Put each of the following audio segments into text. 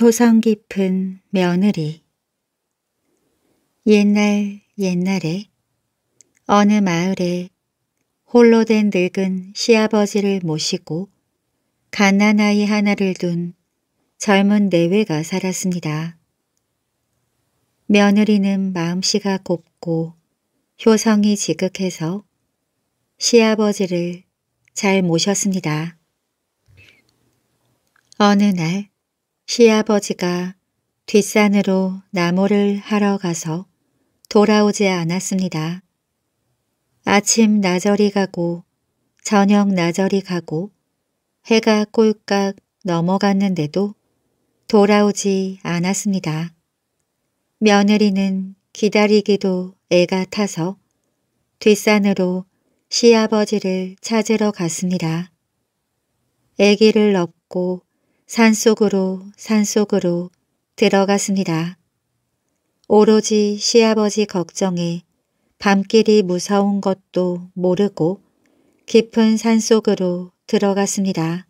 효성 깊은 며느리 옛날 옛날에 어느 마을에 홀로 된 늙은 시아버지를 모시고 갓난아이 하나를 둔 젊은 내외가 살았습니다. 며느리는 마음씨가 곱고 효성이 지극해서 시아버지를 잘 모셨습니다. 어느 날 시아버지가 뒷산으로 나무를 하러 가서 돌아오지 않았습니다. 아침 나절이 가고 저녁 나절이 가고 해가 꼴깍 넘어갔는데도 돌아오지 않았습니다. 며느리는 기다리기도 애가 타서 뒷산으로 시아버지를 찾으러 갔습니다. 애기를 넣고 산속으로 산속으로 들어갔습니다. 오로지 시아버지 걱정에 밤길이 무서운 것도 모르고 깊은 산속으로 들어갔습니다.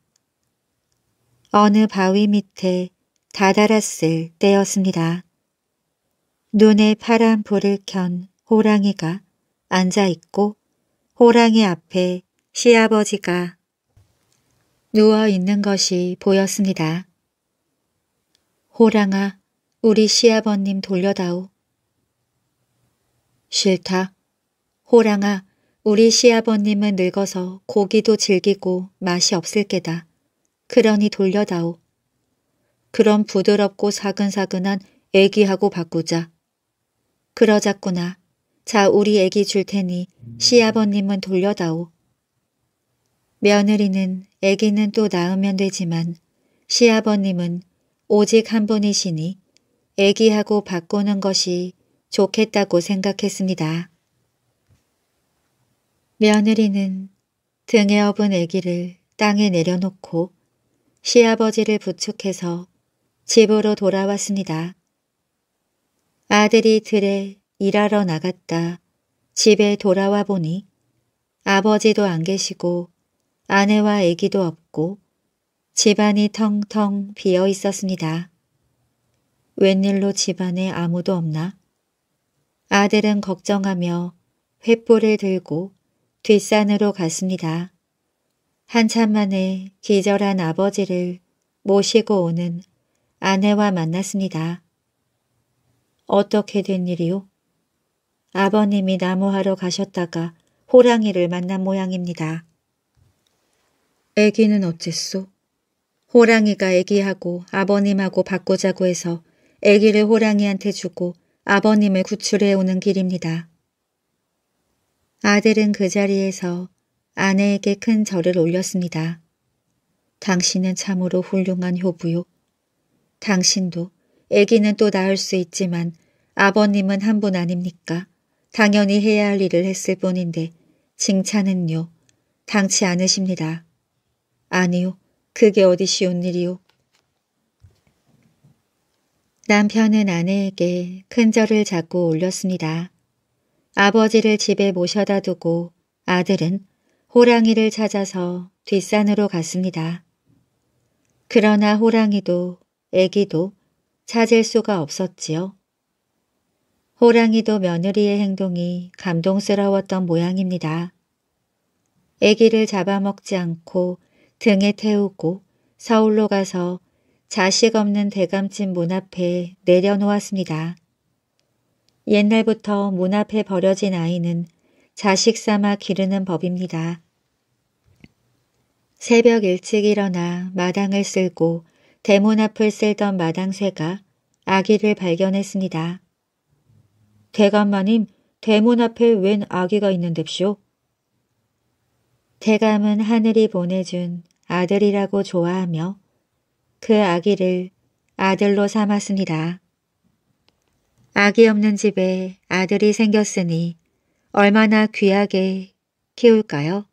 어느 바위 밑에 다다랐을 때였습니다. 눈에 파란 불을 켠 호랑이가 앉아있고 호랑이 앞에 시아버지가 누워 있는 것이 보였습니다. 호랑아, 우리 시아버님 돌려다오. 싫다. 호랑아, 우리 시아버님은 늙어서 고기도 질기고 맛이 없을 게다. 그러니 돌려다오. 그럼 부드럽고 사근사근한 애기하고 바꾸자. 그러자꾸나. 자, 우리 애기 줄 테니 시아버님은 돌려다오. 며느리는 애기는 또 낳으면 되지만 시아버님은 오직 한 분이시니 애기하고 바꾸는 것이 좋겠다고 생각했습니다. 며느리는 등에 업은 애기를 땅에 내려놓고 시아버지를 부축해서 집으로 돌아왔습니다. 아들이 들에 일하러 나갔다 집에 돌아와 보니 아버지도 안 계시고 아내와 아기도 없고 집안이 텅텅 비어 있었습니다. 웬일로 집안에 아무도 없나? 아들은 걱정하며 횃불을 들고 뒷산으로 갔습니다. 한참 만에 기절한 아버지를 모시고 오는 아내와 만났습니다. 어떻게 된 일이요? 아버님이 나무하러 가셨다가 호랑이를 만난 모양입니다. 애기는 어쨌소? 호랑이가 애기하고 아버님하고 바꾸자고 해서 애기를 호랑이한테 주고 아버님을 구출해 오는 길입니다. 아들은 그 자리에서 아내에게 큰 절을 올렸습니다. 당신은 참으로 훌륭한 효부요. 당신도 애기는 또 낳을 수 있지만 아버님은 한 분 아닙니까? 당연히 해야 할 일을 했을 뿐인데 칭찬은요. 당치 않으십니다. 아니요. 그게 어디 쉬운 일이오. 남편은 아내에게 큰 절을 잡고 올렸습니다. 아버지를 집에 모셔다 두고 아들은 호랑이를 찾아서 뒷산으로 갔습니다. 그러나 호랑이도 애기도 찾을 수가 없었지요. 호랑이도 며느리의 행동이 감동스러웠던 모양입니다. 애기를 잡아먹지 않고 등에 태우고 서울로 가서 자식 없는 대감집 문 앞에 내려놓았습니다. 옛날부터 문 앞에 버려진 아이는 자식 삼아 기르는 법입니다. 새벽 일찍 일어나 마당을 쓸고 대문 앞을 쓸던 마당새가 아기를 발견했습니다. 대감마님, 대문 앞에 웬 아기가 있는데쇼? 대감은 하늘이 보내준 아들이라고 좋아하며 그 아기를 아들로 삼았습니다. 아기 없는 집에 아들이 생겼으니 얼마나 귀하게 키울까요?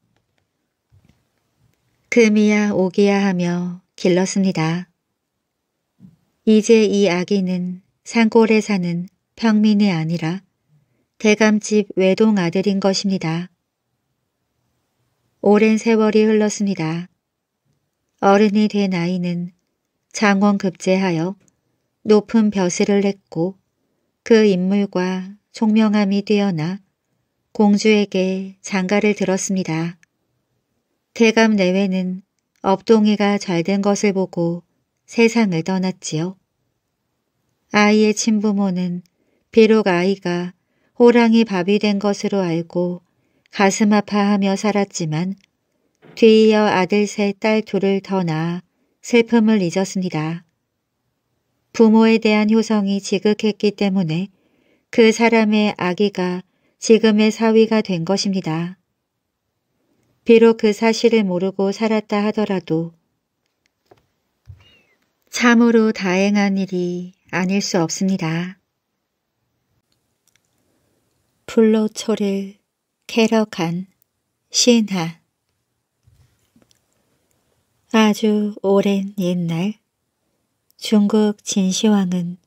금이야 오기야 하며 길렀습니다. 이제 이 아기는 산골에 사는 평민이 아니라 대감집 외동 아들인 것입니다. 오랜 세월이 흘렀습니다. 어른이 된 아이는 장원급제하여 높은 벼슬을 냈고 그 인물과 총명함이 뛰어나 공주에게 장가를 들었습니다. 대감 내외는 업동이가 잘 된 것을 보고 세상을 떠났지요. 아이의 친부모는 비록 아이가 호랑이 밥이 된 것으로 알고 가슴 아파하며 살았지만 뒤이어 아들 셋, 딸 둘을 더 낳아 슬픔을 잊었습니다. 부모에 대한 효성이 지극했기 때문에 그 사람의 아기가 지금의 사위가 된 것입니다. 비록 그 사실을 모르고 살았다 하더라도 참으로 다행한 일이 아닐 수 없습니다. 불로초를 캐럭한 신하 아주 오랜 옛날 중국 진시황은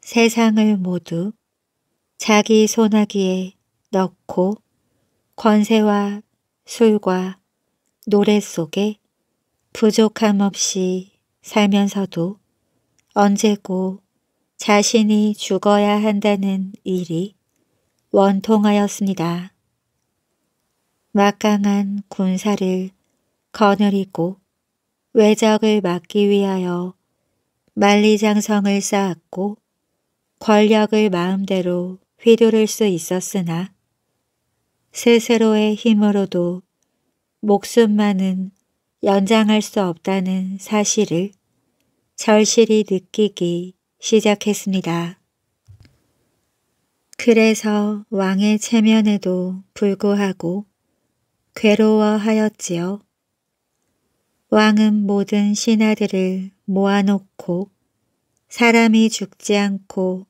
세상을 모두 자기 소나기에 넣고 권세와 술과 노래 속에 부족함 없이 살면서도 언제고 자신이 죽어야 한다는 일이 원통하였습니다. 막강한 군사를 거느리고 외적을 막기 위하여 만리장성을 쌓았고 권력을 마음대로 휘두를 수 있었으나 스스로의 힘으로도 목숨만은 연장할 수 없다는 사실을 절실히 느끼기 시작했습니다. 그래서 왕의 체면에도 불구하고 괴로워하였지요. 왕은 모든 신하들을 모아놓고 사람이 죽지 않고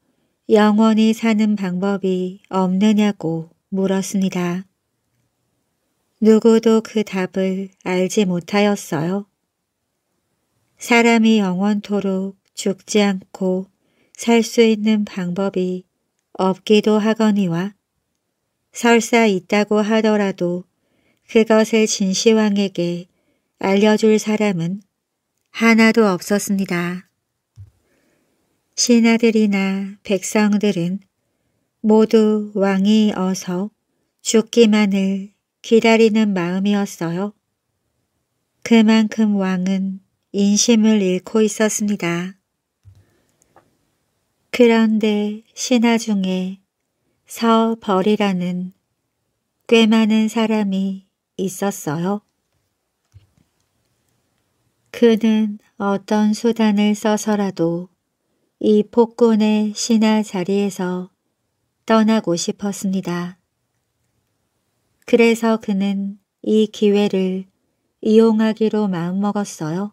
영원히 사는 방법이 없느냐고 물었습니다. 누구도 그 답을 알지 못하였어요. 사람이 영원토록 죽지 않고 살 수 있는 방법이 없기도 하거니와 설사 있다고 하더라도 그것을 진시황에게 알려줄 사람은 하나도 없었습니다. 신하들이나 백성들은 모두 왕이 어서 죽기만을 기다리는 마음이었어요. 그만큼 왕은 인심을 잃고 있었습니다. 그런데 신하 중에 서벌이라는 꽤 많은 사람이 있었어요. 그는 어떤 수단을 써서라도 이 폭군의 신하 자리에서 떠나고 싶었습니다. 그래서 그는 이 기회를 이용하기로 마음먹었어요.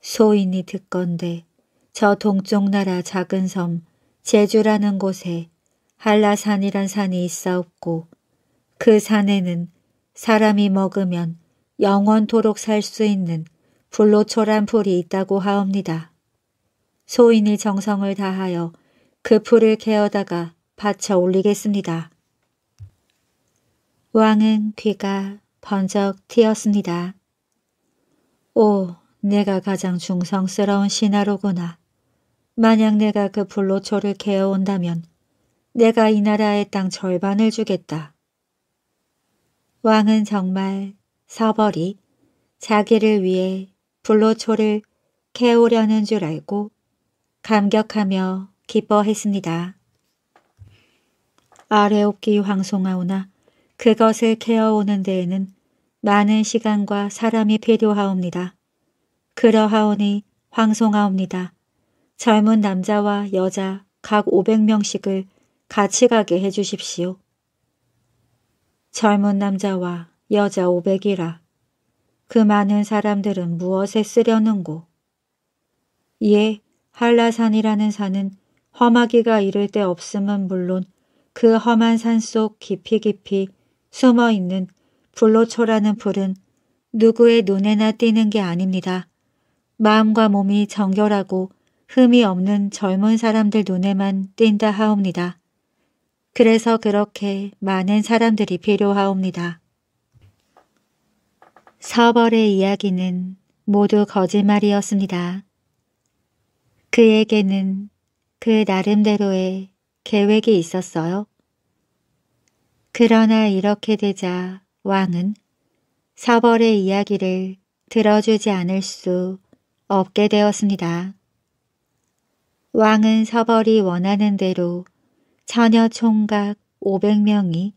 소인이 듣건데 저 동쪽 나라 작은 섬 제주라는 곳에 한라산이란 산이 있사옵고 그 산에는 사람이 먹으면 영원토록 살 수 있는 불로초란 풀이 있다고 하옵니다. 소인이 정성을 다하여 그 풀을 캐어다가 받쳐 올리겠습니다. 왕은 귀가 번쩍 튀었습니다. 오, 내가 가장 중성스러운 신하로구나. 만약 내가 그 불로초를 캐어온다면 내가 이 나라의 땅 절반을 주겠다. 왕은 정말 서벌이 자기를 위해 불로초를 캐오려는 줄 알고 감격하며 기뻐했습니다. 아래옵기 황송하오나 그것을 캐어오는 데에는 많은 시간과 사람이 필요하옵니다. 그러하오니 황송하옵니다. 젊은 남자와 여자 각 500명씩을 같이 가게 해주십시오. 젊은 남자와 여자 500이라 그 많은 사람들은 무엇에 쓰려는고. 예, 한라산이라는 산은 험하기가 이를 데 없음은 물론 그 험한 산 속 깊이 깊이 숨어 있는 불로초라는 불은 누구의 눈에나 띄는 게 아닙니다. 마음과 몸이 정결하고 흠이 없는 젊은 사람들 눈에만 띈다 하옵니다. 그래서 그렇게 많은 사람들이 필요하옵니다. 서벌의 이야기는 모두 거짓말이었습니다. 그에게는 그 나름대로의 계획이 있었어요. 그러나 이렇게 되자 왕은 서벌의 이야기를 들어주지 않을 수 없게 되었습니다. 왕은 서벌이 원하는 대로 처녀 총각 500명이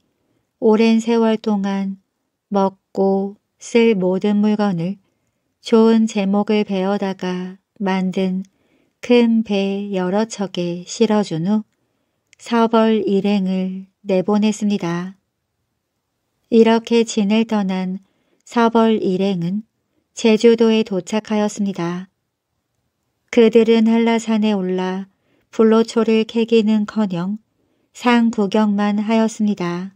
오랜 세월 동안 먹고 쓸 모든 물건을 좋은 제목을 베어다가 만든 큰 배 여러 척에 실어준 후 서벌 일행을 내보냈습니다. 이렇게 진을 떠난 서벌 일행은 제주도에 도착하였습니다. 그들은 한라산에 올라 불로초를 캐기는커녕 산 구경만 하였습니다.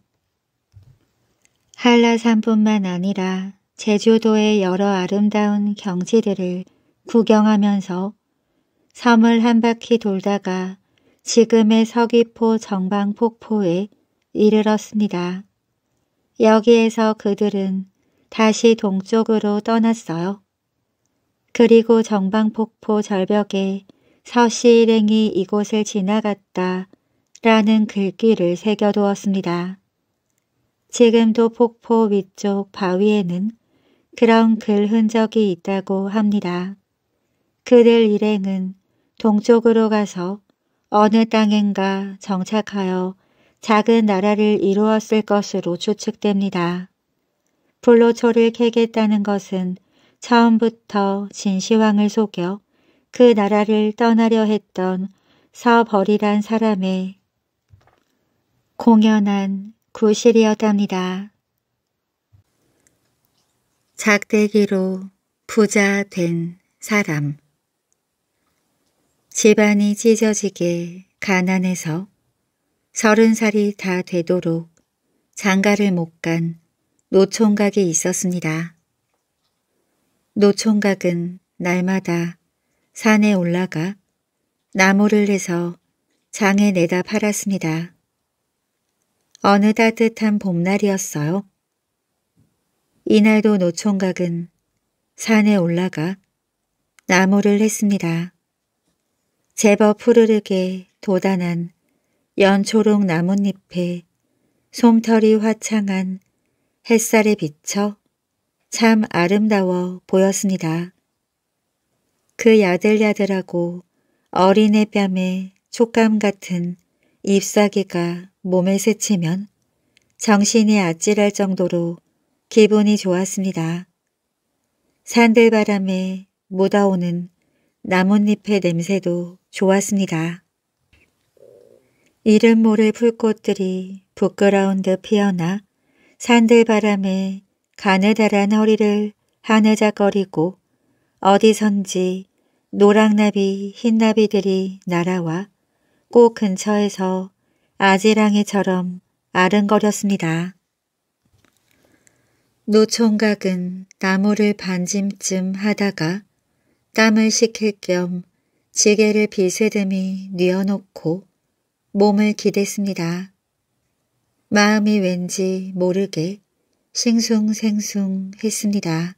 한라산뿐만 아니라 제주도의 여러 아름다운 경치들을 구경하면서 섬을 한 바퀴 돌다가 지금의 서귀포 정방폭포에 이르렀습니다. 여기에서 그들은 다시 동쪽으로 떠났어요. 그리고 정방폭포 절벽에 서씨 일행이 이곳을 지나갔다 라는 글귀를 새겨두었습니다. 지금도 폭포 위쪽 바위에는 그런 글 흔적이 있다고 합니다. 그들 일행은 동쪽으로 가서 어느 땅엔가 정착하여 작은 나라를 이루었을 것으로 추측됩니다. 불로초를 캐겠다는 것은 처음부터 진시황을 속여 그 나라를 떠나려 했던 서벌이란 사람의 공연한 구실이었답니다. 작대기로 부자 된 사람 집안이 찢어지게 가난해서 서른 살이 다 되도록 장가를 못 간 노총각이 있었습니다. 노총각은 날마다 산에 올라가 나무를 해서 장에 내다 팔았습니다. 어느 따뜻한 봄날이었어요. 이날도 노총각은 산에 올라가 나무를 했습니다. 제법 푸르르게 도단한 연초록 나뭇잎에 솜털이 화창한 햇살에 비쳐 참 아름다워 보였습니다. 그 야들야들하고 어린애 뺨에 촉감 같은 잎사귀가 몸에 스치면 정신이 아찔할 정도로 기분이 좋았습니다. 산들바람에 묻어오는 나뭇잎의 냄새도 좋았습니다. 이름 모를 풀꽃들이 부끄러운 듯 피어나 산들바람에 가느다란 허리를 하늘작거리고 어디선지 노랑나비 흰나비들이 날아와 꽃 근처에서 아지랑이처럼 아른거렸습니다. 노총각은 나무를 반쯤쯤 하다가 땀을 식힐 겸 지게를 비스듬히 뉘어놓고 몸을 기댔습니다. 마음이 왠지 모르게 싱숭생숭 했습니다.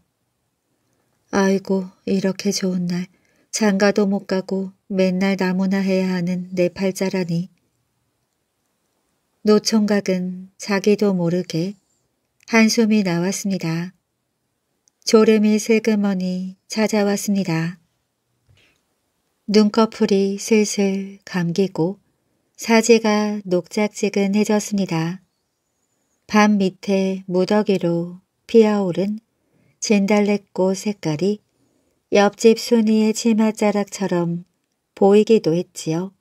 아이고 이렇게 좋은 날 장가도 못 가고 맨날 나무나 해야 하는 내 팔자라니. 노총각은 자기도 모르게 한숨이 나왔습니다. 졸음이 슬그머니 찾아왔습니다. 눈꺼풀이 슬슬 감기고 사지가 녹작지근해졌습니다. 밤 밑에 무더기로 피어오른 진달래꽃 색깔이 옆집 순이의 치맛자락처럼 보이기도 했지요.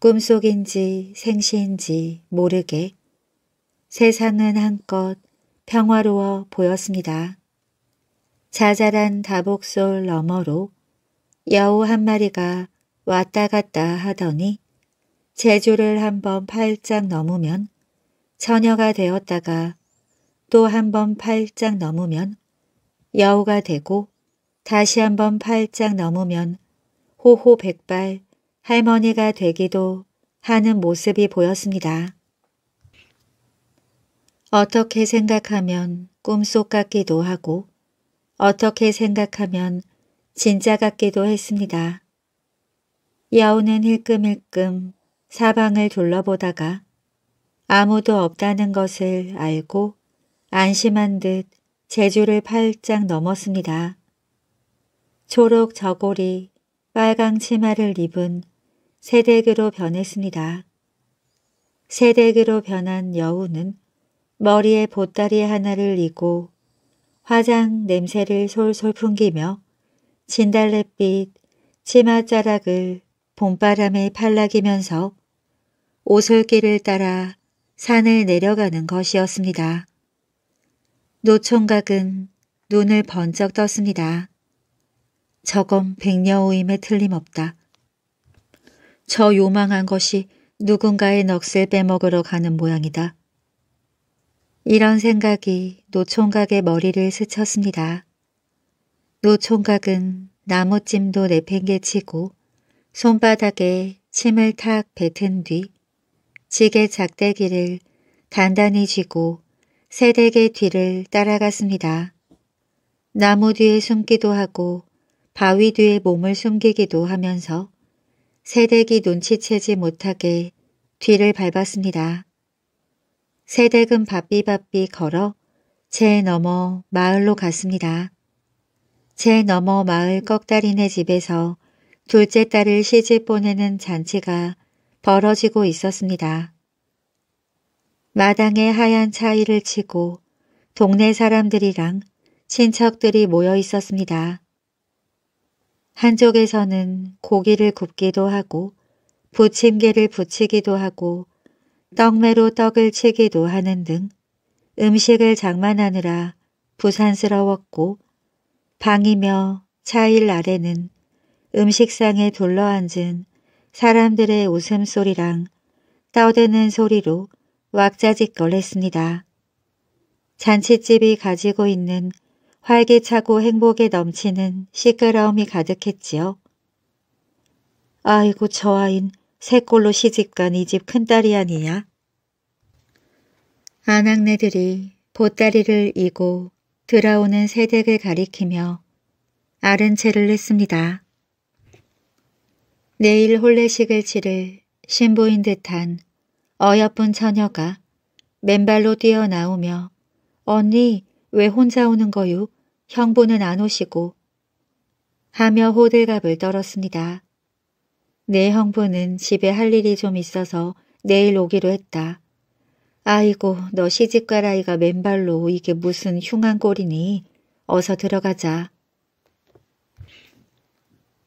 꿈속인지 생시인지 모르게 세상은 한껏 평화로워 보였습니다. 자잘한 다복솔 너머로 여우 한 마리가 왔다 갔다 하더니 제주를 한번 팔짝 넘으면 처녀가 되었다가 또 한번 팔짝 넘으면 여우가 되고 다시 한번 팔짝 넘으면 호호 백발 할머니가 되기도 하는 모습이 보였습니다. 어떻게 생각하면 꿈속 같기도 하고 어떻게 생각하면 진짜 같기도 했습니다. 여우는 힐끔힐끔 사방을 둘러보다가 아무도 없다는 것을 알고 안심한 듯 제주를 팔짝 넘었습니다. 초록 저고리, 빨강 치마를 입은 새댁으로 변했습니다. 새댁으로 변한 여우는 머리에 보따리 하나를 이고 화장 냄새를 솔솔 풍기며 진달래빛 치맛자락을 봄바람에 팔락이면서 오솔길을 따라 산을 내려가는 것이었습니다. 노총각은 눈을 번쩍 떴습니다. 저건 백녀오임에 틀림없다. 저 요망한 것이 누군가의 넋을 빼먹으러 가는 모양이다. 이런 생각이 노총각의 머리를 스쳤습니다. 노총각은 나무찜도 내팽개치고 손바닥에 침을 탁 뱉은 뒤 지게 작대기를 단단히 쥐고 새댁의 뒤를 따라갔습니다. 나무 뒤에 숨기도 하고 바위 뒤에 몸을 숨기기도 하면서 새댁이 눈치채지 못하게 뒤를 밟았습니다. 새댁은 바삐바삐 걸어 제 너머 마을로 갔습니다. 제 너머 마을 꺽다리네 집에서 둘째 딸을 시집 보내는 잔치가 벌어지고 있었습니다. 마당에 하얀 차이를 치고 동네 사람들이랑 친척들이 모여 있었습니다. 한쪽에서는 고기를 굽기도 하고 부침개를 부치기도 하고 떡매로 떡을 치기도 하는 등 음식을 장만하느라 부산스러웠고 방이며 차일 아래는 음식상에 둘러앉은 사람들의 웃음소리랑 떠드는 소리로 왁자지껄 했습니다. 잔치집이 가지고 있는 활기차고 행복에 넘치는 시끄러움이 가득했지요. 아이고 저 아인 새꼴로 시집간 이 집 큰딸이 아니냐? 아낙네들이 보따리를 이고 들어오는 새댁을 가리키며 아른 채를 냈습니다. 내일 혼례식을 치를 신부인 듯한 어여쁜 처녀가 맨발로 뛰어나오며 언니 왜 혼자 오는 거요? 형부는 안 오시고 하며 호들갑을 떨었습니다. 내 형부는 집에 할 일이 좀 있어서 내일 오기로 했다. 아이고 너 시집갈 아이가 맨발로 이게 무슨 흉한 꼴이니? 어서 들어가자.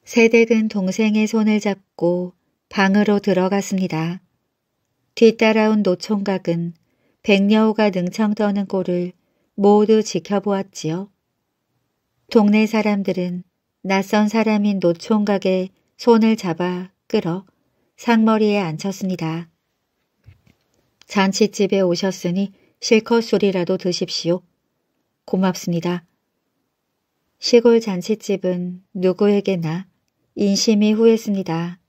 새댁은 동생의 손을 잡고 방으로 들어갔습니다. 뒤따라온 노총각은 백녀우가 능청 떠는 꼴을 모두 지켜보았지요. 동네 사람들은 낯선 사람인 노총각의 손을 잡아 끌어 상머리에 앉혔습니다. 잔치집에 오셨으니 실컷 소리라도 드십시오. 고맙습니다. 시골 잔치집은 누구에게나 인심이 후했습니다.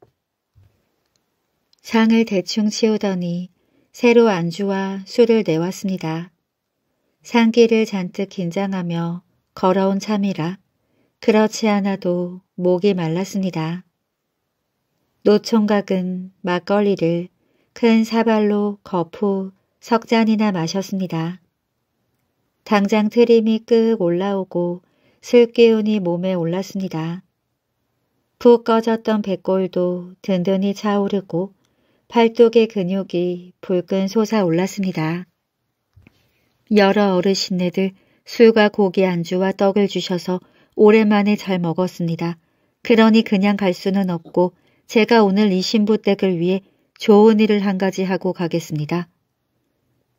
상을 대충 치우더니 새로 안주와 술을 내왔습니다. 상기를 잔뜩 긴장하며 걸어온 참이라 그렇지 않아도 목이 말랐습니다. 노총각은 막걸리를 큰 사발로 거푸 석 잔이나 마셨습니다. 당장 트림이 끄 올라오고 슬기운이 몸에 올랐습니다. 푹 꺼졌던 배골도 든든히 차오르고 팔뚝의 근육이 불끈 솟아올랐습니다. 여러 어르신네들 술과 고기 안주와 떡을 주셔서 오랜만에 잘 먹었습니다. 그러니 그냥 갈 수는 없고 제가 오늘 이 신부 댁을 위해 좋은 일을 한 가지 하고 가겠습니다.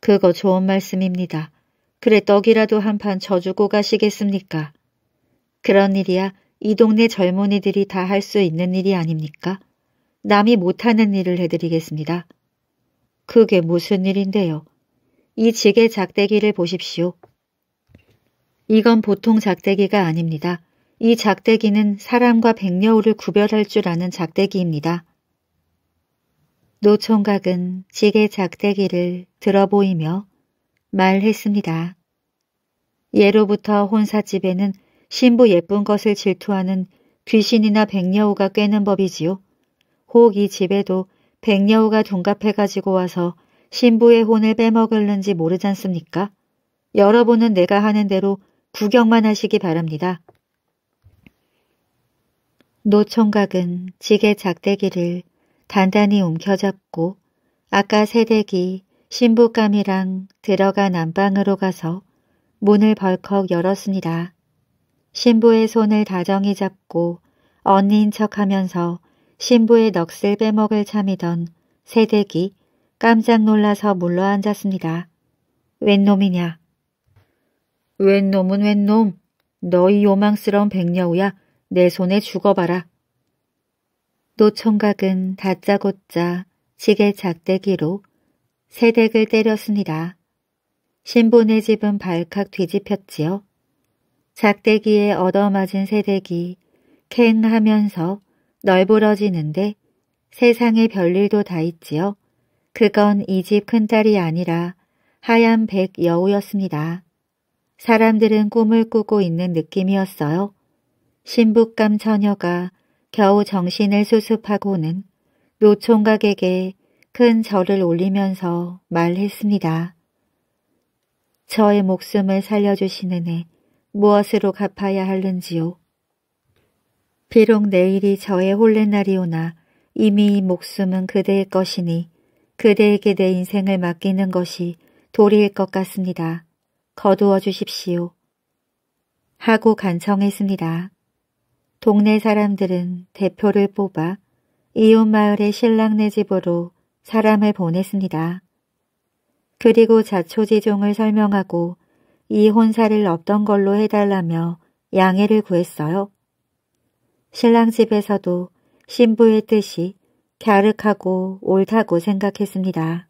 그거 좋은 말씀입니다. 그래 떡이라도 한 판 져주고 가시겠습니까? 그런 일이야 이 동네 젊은이들이 다 할 수 있는 일이 아닙니까? 남이 못하는 일을 해드리겠습니다. 그게 무슨 일인데요? 이 지게 작대기를 보십시오. 이건 보통 작대기가 아닙니다. 이 작대기는 사람과 백녀우를 구별할 줄 아는 작대기입니다. 노총각은 지게 작대기를 들어보이며 말했습니다. 예로부터 혼사집에는 신부 예쁜 것을 질투하는 귀신이나 백녀우가 꿰는 법이지요. 혹 이 집에도 백녀우가 둔갑해가지고 와서 신부의 혼을 빼먹을는지 모르잖습니까? 여러분은 내가 하는 대로 구경만 하시기 바랍니다. 노총각은 지게 작대기를 단단히 움켜잡고 아까 새댁이 신부감이랑 들어간 안방으로 가서 문을 벌컥 열었습니다. 신부의 손을 다정히 잡고 언니인 척하면서 신부의 넋을 빼먹을 참이던 새댁이 깜짝 놀라서 물러앉았습니다. 웬 놈이냐? 웬 놈은 웬 놈? 너희 요망스러운 백녀우야 내 손에 죽어봐라. 노총각은 다짜고짜 지게 작대기로 새댁을 때렸습니다. 신분의 집은 발칵 뒤집혔지요. 작대기에 얻어맞은 새댁이 캥 하면서 널브러지는데 세상에 별일도 다 있지요. 그건 이 집 큰딸이 아니라 하얀 백 여우였습니다. 사람들은 꿈을 꾸고 있는 느낌이었어요. 신부감 처녀가 겨우 정신을 수습하고는 노총각에게 큰 절을 올리면서 말했습니다. 저의 목숨을 살려주시는 애 무엇으로 갚아야 하는지요? 비록 내일이 저의 홀린 날이 오나 이미 목숨은 그대의 것이니 그대에게 내 인생을 맡기는 것이 도리일 것 같습니다. 거두어 주십시오. 하고 간청했습니다. 동네 사람들은 대표를 뽑아 이웃 마을의 신랑네 집으로 사람을 보냈습니다. 그리고 자초지종을 설명하고 이 혼사를 없던 걸로 해달라며 양해를 구했어요. 신랑 집에서도 신부의 뜻이 갸륵하고 옳다고 생각했습니다.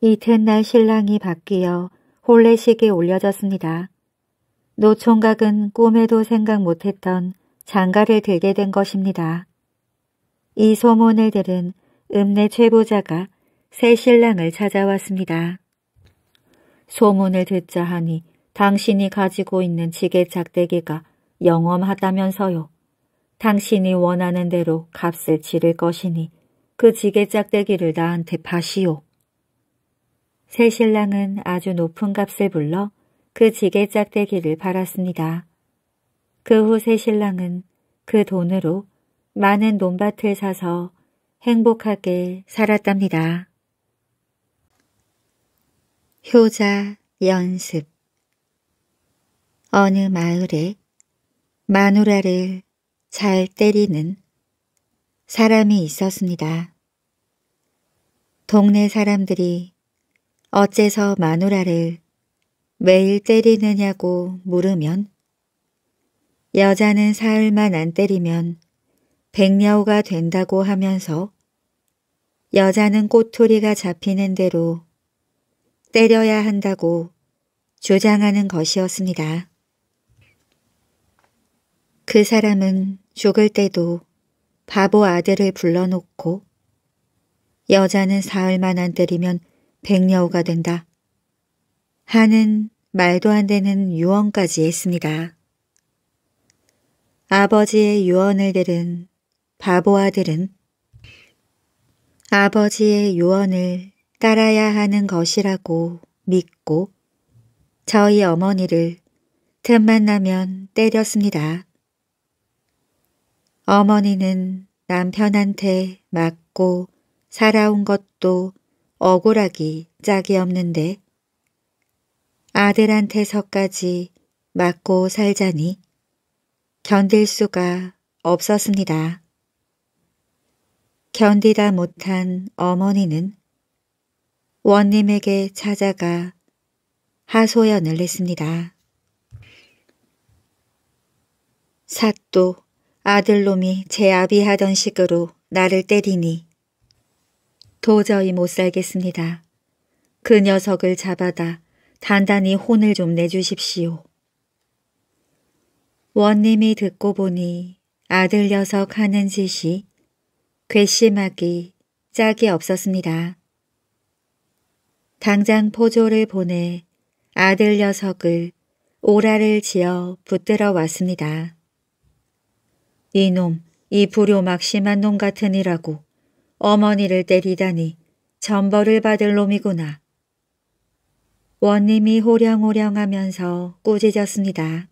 이튿날 신랑이 바뀌어 홀레식에 올려졌습니다. 노총각은 꿈에도 생각 못했던 장가를 들게 된 것입니다. 이 소문을 들은 읍내 최부자가 새 신랑을 찾아왔습니다. 소문을 듣자 하니 당신이 가지고 있는 지게 작대기가 영험하다면서요. 당신이 원하는 대로 값을 치를 것이니 그 지게 짝대기를 나한테 파시오. 새 신랑은 아주 높은 값을 불러 그 지게 짝대기를 팔았습니다. 그 후 새 신랑은 그 돈으로 많은 논밭을 사서 행복하게 살았답니다. 효자 연습 어느 마을에 마누라를 잘 때리는 사람이 있었습니다. 동네 사람들이 어째서 마누라를 매일 때리느냐고 물으면 여자는 사흘만 안 때리면 백녀우가 된다고 하면서 여자는 꼬투리가 잡히는 대로 때려야 한다고 주장하는 것이었습니다. 그 사람은 죽을 때도 바보 아들을 불러놓고 여자는 사흘만 안 때리면 백녀우가 된다. 하는 말도 안 되는 유언까지 했습니다. 아버지의 유언을 들은 바보 아들은 아버지의 유언을 따라야 하는 것이라고 믿고 저희 어머니를 틈만 나면 때렸습니다. 어머니는 남편한테 맞고 살아온 것도 억울하기 짝이 없는데 아들한테서까지 맞고 살자니 견딜 수가 없었습니다. 견디다 못한 어머니는 원님에게 찾아가 하소연을 했습니다. 사또 아들놈이 제 아비하던 식으로 나를 때리니 도저히 못 살겠습니다. 그 녀석을 잡아다 단단히 혼을 좀 내주십시오. 원님이 듣고 보니 아들 녀석 하는 짓이 괘씸하기 짝이 없었습니다. 당장 포조를 보내 아들 녀석을 오라를 지어 붙들어 왔습니다. 이놈, 이 불효 막 심한 놈 같으니라고 어머니를 때리다니 전벌을 받을 놈이구나. 원님이 호령호령하면서 꾸짖었습니다.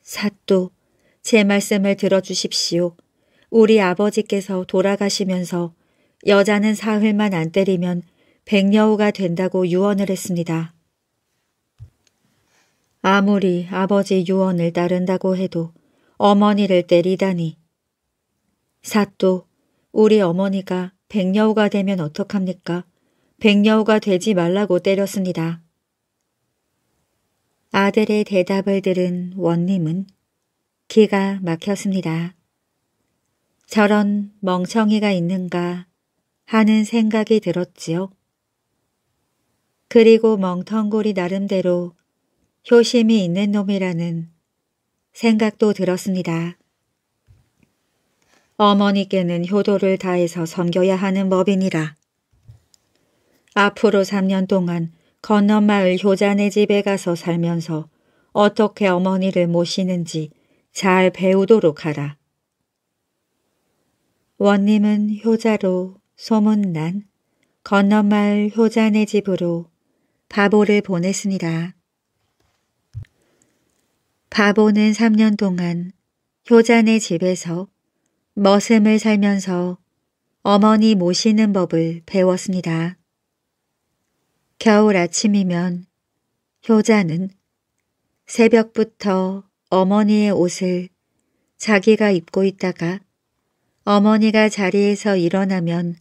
사또, 제 말씀을 들어주십시오. 우리 아버지께서 돌아가시면서 여자는 사흘만 안 때리면 백여우가 된다고 유언을 했습니다. 아무리 아버지 유언을 따른다고 해도 어머니를 때리다니. 사또, 우리 어머니가 백여우가 되면 어떡합니까? 백여우가 되지 말라고 때렸습니다. 아들의 대답을 들은 원님은 기가 막혔습니다. 저런 멍청이가 있는가 하는 생각이 들었지요. 그리고 멍텅구리 나름대로 효심이 있는 놈이라는 생각도 들었습니다. 어머니께는 효도를 다해서 섬겨야 하는 법이니라. 앞으로 3년 동안 건너마을 효자네 집에 가서 살면서 어떻게 어머니를 모시는지 잘 배우도록 하라. 원님은 효자로 소문난 건너마을 효자네 집으로 바보를 보냈습니다. 바보는 3년 동안 효자네 집에서 머슴을 살면서 어머니 모시는 법을 배웠습니다. 겨울 아침이면 효자는 새벽부터 어머니의 옷을 자기가 입고 있다가 어머니가 자리에서 일어나면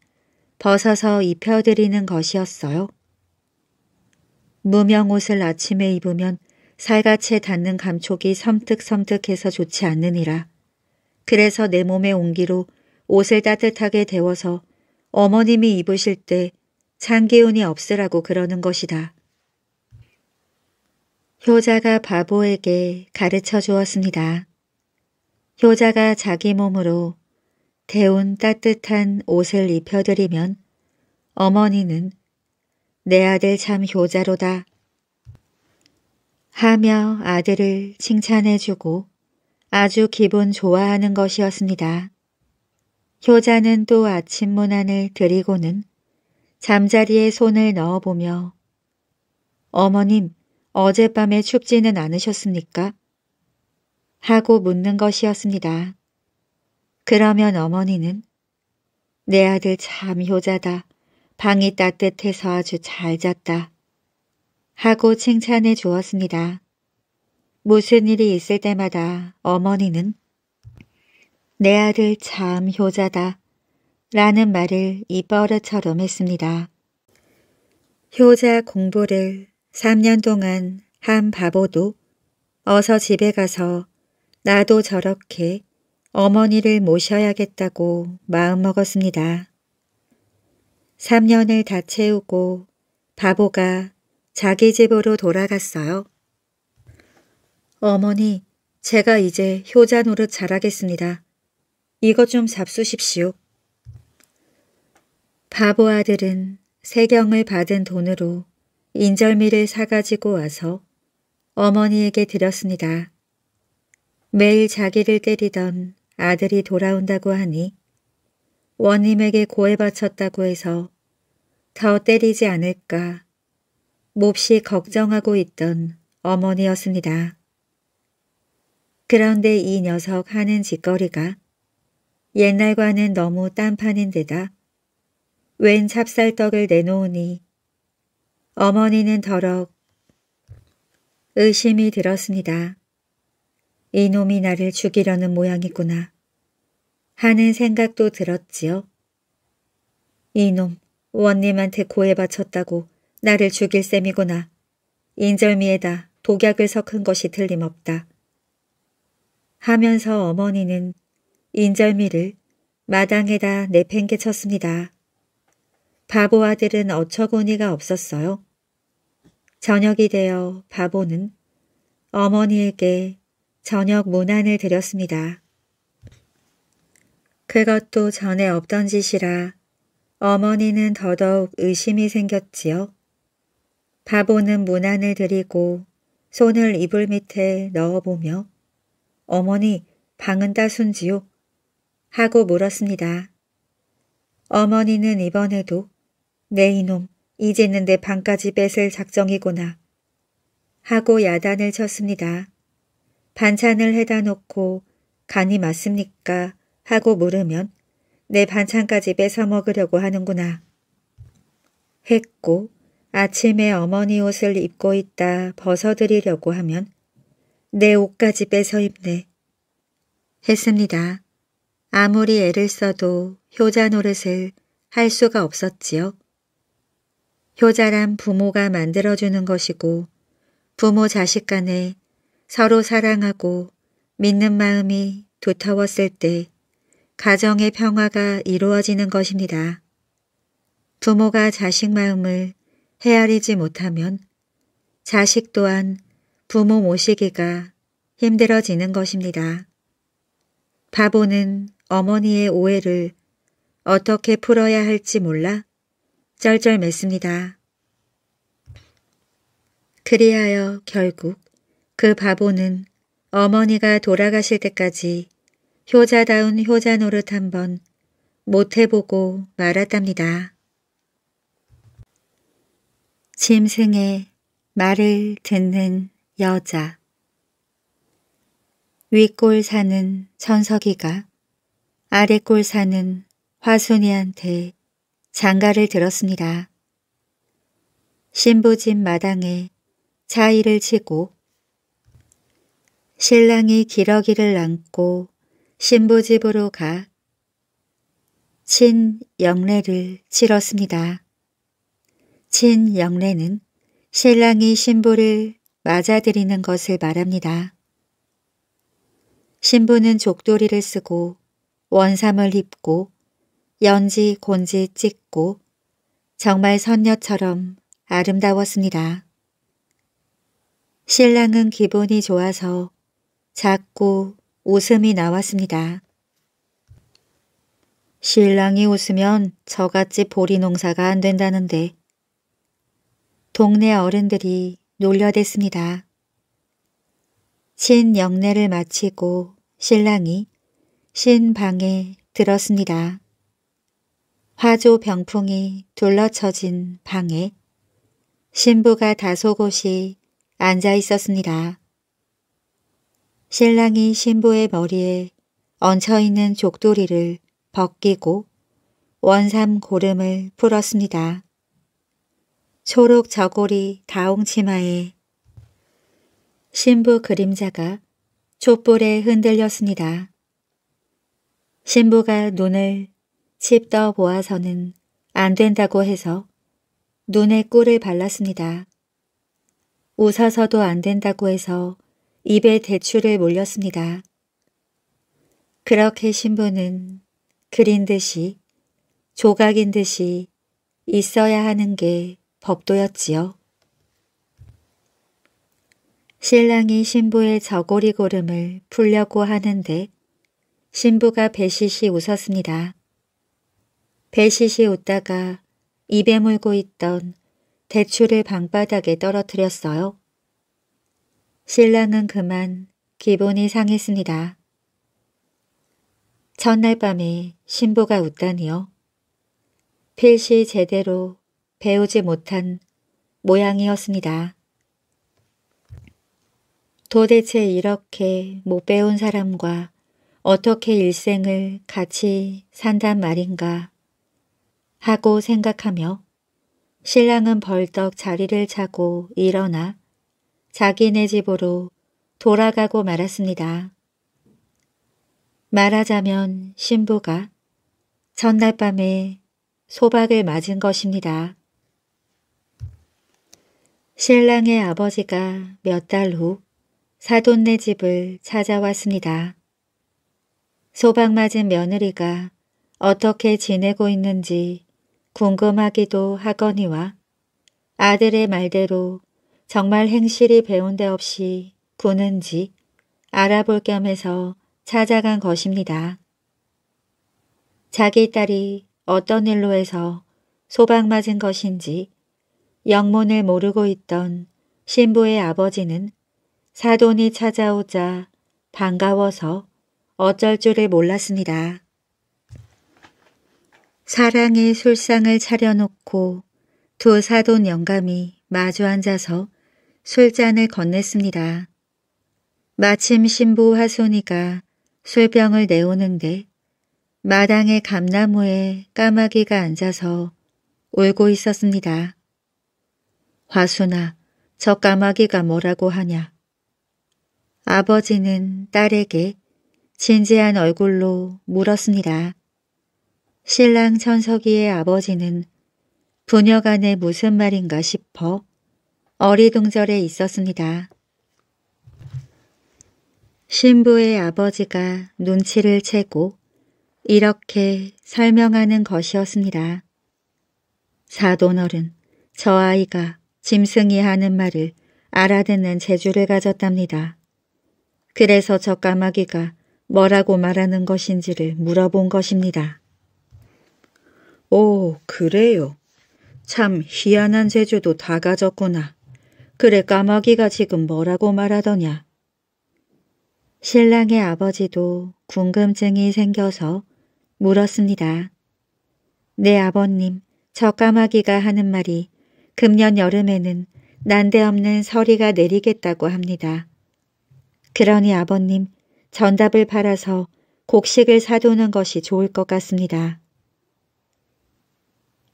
벗어서 입혀드리는 것이었어요. 무명 옷을 아침에 입으면 살갗에 닿는 감촉이 섬뜩섬뜩해서 좋지 않느니라. 그래서 내 몸의 온기로 옷을 따뜻하게 데워서 어머님이 입으실 때 찬기운이 없으라고 그러는 것이다. 효자가 바보에게 가르쳐 주었습니다. 효자가 자기 몸으로 데운 따뜻한 옷을 입혀드리면 어머니는 내 아들 참 효자로다 하며 아들을 칭찬해주고 아주 기분 좋아하는 것이었습니다. 효자는 또 아침 문안을 드리고는 잠자리에 손을 넣어보며 어머님 어젯밤에 춥지는 않으셨습니까? 하고 묻는 것이었습니다. 그러면 어머니는 내 아들 참 효자다. 방이 따뜻해서 아주 잘 잤다. 하고 칭찬해 주었습니다. 무슨 일이 있을 때마다 어머니는 내 아들 참 효자다 라는 말을 입버릇처럼 했습니다. 효자 공부를 3년 동안 한 바보도 어서 집에 가서 나도 저렇게 어머니를 모셔야겠다고 마음먹었습니다. 3년을 다 채우고 바보가 자기 집으로 돌아갔어요. 어머니, 제가 이제 효자 노릇 잘하겠습니다. 이것 좀 잡수십시오. 바보 아들은 세경을 받은 돈으로 인절미를 사가지고 와서 어머니에게 드렸습니다. 매일 자기를 때리던 아들이 돌아온다고 하니 원님에게 고해 바쳤다고 해서 더 때리지 않을까 몹시 걱정하고 있던 어머니였습니다. 그런데 이 녀석 하는 짓거리가 옛날과는 너무 딴판인 데다 웬 찹쌀떡을 내놓으니 어머니는 더럭 의심이 들었습니다. 이놈이 나를 죽이려는 모양이구나 하는 생각도 들었지요. 이놈 원님한테 고해 바쳤다고 나를 죽일 셈이구나. 인절미에다 독약을 섞은 것이 틀림없다. 하면서 어머니는 인절미를 마당에다 내팽개쳤습니다. 바보 아들은 어처구니가 없었어요. 저녁이 되어 바보는 어머니에게 저녁 문안을 드렸습니다. 그것도 전에 없던 짓이라 어머니는 더더욱 의심이 생겼지요. 바보는 문안을 드리고 손을 이불 밑에 넣어보며 어머니 방은 따순지요? 하고 물었습니다. 어머니는 이번에도 내 이놈 이제는 내 방까지 뺏을 작정이구나 하고 야단을 쳤습니다. 반찬을 해다 놓고 간이 맞습니까? 하고 물으면 내 반찬까지 뺏어 먹으려고 하는구나. 했고 아침에 어머니 옷을 입고 있다 벗어드리려고 하면 내 옷까지 뺏어 입네. 했습니다. 아무리 애를 써도 효자 노릇을 할 수가 없었지요. 효자란 부모가 만들어주는 것이고 부모 자식 간에 서로 사랑하고 믿는 마음이 두터웠을 때 가정의 평화가 이루어지는 것입니다. 부모가 자식 마음을 헤아리지 못하면 자식 또한 부모 모시기가 힘들어지는 것입니다. 바보는 어머니의 오해를 어떻게 풀어야 할지 몰라 쩔쩔맸습니다. 그리하여 결국 그 바보는 어머니가 돌아가실 때까지 효자다운 효자 노릇 한번 못해보고 말았답니다. 짐승의 말을 듣는 여자 윗골 사는 천석이가 아래골 사는 화순이한테 장가를 들었습니다. 신부집 마당에 차이를 치고 신랑이 기러기를 안고 신부집으로 가 친영례를 치렀습니다. 친영례는 신랑이 신부를 맞아들이는 것을 말합니다. 신부는 족도리를 쓰고 원삼을 입고 연지 곤지 찍고 정말 선녀처럼 아름다웠습니다. 신랑은 기분이 좋아서 자꾸 웃음이 나왔습니다. 신랑이 웃으면 저같이 보리 농사가 안 된다는데 동네 어른들이 놀려댔습니다. 신영례를 마치고 신랑이 신방에 들었습니다. 화조 병풍이 둘러쳐진 방에 신부가 다소곳이 앉아 있었습니다. 신랑이 신부의 머리에 얹혀있는 족도리를 벗기고 원삼 고름을 풀었습니다. 초록 저고리 다홍치마에 신부 그림자가 촛불에 흔들렸습니다. 신부가 눈을 칩떠 보아서는 안 된다고 해서 눈에 꿀을 발랐습니다. 웃어서도 안 된다고 해서 입에 대추를 몰렸습니다. 그렇게 신부는 그린 듯이 조각인 듯이 있어야 하는 게 법도였지요. 신랑이 신부의 저고리 고름을 풀려고 하는데 신부가 배시시 웃었습니다. 배시시 웃다가 입에 물고 있던 대추를 방바닥에 떨어뜨렸어요. 신랑은 그만 기분이 상했습니다. 첫날 밤에 신부가 웃다니요. 필시 제대로 배우지 못한 모양이었습니다. 도대체 이렇게 못 배운 사람과 어떻게 일생을 같이 산단 말인가 하고 생각하며 신랑은 벌떡 자리를 차고 일어나 자기네 집으로 돌아가고 말았습니다. 말하자면 신부가 전날 밤에 소박을 맞은 것입니다. 신랑의 아버지가 몇 달 후 사돈네 집을 찾아왔습니다. 소박 맞은 며느리가 어떻게 지내고 있는지 궁금하기도 하거니와 아들의 말대로 정말 행실이 배운 데 없이 구는지 알아볼 겸 해서 찾아간 것입니다. 자기 딸이 어떤 일로 해서 소박 맞은 것인지 영문을 모르고 있던 신부의 아버지는 사돈이 찾아오자 반가워서 어쩔 줄을 몰랐습니다. 사랑의 술상을 차려놓고 두 사돈 영감이 마주 앉아서 술잔을 건넸습니다. 마침 신부 화손이가 술병을 내오는데 마당의 감나무에 까마귀가 앉아서 울고 있었습니다. 화순아, 저 까마귀가 뭐라고 하냐? 아버지는 딸에게 진지한 얼굴로 물었습니다. 신랑 천석이의 아버지는 부녀간에 무슨 말인가 싶어 어리둥절해 있었습니다. 신부의 아버지가 눈치를 채고 이렇게 설명하는 것이었습니다. 사돈어른, 저 아이가 짐승이 하는 말을 알아듣는 재주를 가졌답니다. 그래서 저 까마귀가 뭐라고 말하는 것인지를 물어본 것입니다. 오, 그래요. 참 희한한 재주도 다 가졌구나. 그래 까마귀가 지금 뭐라고 말하더냐. 신랑의 아버지도 궁금증이 생겨서 물었습니다. 네 아버님, 저 까마귀가 하는 말이 금년 여름에는 난데없는 서리가 내리겠다고 합니다. 그러니 아버님, 전답을 팔아서 곡식을 사두는 것이 좋을 것 같습니다.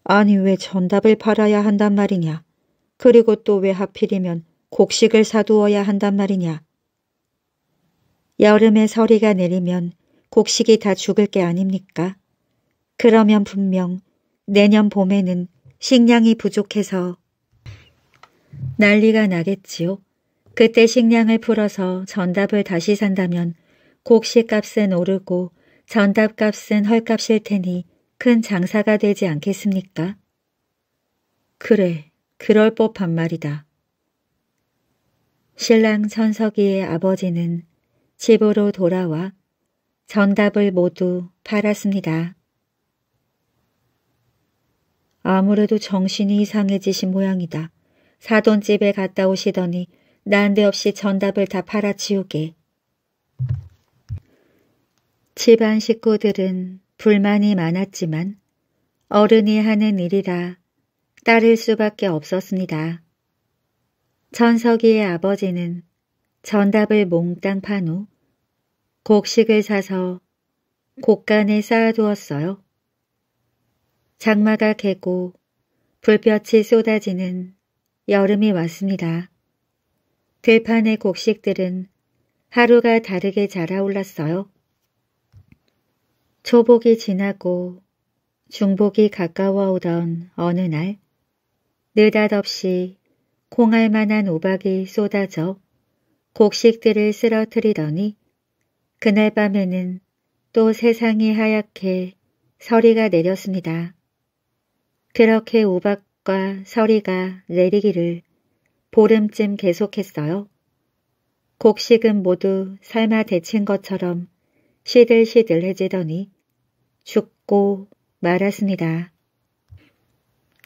아니 왜 전답을 팔아야 한단 말이냐. 그리고 또 왜 하필이면 곡식을 사두어야 한단 말이냐. 여름에 서리가 내리면 곡식이 다 죽을 게 아닙니까? 그러면 분명 내년 봄에는 식량이 부족해서 난리가 나겠지요. 그때 식량을 풀어서 전답을 다시 산다면 곡식값은 오르고 전답값은 헐값일 테니 큰 장사가 되지 않겠습니까? 그래, 그럴 법한 말이다. 신랑 천석이의 아버지는 집으로 돌아와 전답을 모두 팔았습니다. 아무래도 정신이 이상해지신 모양이다. 사돈집에 갔다 오시더니 난데없이 전답을 다 팔아치우게. 집안 식구들은 불만이 많았지만 어른이 하는 일이라 따를 수밖에 없었습니다. 천석이의 아버지는 전답을 몽땅 판 후 곡식을 사서 곡간에 쌓아두었어요. 장마가 개고 불볕이 쏟아지는 여름이 왔습니다. 들판의 곡식들은 하루가 다르게 자라올랐어요. 초복이 지나고 중복이 가까워 오던 어느 날 느닷없이 콩알 만한 우박이 쏟아져 곡식들을 쓰러뜨리더니 그날 밤에는 또 세상이 하얗게 서리가 내렸습니다. 그렇게 우박과 서리가 내리기를 보름쯤 계속했어요. 곡식은 모두 삶아 데친 것처럼 시들시들해지더니 죽고 말았습니다.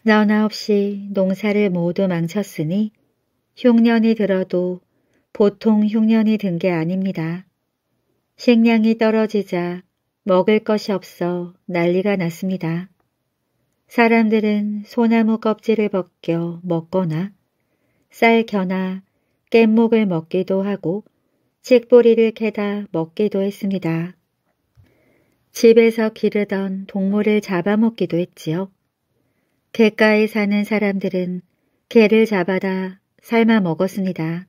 너나 없이 농사를 모두 망쳤으니 흉년이 들어도 보통 흉년이 든 게 아닙니다. 식량이 떨어지자 먹을 것이 없어 난리가 났습니다. 사람들은 소나무 껍질을 벗겨 먹거나 쌀 겨나 깻목을 먹기도 하고 칡뿌리를 캐다 먹기도 했습니다. 집에서 기르던 동물을 잡아먹기도 했지요. 갯가에 사는 사람들은 개를 잡아다 삶아 먹었습니다.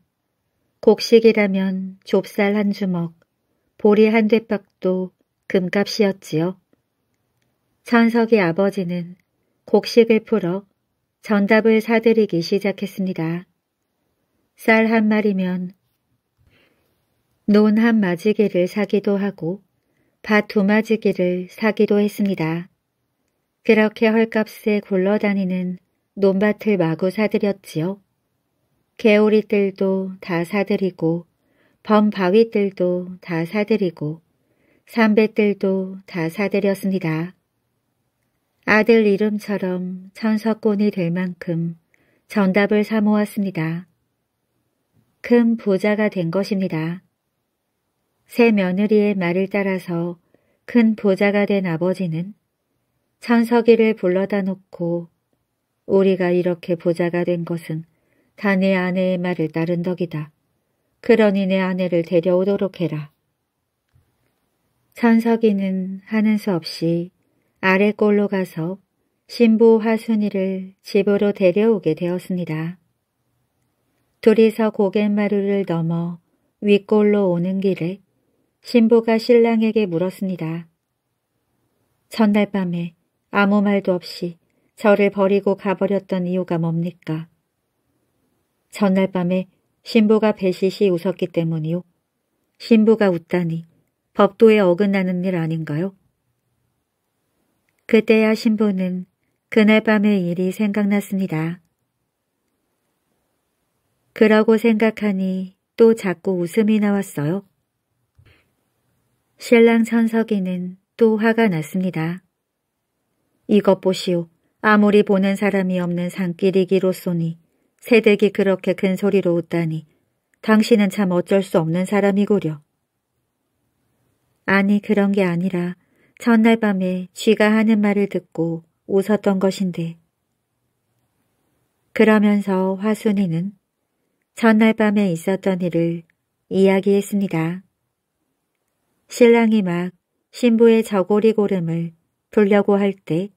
곡식이라면 좁쌀 한 주먹, 보리 한 대박도 금값이었지요. 천석이 아버지는 곡식을 풀어 전답을 사들이기 시작했습니다. 쌀 한 마리면 논 한 마지개를 사기도 하고 밭두 마지개를 사기도 했습니다. 그렇게 헐값에 굴러다니는 논밭을 마구 사들였지요. 개오리들도 다 사들이고 범바위들도 다 사들이고 삼배들도 다 사들였습니다. 아들 이름처럼 천석곤이 될 만큼 전답을 사모았습니다. 큰 부자가 된 것입니다. 새 며느리의 말을 따라서 큰 부자가 된 아버지는 천석이를 불러다 놓고 우리가 이렇게 부자가 된 것은 다 내 아내의 말을 따른 덕이다. 그러니 내 아내를 데려오도록 해라. 천석이는 하는 수 없이 아래 골로 가서 신부 화순이를 집으로 데려오게 되었습니다. 둘이서 고갯마루를 넘어 윗골로 오는 길에 신부가 신랑에게 물었습니다. 전날 밤에 아무 말도 없이 저를 버리고 가버렸던 이유가 뭡니까? 전날 밤에 신부가 배시시 웃었기 때문이요. 신부가 웃다니 법도에 어긋나는 일 아닌가요? 그때야 신부는 그날 밤의 일이 생각났습니다. 그러고 생각하니 또 자꾸 웃음이 나왔어요. 신랑 천석이는 또 화가 났습니다. 이것 보시오. 아무리 보는 사람이 없는 산길이기로쏘니 새댁이 그렇게 큰 소리로 웃다니 당신은 참 어쩔 수 없는 사람이구려. 아니 그런 게 아니라 전날 밤에 쥐가 하는 말을 듣고 웃었던 것인데. 그러면서 화순이는 전날 밤에 있었던 일을 이야기했습니다. 신랑이 막 신부의 저고리 고름을 불려고 할 때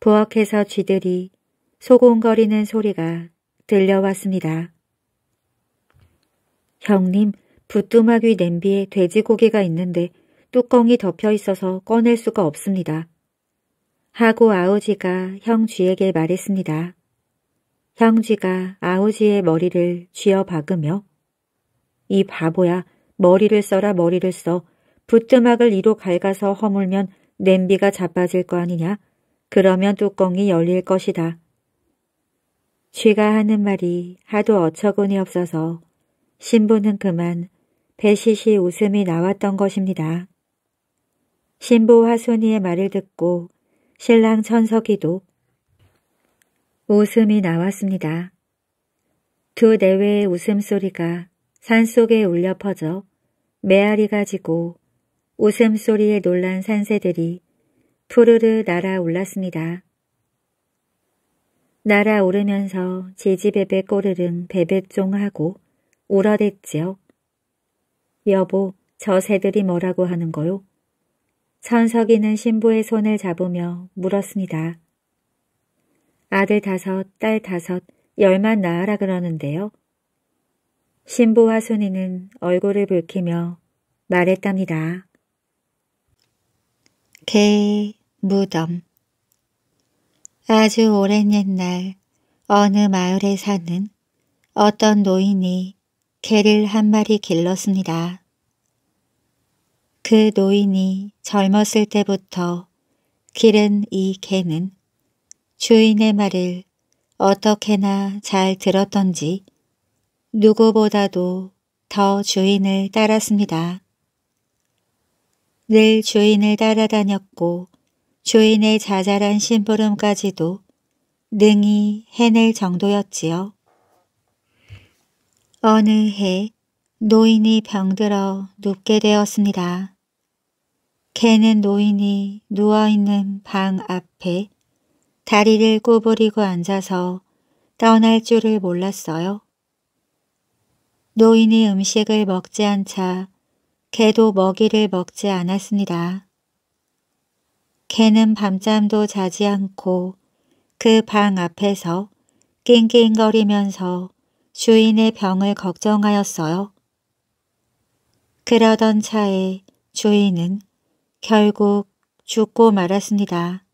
부엌에서 쥐들이 소곤거리는 소리가 들려왔습니다. 형님, 부뚜막위 냄비에 돼지고기가 있는데 뚜껑이 덮여 있어서 꺼낼 수가 없습니다. 하고 아우지가 형쥐에게 말했습니다. 형쥐가 아우지의 머리를 쥐어 박으며 이 바보야 머리를 써라 머리를 써 부뚜막을 이로 갉아서 허물면 냄비가 자빠질 거 아니냐? 그러면 뚜껑이 열릴 것이다. 쥐가 하는 말이 하도 어처구니 없어서 신부는 그만 배시시 웃음이 나왔던 것입니다. 신부 화순이의 말을 듣고 신랑 천석이도 웃음이 나왔습니다. 두 내외의 웃음소리가 산속에 울려 퍼져 메아리 가 지고 웃음소리에 놀란 산새들이 푸르르 날아올랐습니다. 날아오르면서 지지배배 꼬르릉 베베쫑하고 울어댔지요. 여보, 저 새들이 뭐라고 하는 거요? 천석이는 신부의 손을 잡으며 물었습니다. 아들 다섯, 딸 다섯, 열만 낳아라 그러는데요. 신부와 순이는 얼굴을 붉히며 말했답니다. 개 무덤 아주 오랜 옛날 어느 마을에 사는 어떤 노인이 개를 한 마리 길렀습니다. 그 노인이 젊었을 때부터 기른 이 개는 주인의 말을 어떻게나 잘 들었던지 누구보다도 더 주인을 따랐습니다. 늘 주인을 따라다녔고 주인의 자잘한 심부름까지도 능히 해낼 정도였지요. 어느 해 노인이 병들어 눕게 되었습니다. 개는 노인이 누워있는 방 앞에 다리를 구부리고 앉아서 떠날 줄을 몰랐어요. 노인이 음식을 먹지 않자 개도 먹이를 먹지 않았습니다. 개는 밤잠도 자지 않고 그 방 앞에서 낑낑거리면서 주인의 병을 걱정하였어요. 그러던 차에 주인은 결국 죽고 말았습니다.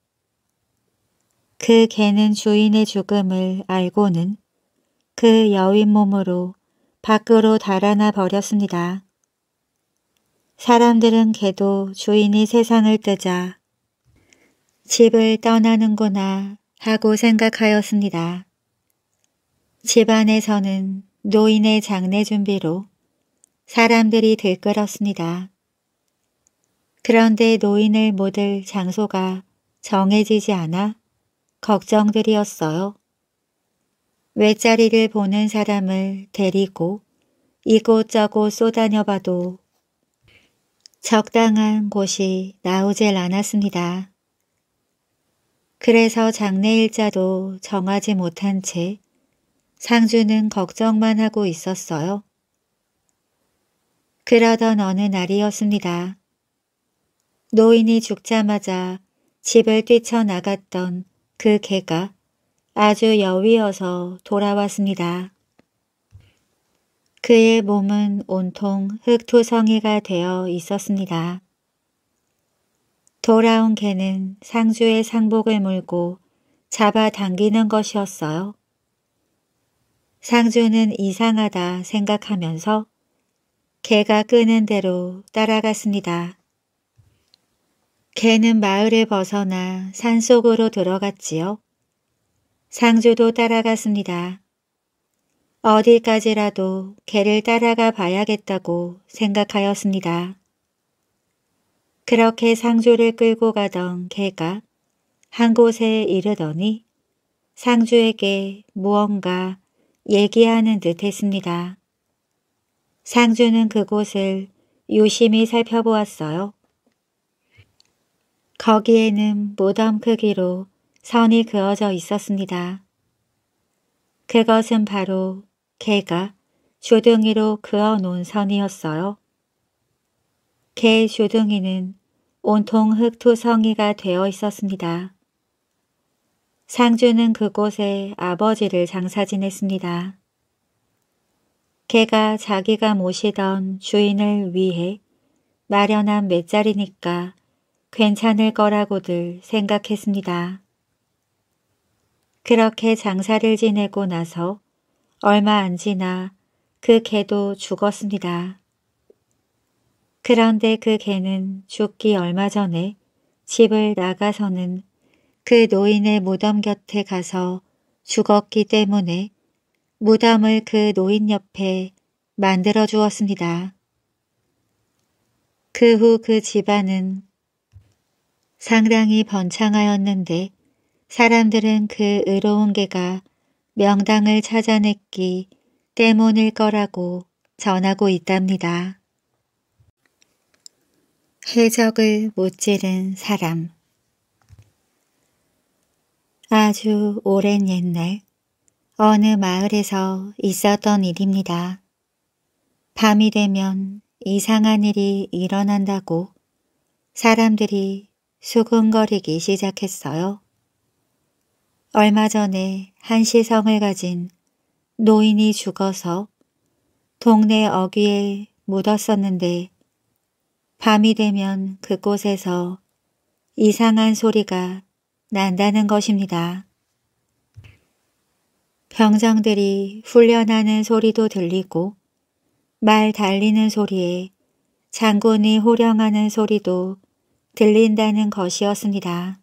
그 개는 주인의 죽음을 알고는 그 여인 몸으로 밖으로 달아나 버렸습니다. 사람들은 개도 주인이 세상을 뜨자 집을 떠나는구나 하고 생각하였습니다. 집안에서는 노인의 장례 준비로 사람들이 들끓었습니다. 그런데 노인을 묻을 장소가 정해지지 않아 걱정들이었어요. 외자리를 보는 사람을 데리고 이곳저곳 쏘다녀봐도 적당한 곳이 나오질 않았습니다. 그래서 장례일자도 정하지 못한 채 상주는 걱정만 하고 있었어요. 그러던 어느 날이었습니다. 노인이 죽자마자 집을 뛰쳐나갔던 그 개가 아주 여위어서 돌아왔습니다. 그의 몸은 온통 흙투성이가 되어 있었습니다. 돌아온 개는 상주의 상복을 물고 잡아당기는 것이었어요. 상주는 이상하다 생각하면서 개가 끄는 대로 따라갔습니다. 개는 마을을 벗어나 산속으로 들어갔지요. 상주도 따라갔습니다. 어디까지라도 개를 따라가 봐야겠다고 생각하였습니다. 그렇게 상주를 끌고 가던 개가 한 곳에 이르더니 상주에게 무언가 얘기하는 듯 했습니다. 상주는 그곳을 유심히 살펴보았어요. 거기에는 무덤 크기로 선이 그어져 있었습니다. 그것은 바로 개가 주둥이로 그어놓은 선이었어요. 개 주둥이는 온통 흙투성이가 되어 있었습니다. 상주는 그곳에 아버지를 장사 지냈습니다. 개가 자기가 모시던 주인을 위해 마련한 맷자리니까 괜찮을 거라고들 생각했습니다. 그렇게 장사를 지내고 나서 얼마 안 지나 그 개도 죽었습니다. 그런데 그 개는 죽기 얼마 전에 집을 나가서는 그 노인의 무덤 곁에 가서 죽었기 때문에 무덤을 그 노인 옆에 만들어 주었습니다. 그 후그 그 집안은 상당히 번창하였는데 사람들은 그 의로운 개가 명당을 찾아냈기 때문일 거라고 전하고 있답니다. 해적을 못지른 사람 아주 오랜 옛날 어느 마을에서 있었던 일입니다. 밤이 되면 이상한 일이 일어난다고 사람들이 수근거리기 시작했어요. 얼마 전에 한 시성을 가진 노인이 죽어서 동네 어귀에 묻었었는데 밤이 되면 그곳에서 이상한 소리가 난다는 것입니다. 병정들이 훈련하는 소리도 들리고 말 달리는 소리에 장군이 호령하는 소리도 들린다는 것이었습니다.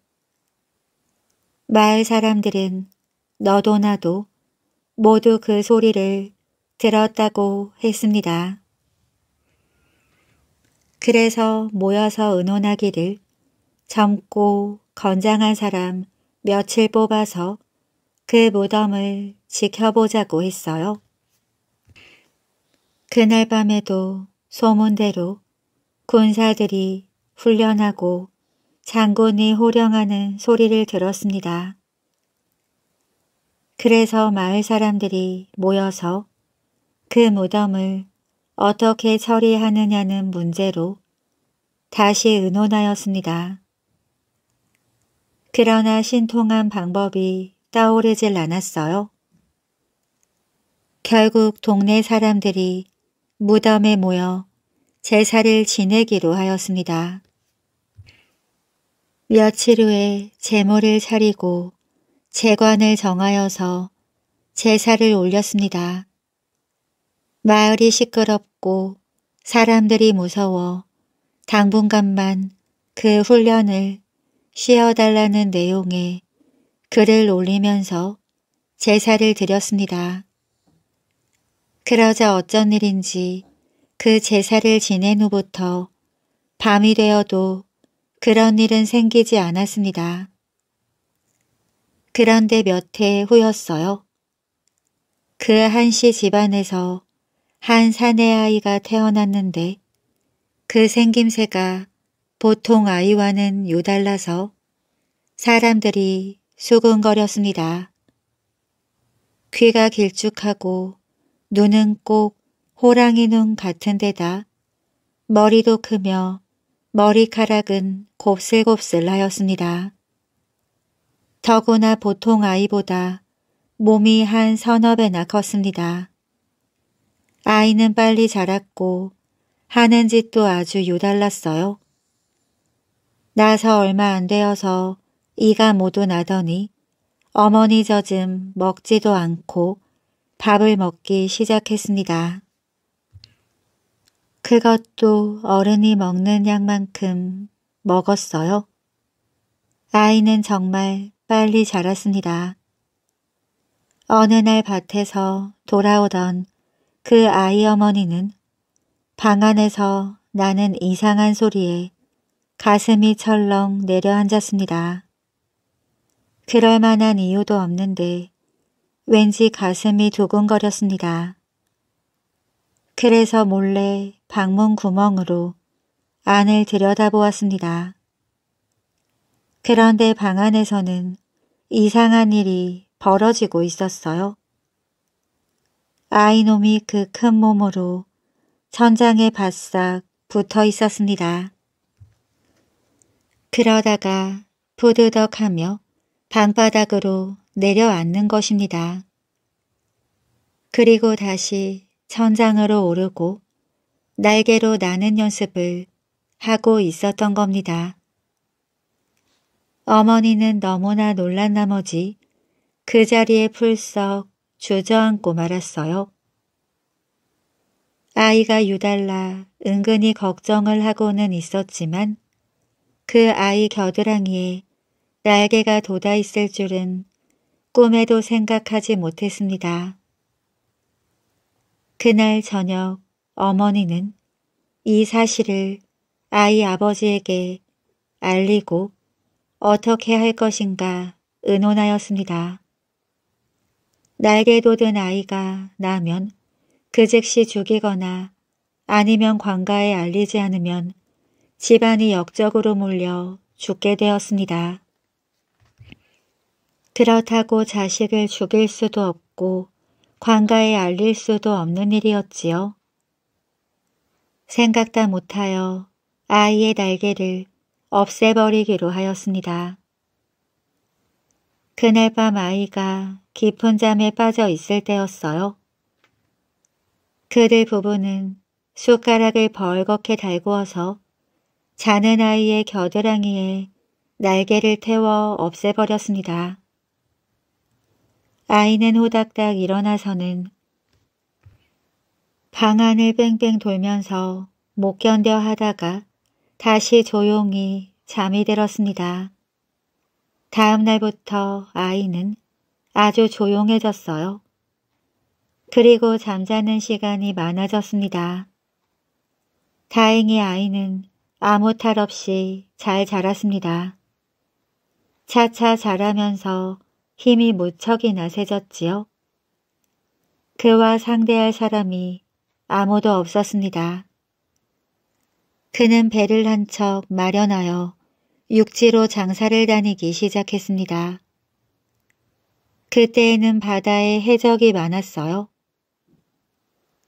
마을 사람들은 너도 나도 모두 그 소리를 들었다고 했습니다. 그래서 모여서 의논하기를 젊고 건장한 사람 며칠 뽑아서 그 무덤을 지켜보자고 했어요. 그날 밤에도 소문대로 군사들이 훈련하고 장군이 호령하는 소리를 들었습니다. 그래서 마을 사람들이 모여서 그 무덤을 어떻게 처리하느냐는 문제로 다시 의논하였습니다. 그러나 신통한 방법이 떠오르질 않았어요. 결국 동네 사람들이 무덤에 모여 제사를 지내기로 하였습니다. 며칠 후에 제모를 차리고 재관을 정하여서 제사를 올렸습니다. 마을이 시끄럽고 사람들이 무서워 당분간만 그 훈련을 쉬어달라는 내용의 글을 올리면서 제사를 드렸습니다. 그러자 어쩐 일인지 그 제사를 지낸 후부터 밤이 되어도 그런 일은 생기지 않았습니다. 그런데 몇 해 후였어요. 그 한씨 집안에서 한 사내 아이가 태어났는데 그 생김새가 보통 아이와는 유달라서 사람들이 수근거렸습니다. 귀가 길쭉하고 눈은 꼭 호랑이 눈 같은 데다 머리도 크며 머리카락은 곱슬곱슬 하였습니다. 더구나 보통 아이보다 몸이 한 서너 배나 컸습니다. 아이는 빨리 자랐고 하는 짓도 아주 유달랐어요. 나서 얼마 안 되어서 이가 모두 나더니 어머니 젖음 먹지도 않고 밥을 먹기 시작했습니다. 그것도 어른이 먹는 양만큼 먹었어요. 아이는 정말 빨리 자랐습니다. 어느 날 밭에서 돌아오던 그 아이 어머니는 방 안에서 나는 이상한 소리에 가슴이 철렁 내려앉았습니다. 그럴 만한 이유도 없는데 왠지 가슴이 두근거렸습니다. 그래서 몰래 방문 구멍으로 안을 들여다보았습니다. 그런데 방 안에서는 이상한 일이 벌어지고 있었어요. 아이놈이 그 큰 몸으로 천장에 바싹 붙어 있었습니다. 그러다가 부드덕하며 방바닥으로 내려앉는 것입니다. 그리고 다시 천장으로 오르고 날개로 나는 연습을 하고 있었던 겁니다. 어머니는 너무나 놀란 나머지 그 자리에 풀썩 주저앉고 말았어요. 아이가 유달라 은근히 걱정을 하고는 있었지만 그 아이 겨드랑이에 날개가 돋아 있을 줄은 꿈에도 생각하지 못했습니다. 그날 저녁 어머니는 이 사실을 아이 아버지에게 알리고 어떻게 할 것인가 의논하였습니다. 날개 돋은 아이가 나면 그 즉시 죽이거나 아니면 관가에 알리지 않으면 집안이 역적으로 몰려 죽게 되었습니다. 그렇다고 자식을 죽일 수도 없고 관가에 알릴 수도 없는 일이었지요. 생각다 못하여 아이의 날개를 없애버리기로 하였습니다. 그날 밤 아이가 깊은 잠에 빠져 있을 때였어요. 그들 부부는 숟가락을 벌겋게 달구어서 자는 아이의 겨드랑이에 날개를 태워 없애버렸습니다. 아이는 호닥닥 일어나서는 방 안을 뺑뺑 돌면서 못 견뎌 하다가 다시 조용히 잠이 들었습니다. 다음 날부터 아이는 아주 조용해졌어요. 그리고 잠자는 시간이 많아졌습니다. 다행히 아이는 아무 탈 없이 잘 자랐습니다. 차차 자라면서 힘이 무척이나 세졌지요. 그와 상대할 사람이 아무도 없었습니다. 그는 배를 한 척 마련하여 육지로 장사를 다니기 시작했습니다. 그때에는 바다에 해적이 많았어요.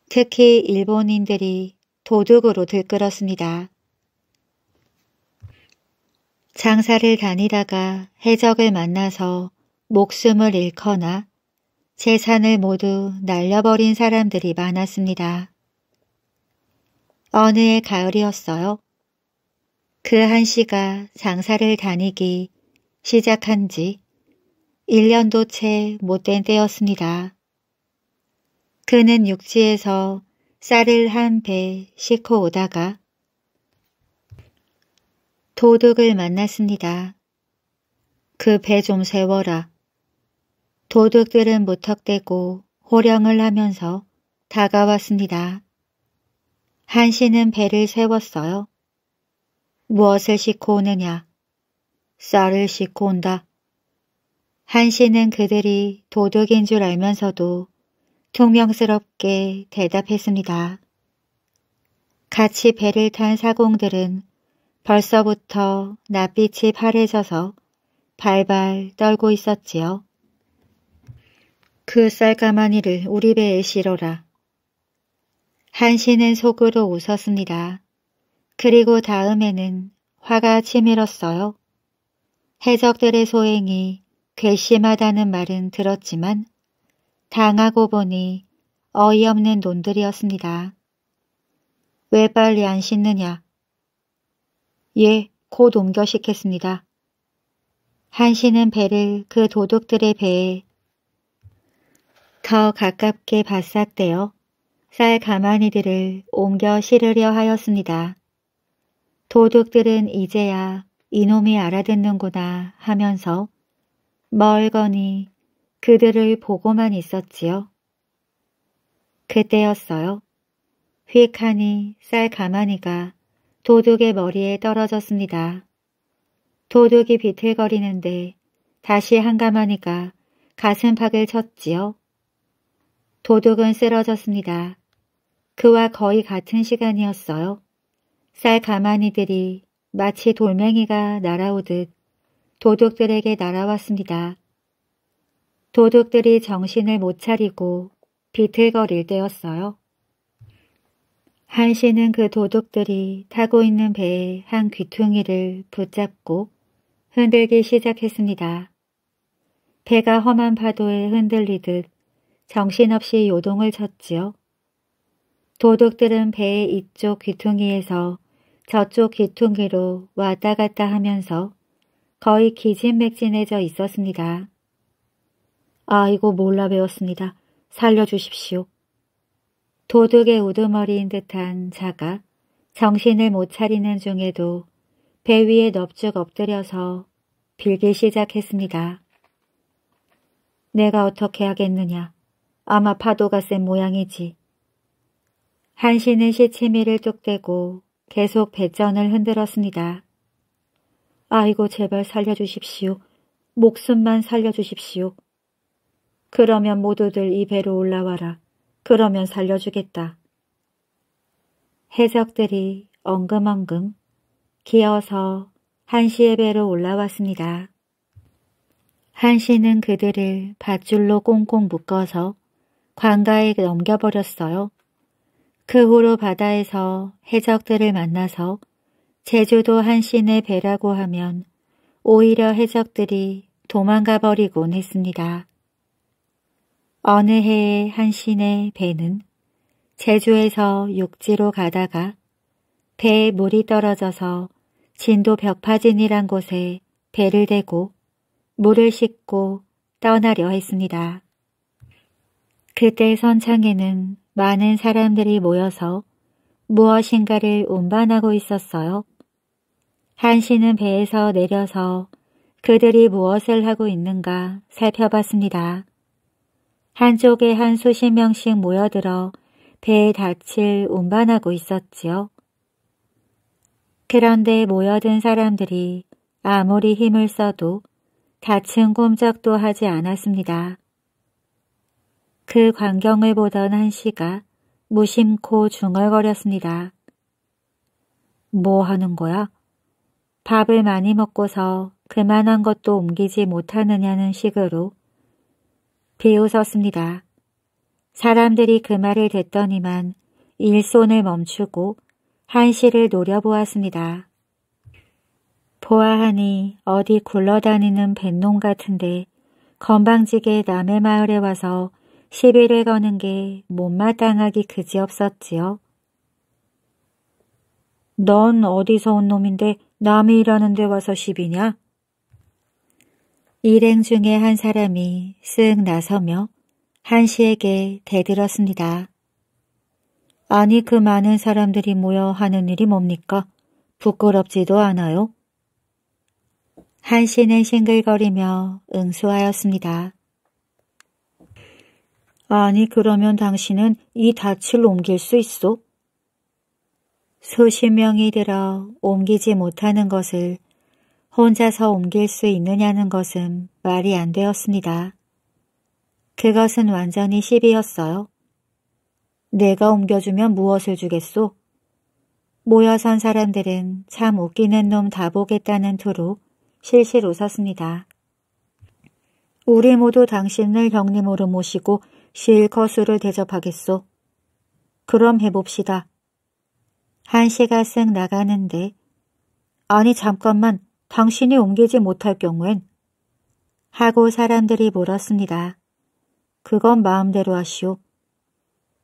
특히 일본인들이 도둑으로 들끓었습니다. 장사를 다니다가 해적을 만나서 목숨을 잃거나 재산을 모두 날려버린 사람들이 많았습니다. 어느 해 가을이었어요. 그 한씨가 장사를 다니기 시작한 지 1년도 채 못된 때였습니다. 그는 육지에서 쌀을 한 배 싣고 오다가 도둑을 만났습니다. 그 배 좀 세워라. 도둑들은 무턱대고 호령을 하면서 다가왔습니다. 한 씨는 배를 세웠어요. 무엇을 싣고 오느냐? 쌀을 싣고 온다. 한 씨는 그들이 도둑인 줄 알면서도 퉁명스럽게 대답했습니다. 같이 배를 탄 사공들은 벌써부터 낯빛이 파래져서 발발 떨고 있었지요. 그 쌀가마니를 우리 배에 실어라. 한씨는 속으로 웃었습니다. 그리고 다음에는 화가 치밀었어요. 해적들의 소행이 괘씸하다는 말은 들었지만 당하고 보니 어이없는 논들이었습니다. 왜 빨리 안 씻느냐? 예, 곧 옮겨 씻겠습니다. 한씨는 배를 그 도둑들의 배에 더 가깝게 바싹대어 쌀 가마니들을 옮겨 실으려 하였습니다. 도둑들은 이제야 이놈이 알아듣는구나 하면서 멀거니 그들을 보고만 있었지요. 그때였어요. 휙하니 쌀 가마니가 도둑의 머리에 떨어졌습니다. 도둑이 비틀거리는데 다시 한 가마니가 가슴팍을 쳤지요. 도둑은 쓰러졌습니다. 그와 거의 같은 시간이었어요. 쌀 가마니들이 마치 돌멩이가 날아오듯 도둑들에게 날아왔습니다. 도둑들이 정신을 못 차리고 비틀거릴 때였어요. 한 씨는 그 도둑들이 타고 있는 배의 한 귀퉁이를 붙잡고 흔들기 시작했습니다. 배가 험한 파도에 흔들리듯 정신없이 요동을 쳤지요. 도둑들은 배의 이쪽 귀퉁이에서 저쪽 귀퉁이로 왔다 갔다 하면서 거의 기진맥진해져 있었습니다. 아이고 몰라 배웠습니다. 살려주십시오. 도둑의 우두머리인 듯한 자가 정신을 못 차리는 중에도 배 위에 넙죽 엎드려서 빌기 시작했습니다. 내가 어떻게 하겠느냐. 아마 파도가 센 모양이지. 한시는 시치미를 뚝대고 계속 배전을 흔들었습니다. 아이고 제발 살려주십시오. 목숨만 살려주십시오. 그러면 모두들 이 배로 올라와라. 그러면 살려주겠다. 해적들이 엉금엉금 기어서 한시의 배로 올라왔습니다. 한시는 그들을 밧줄로 꽁꽁 묶어서 관가에 넘겨버렸어요. 그 후로 바다에서 해적들을 만나서 제주도 한신의 배라고 하면 오히려 해적들이 도망가 버리곤 했습니다. 어느 해에 한신의 배는 제주에서 육지로 가다가 배에 물이 떨어져서 진도 벽파진이란 곳에 배를 대고 물을 싣고 떠나려 했습니다. 그때 선창에는 많은 사람들이 모여서 무엇인가를 운반하고 있었어요. 한 씨는 배에서 내려서 그들이 무엇을 하고 있는가 살펴봤습니다. 한쪽에 한 수십 명씩 모여들어 배에 닻을 운반하고 있었지요. 그런데 모여든 사람들이 아무리 힘을 써도 닻은 꼼짝도 하지 않았습니다. 그 광경을 보던 한씨가 무심코 중얼거렸습니다. 뭐 하는 거야? 밥을 많이 먹고서 그만한 것도 옮기지 못하느냐는 식으로 비웃었습니다. 사람들이 그 말을 듣더니만 일손을 멈추고 한시를 노려보았습니다. 보아하니 어디 굴러다니는 뱃놈 같은데 건방지게 남의 마을에 와서 시비를 거는 게 못마땅하기 그지없었지요. 넌 어디서 온 놈인데 남이 일하는 데 와서 시비냐? 일행 중에 한 사람이 쓱 나서며 한 씨에게 대들었습니다. 아니 그 많은 사람들이 모여 하는 일이 뭡니까? 부끄럽지도 않아요? 한 씨는 싱글거리며 응수하였습니다. 아니 그러면 당신은 이 닻을 옮길 수 있어? 수십 명이 들어 옮기지 못하는 것을 혼자서 옮길 수 있느냐는 것은 말이 안 되었습니다. 그것은 완전히 시비였어요. 내가 옮겨주면 무엇을 주겠소? 모여선 사람들은 참 웃기는 놈 다 보겠다는 투로 실실 웃었습니다. 우리 모두 당신을 형님으로 모시고 술을 대접하겠소. 그럼 해봅시다. 한 시가 쓱 나가는데 아니 잠깐만 당신이 옮기지 못할 경우엔 하고 사람들이 물었습니다. 그건 마음대로 하시오.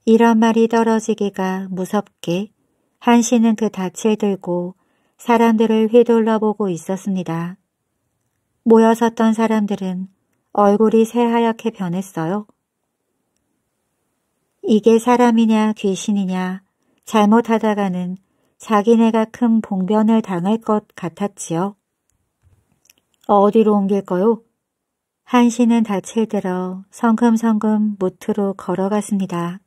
이런 말이 떨어지기가 무섭게 한씨는 그 닻을 들고 사람들을 휘둘러보고 있었습니다. 모여섰던 사람들은 얼굴이 새하얗게 변했어요. 이게 사람이냐 귀신이냐 잘못하다가는 자기네가 큰 봉변을 당할 것 같았지요. 어디로 옮길까요? 한 씨는 닻을 들어 성큼성큼 무트로 걸어갔습니다.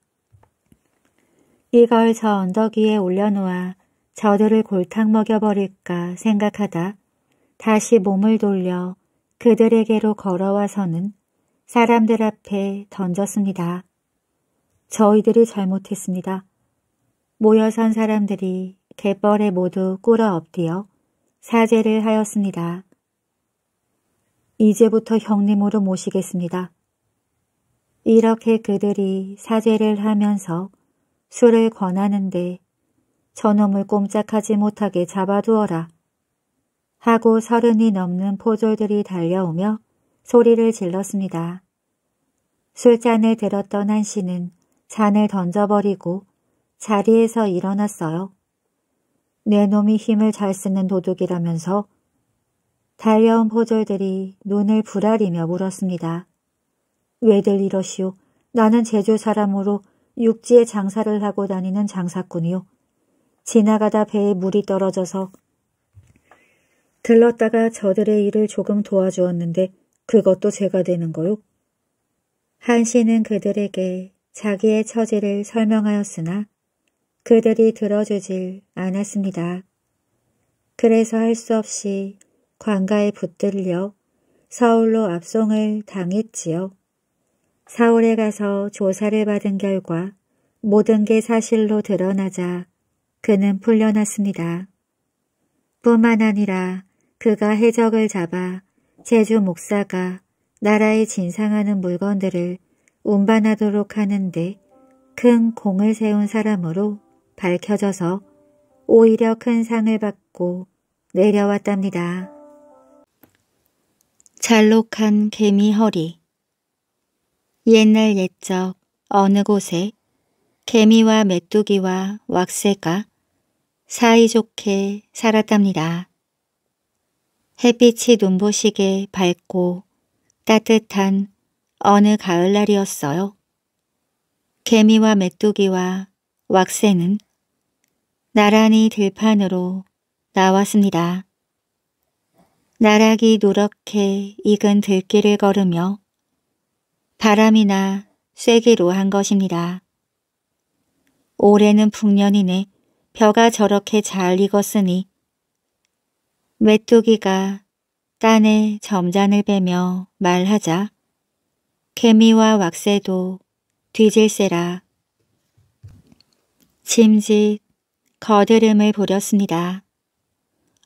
이걸 저 언덕 위에 올려놓아 저들을 골탕 먹여버릴까 생각하다 다시 몸을 돌려 그들에게로 걸어와서는 사람들 앞에 던졌습니다. 저희들이 잘못했습니다. 모여 선 사람들이 갯벌에 모두 꿇어 엎드려 사죄를 하였습니다. 이제부터 형님으로 모시겠습니다. 이렇게 그들이 사죄를 하면서 술을 권하는데 저놈을 꼼짝하지 못하게 잡아두어라. 하고 서른이 넘는 포졸들이 달려오며 소리를 질렀습니다. 술잔을 들었던 한 씨는 잔을 던져버리고 자리에서 일어났어요. 내 놈이 힘을 잘 쓰는 도둑이라면서 달려온 포졸들이 눈을 부라리며 물었습니다. 왜들 이러시오? 나는 제주 사람으로 육지에 장사를 하고 다니는 장사꾼이요. 지나가다 배에 물이 떨어져서 들렀다가 저들의 일을 조금 도와주었는데 그것도 제가 되는 거요. 한 씨는 그들에게 자기의 처지를 설명하였으나 그들이 들어주질 않았습니다. 그래서 할 수 없이 관가에 붙들려 서울로 압송을 당했지요. 서울에 가서 조사를 받은 결과 모든 게 사실로 드러나자 그는 풀려났습니다. 뿐만 아니라 그가 해적을 잡아 제주 목사가 나라에 진상하는 물건들을 운반하도록 하는데 큰 공을 세운 사람으로 밝혀져서 오히려 큰 상을 받고 내려왔답니다. 잘록한 개미 허리 옛날 옛적 어느 곳에 개미와 메뚜기와 왁새가 사이좋게 살았답니다. 햇빛이 눈부시게 밝고 따뜻한 어느 가을날이었어요. 개미와 메뚜기와 왁새는 나란히 들판으로 나왔습니다. 나락이 노랗게 익은 들길을 걸으며 바람이나 쐐기로 한 것입니다. 올해는 풍년이네 벼가 저렇게 잘 익었으니 메뚜기가 딴에 점잔을 빼며 말하자 개미와 왁새도 뒤질세라 짐짓 거드름을 부렸습니다.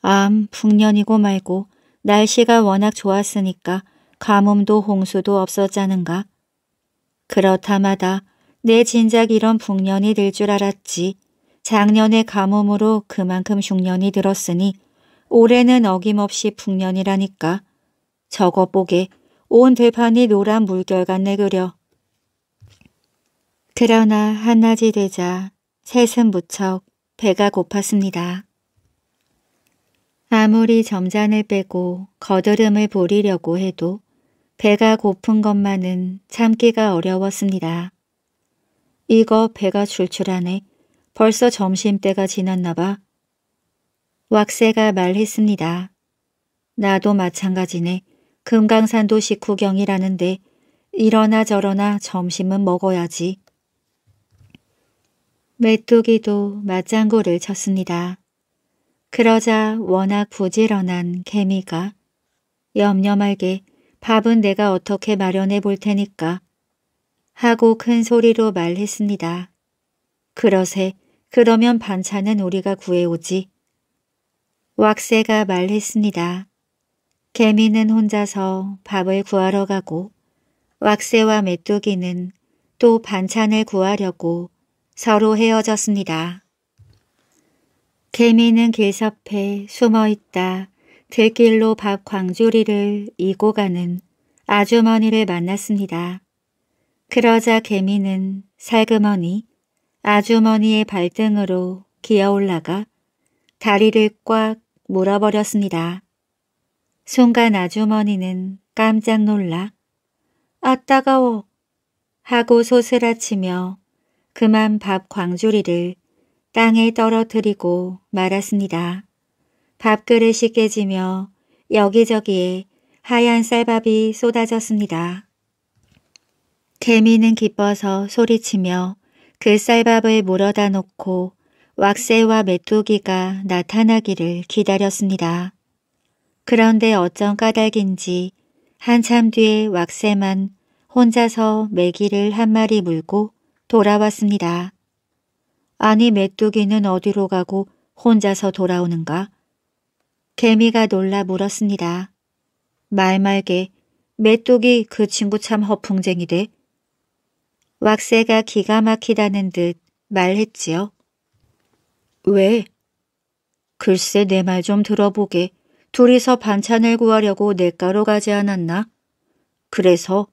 암 풍년이고 말고 날씨가 워낙 좋았으니까 가뭄도 홍수도 없었자는가. 그렇다마다 내 진작 이런 풍년이 들 줄 알았지. 작년에 가뭄으로 그만큼 흉년이 들었으니 올해는 어김없이 풍년이라니까. 저것 보게 온 들판이 노란 물결 같네 그려. 그러나 한낮이 되자 셋은 무척 배가 고팠습니다. 아무리 점잔을 빼고 거드름을 부리려고 해도 배가 고픈 것만은 참기가 어려웠습니다. 이거 배가 출출하네. 벌써 점심때가 지났나 봐. 왁새가 말했습니다. 나도 마찬가지네. 금강산도 식후경이라는데 이러나 저러나 점심은 먹어야지. 메뚜기도 맞장구를 쳤습니다. 그러자 워낙 부지런한 개미가 염려 말게 밥은 내가 어떻게 마련해 볼 테니까 하고 큰 소리로 말했습니다. 그러세 그러면 반찬은 우리가 구해오지. 왁새가 말했습니다. 개미는 혼자서 밥을 구하러 가고 왁새와 메뚜기는 또 반찬을 구하려고 서로 헤어졌습니다. 개미는 길섭에 숨어있다 들길로 밥 광주리를 이고 가는 아주머니를 만났습니다. 그러자 개미는 살그머니 아주머니의 발등으로 기어 올라가 다리를 꽉 물어버렸습니다. 순간 아주머니는 깜짝 놀라 아 따가워 하고 소스라치며 그만 밥 광주리를 땅에 떨어뜨리고 말았습니다. 밥그릇이 깨지며 여기저기에 하얀 쌀밥이 쏟아졌습니다. 개미는 기뻐서 소리치며 그 쌀밥을 물어다 놓고 왁새와 메뚜기가 나타나기를 기다렸습니다. 그런데 어쩐 까닭인지 한참 뒤에 왁새만 혼자서 메기를 한 마리 물고 돌아왔습니다. 아니 메뚜기는 어디로 가고 혼자서 돌아오는가? 개미가 놀라 물었습니다. 말말게 메뚜기 그 친구 참 허풍쟁이대. 왁새가 기가 막히다는 듯 말했지요. 왜? 글쎄 내 말 좀 들어보게. 둘이서 반찬을 구하려고 냇가로 가지 않았나? 그래서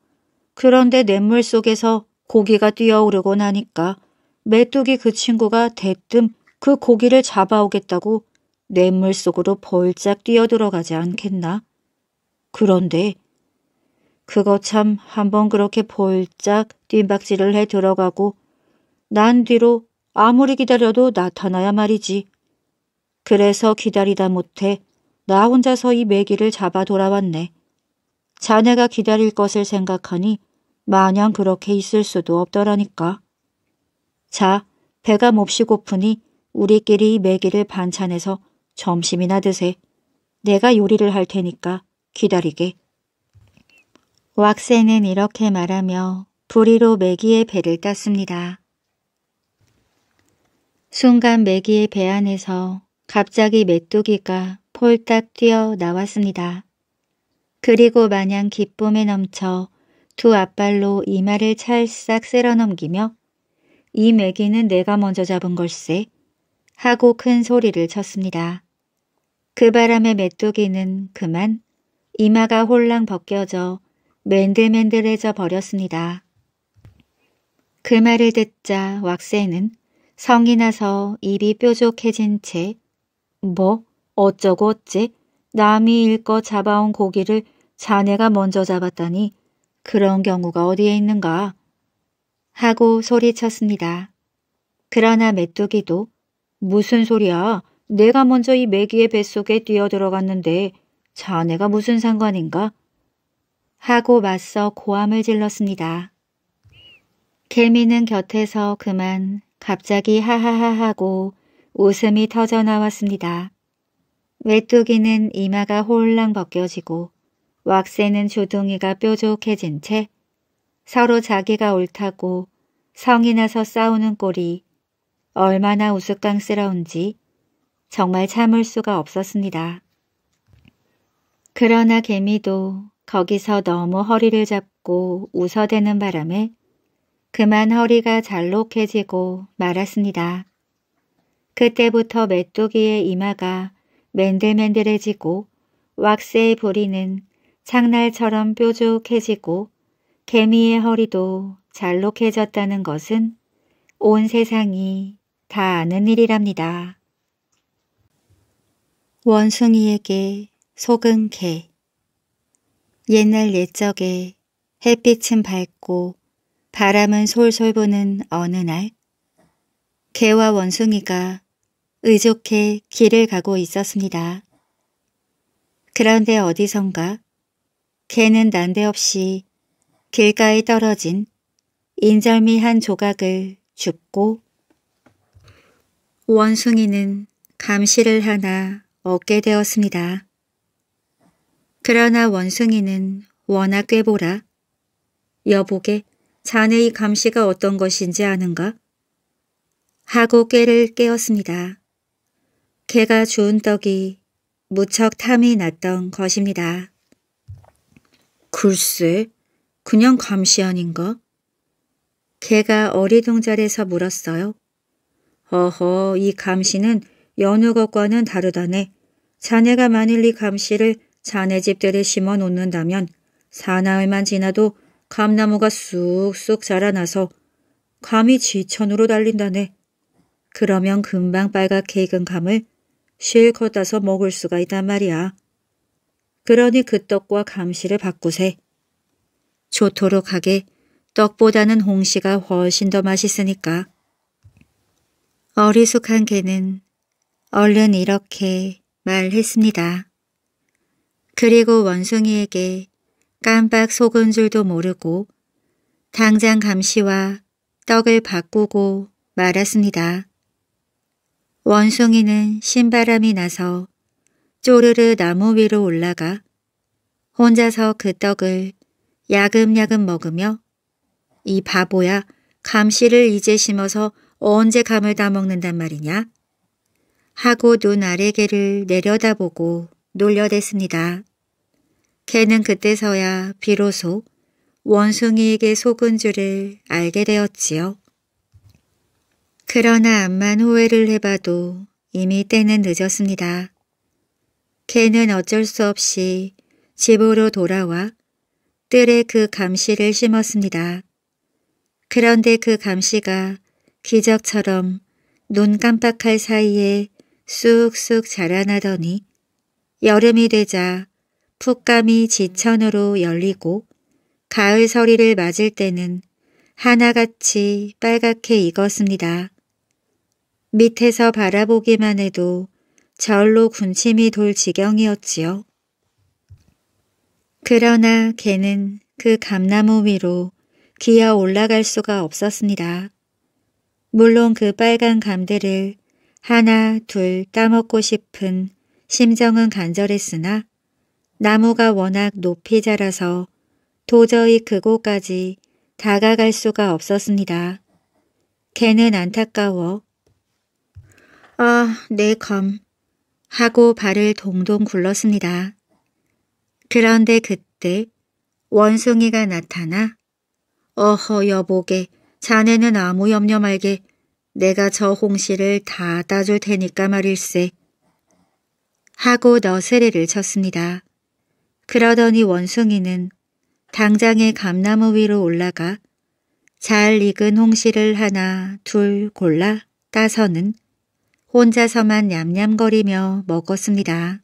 그런데 냇물 속에서 고기가 뛰어오르고 나니까 메뚜기 그 친구가 대뜸 그 고기를 잡아오겠다고 냇물 속으로 벌짝 뛰어들어가지 않겠나? 그런데 그거 참 한번 그렇게 볼짝 뜀박질을 해 들어가고 난 뒤로 아무리 기다려도 나타나야 말이지. 그래서 기다리다 못해 나 혼자서 이 메기를 잡아 돌아왔네. 자네가 기다릴 것을 생각하니 마냥 그렇게 있을 수도 없더라니까. 자, 배가 몹시 고프니 우리끼리 이 메기를 반찬해서 점심이나 드세. 내가 요리를 할 테니까 기다리게. 왁새는 이렇게 말하며 부리로 메기의 배를 땄습니다. 순간 메기의 배 안에서 갑자기 메뚜기가 폴딱 뛰어 나왔습니다. 그리고 마냥 기쁨에 넘쳐 두 앞발로 이마를 찰싹 쓸어넘기며 이 메기는 내가 먼저 잡은 걸세 하고 큰 소리를 쳤습니다. 그 바람에 메뚜기는 그만 이마가 홀랑 벗겨져 맨들맨들해져 버렸습니다. 그 말을 듣자 왁새는 성이 나서 입이 뾰족해진 채 뭐? 어쩌고 어째? 남이 일껏 잡아온 고기를 자네가 먼저 잡았다니 그런 경우가 어디에 있는가? 하고 소리쳤습니다. 그러나 메뚜기도 무슨 소리야? 내가 먼저 이 메기의 뱃속에 뛰어들어갔는데 자네가 무슨 상관인가? 하고 맞서 고함을 질렀습니다. 개미는 곁에서 그만 갑자기 하하하 하고 웃음이 터져 나왔습니다. 메뚜기는 이마가 홀랑 벗겨지고 왁새는 주둥이가 뾰족해진 채 서로 자기가 옳다고 성이 나서 싸우는 꼴이 얼마나 우스꽝스러운지 정말 참을 수가 없었습니다. 그러나 개미도 거기서 너무 허리를 잡고 웃어대는 바람에 그만 허리가 잘록해지고 말았습니다. 그때부터 메뚜기의 이마가 맨들맨들해지고 왁스의 부리는 창날처럼 뾰족해지고 개미의 허리도 잘록해졌다는 것은 온 세상이 다 아는 일이랍니다. 원숭이에게 속은 개 옛날 옛적에 햇빛은 밝고 바람은 솔솔 부는 어느 날 개와 원숭이가 의족해 길을 가고 있었습니다. 그런데 어디선가 개는 난데없이 길가에 떨어진 인절미 한 조각을 줍고 원숭이는 감시를 하나 얻게 되었습니다. 그러나 원숭이는 워낙 꾀보라 여보게 자네의 감시가 어떤 것인지 아는가? 하고 깨를 깨었습니다. 개가 주운 떡이 무척 탐이 났던 것입니다. 글쎄, 그냥 감시 아닌가? 개가 어리둥절해서 물었어요. 어허, 이 감시는 여느 것과는 다르다네. 자네가 만일 이 감시를 자네 집들에 심어 놓는다면 사나흘만 지나도 감나무가 쑥쑥 자라나서 감이 지천으로 달린다네. 그러면 금방 빨갛게 익은 감을 실컷 따서 먹을 수가 있단 말이야. 그러니 그 떡과 감시를 바꾸세. 좋도록 하게 떡보다는 홍시가 훨씬 더 맛있으니까. 어리숙한 개는 얼른 이렇게 말했습니다. 그리고 원숭이에게 깜빡 속은 줄도 모르고 당장 감시와 떡을 바꾸고 말았습니다. 원숭이는 신바람이 나서 쪼르르 나무 위로 올라가 혼자서 그 떡을 야금야금 먹으며 이 바보야 감시를 이제 심어서 언제 감을 다 먹는단 말이냐? 하고 눈 아래개를 내려다보고 놀려댔습니다. 개는 그때서야 비로소 원숭이에게 속은 줄을 알게 되었지요. 그러나 암만 후회를 해봐도 이미 때는 늦었습니다. 개는 어쩔 수 없이 집으로 돌아와 뜰에 그 감시를 심었습니다. 그런데 그 감시가 기적처럼 눈 깜빡할 사이에 쑥쑥 자라나더니 여름이 되자 풋감이 지천으로 열리고 가을 서리를 맞을 때는 하나같이 빨갛게 익었습니다. 밑에서 바라보기만 해도 절로 군침이 돌 지경이었지요. 그러나 개는 그 감나무 위로 기어 올라갈 수가 없었습니다. 물론 그 빨간 감들을 하나 둘 따먹고 싶은 심정은 간절했으나 나무가 워낙 높이 자라서 도저히 그곳까지 다가갈 수가 없었습니다. 개는 안타까워 아, 내감 하고 발을 동동 굴렀습니다. 그런데 그때 원숭이가 나타나 어허 여보게 자네는 아무 염려 말게 내가 저 홍시를 다 따줄 테니까 말일세. 하고 너스레를 쳤습니다. 그러더니 원숭이는 당장에 감나무 위로 올라가 잘 익은 홍시를 하나 둘 골라 따서는 혼자서만 냠냠거리며 먹었습니다.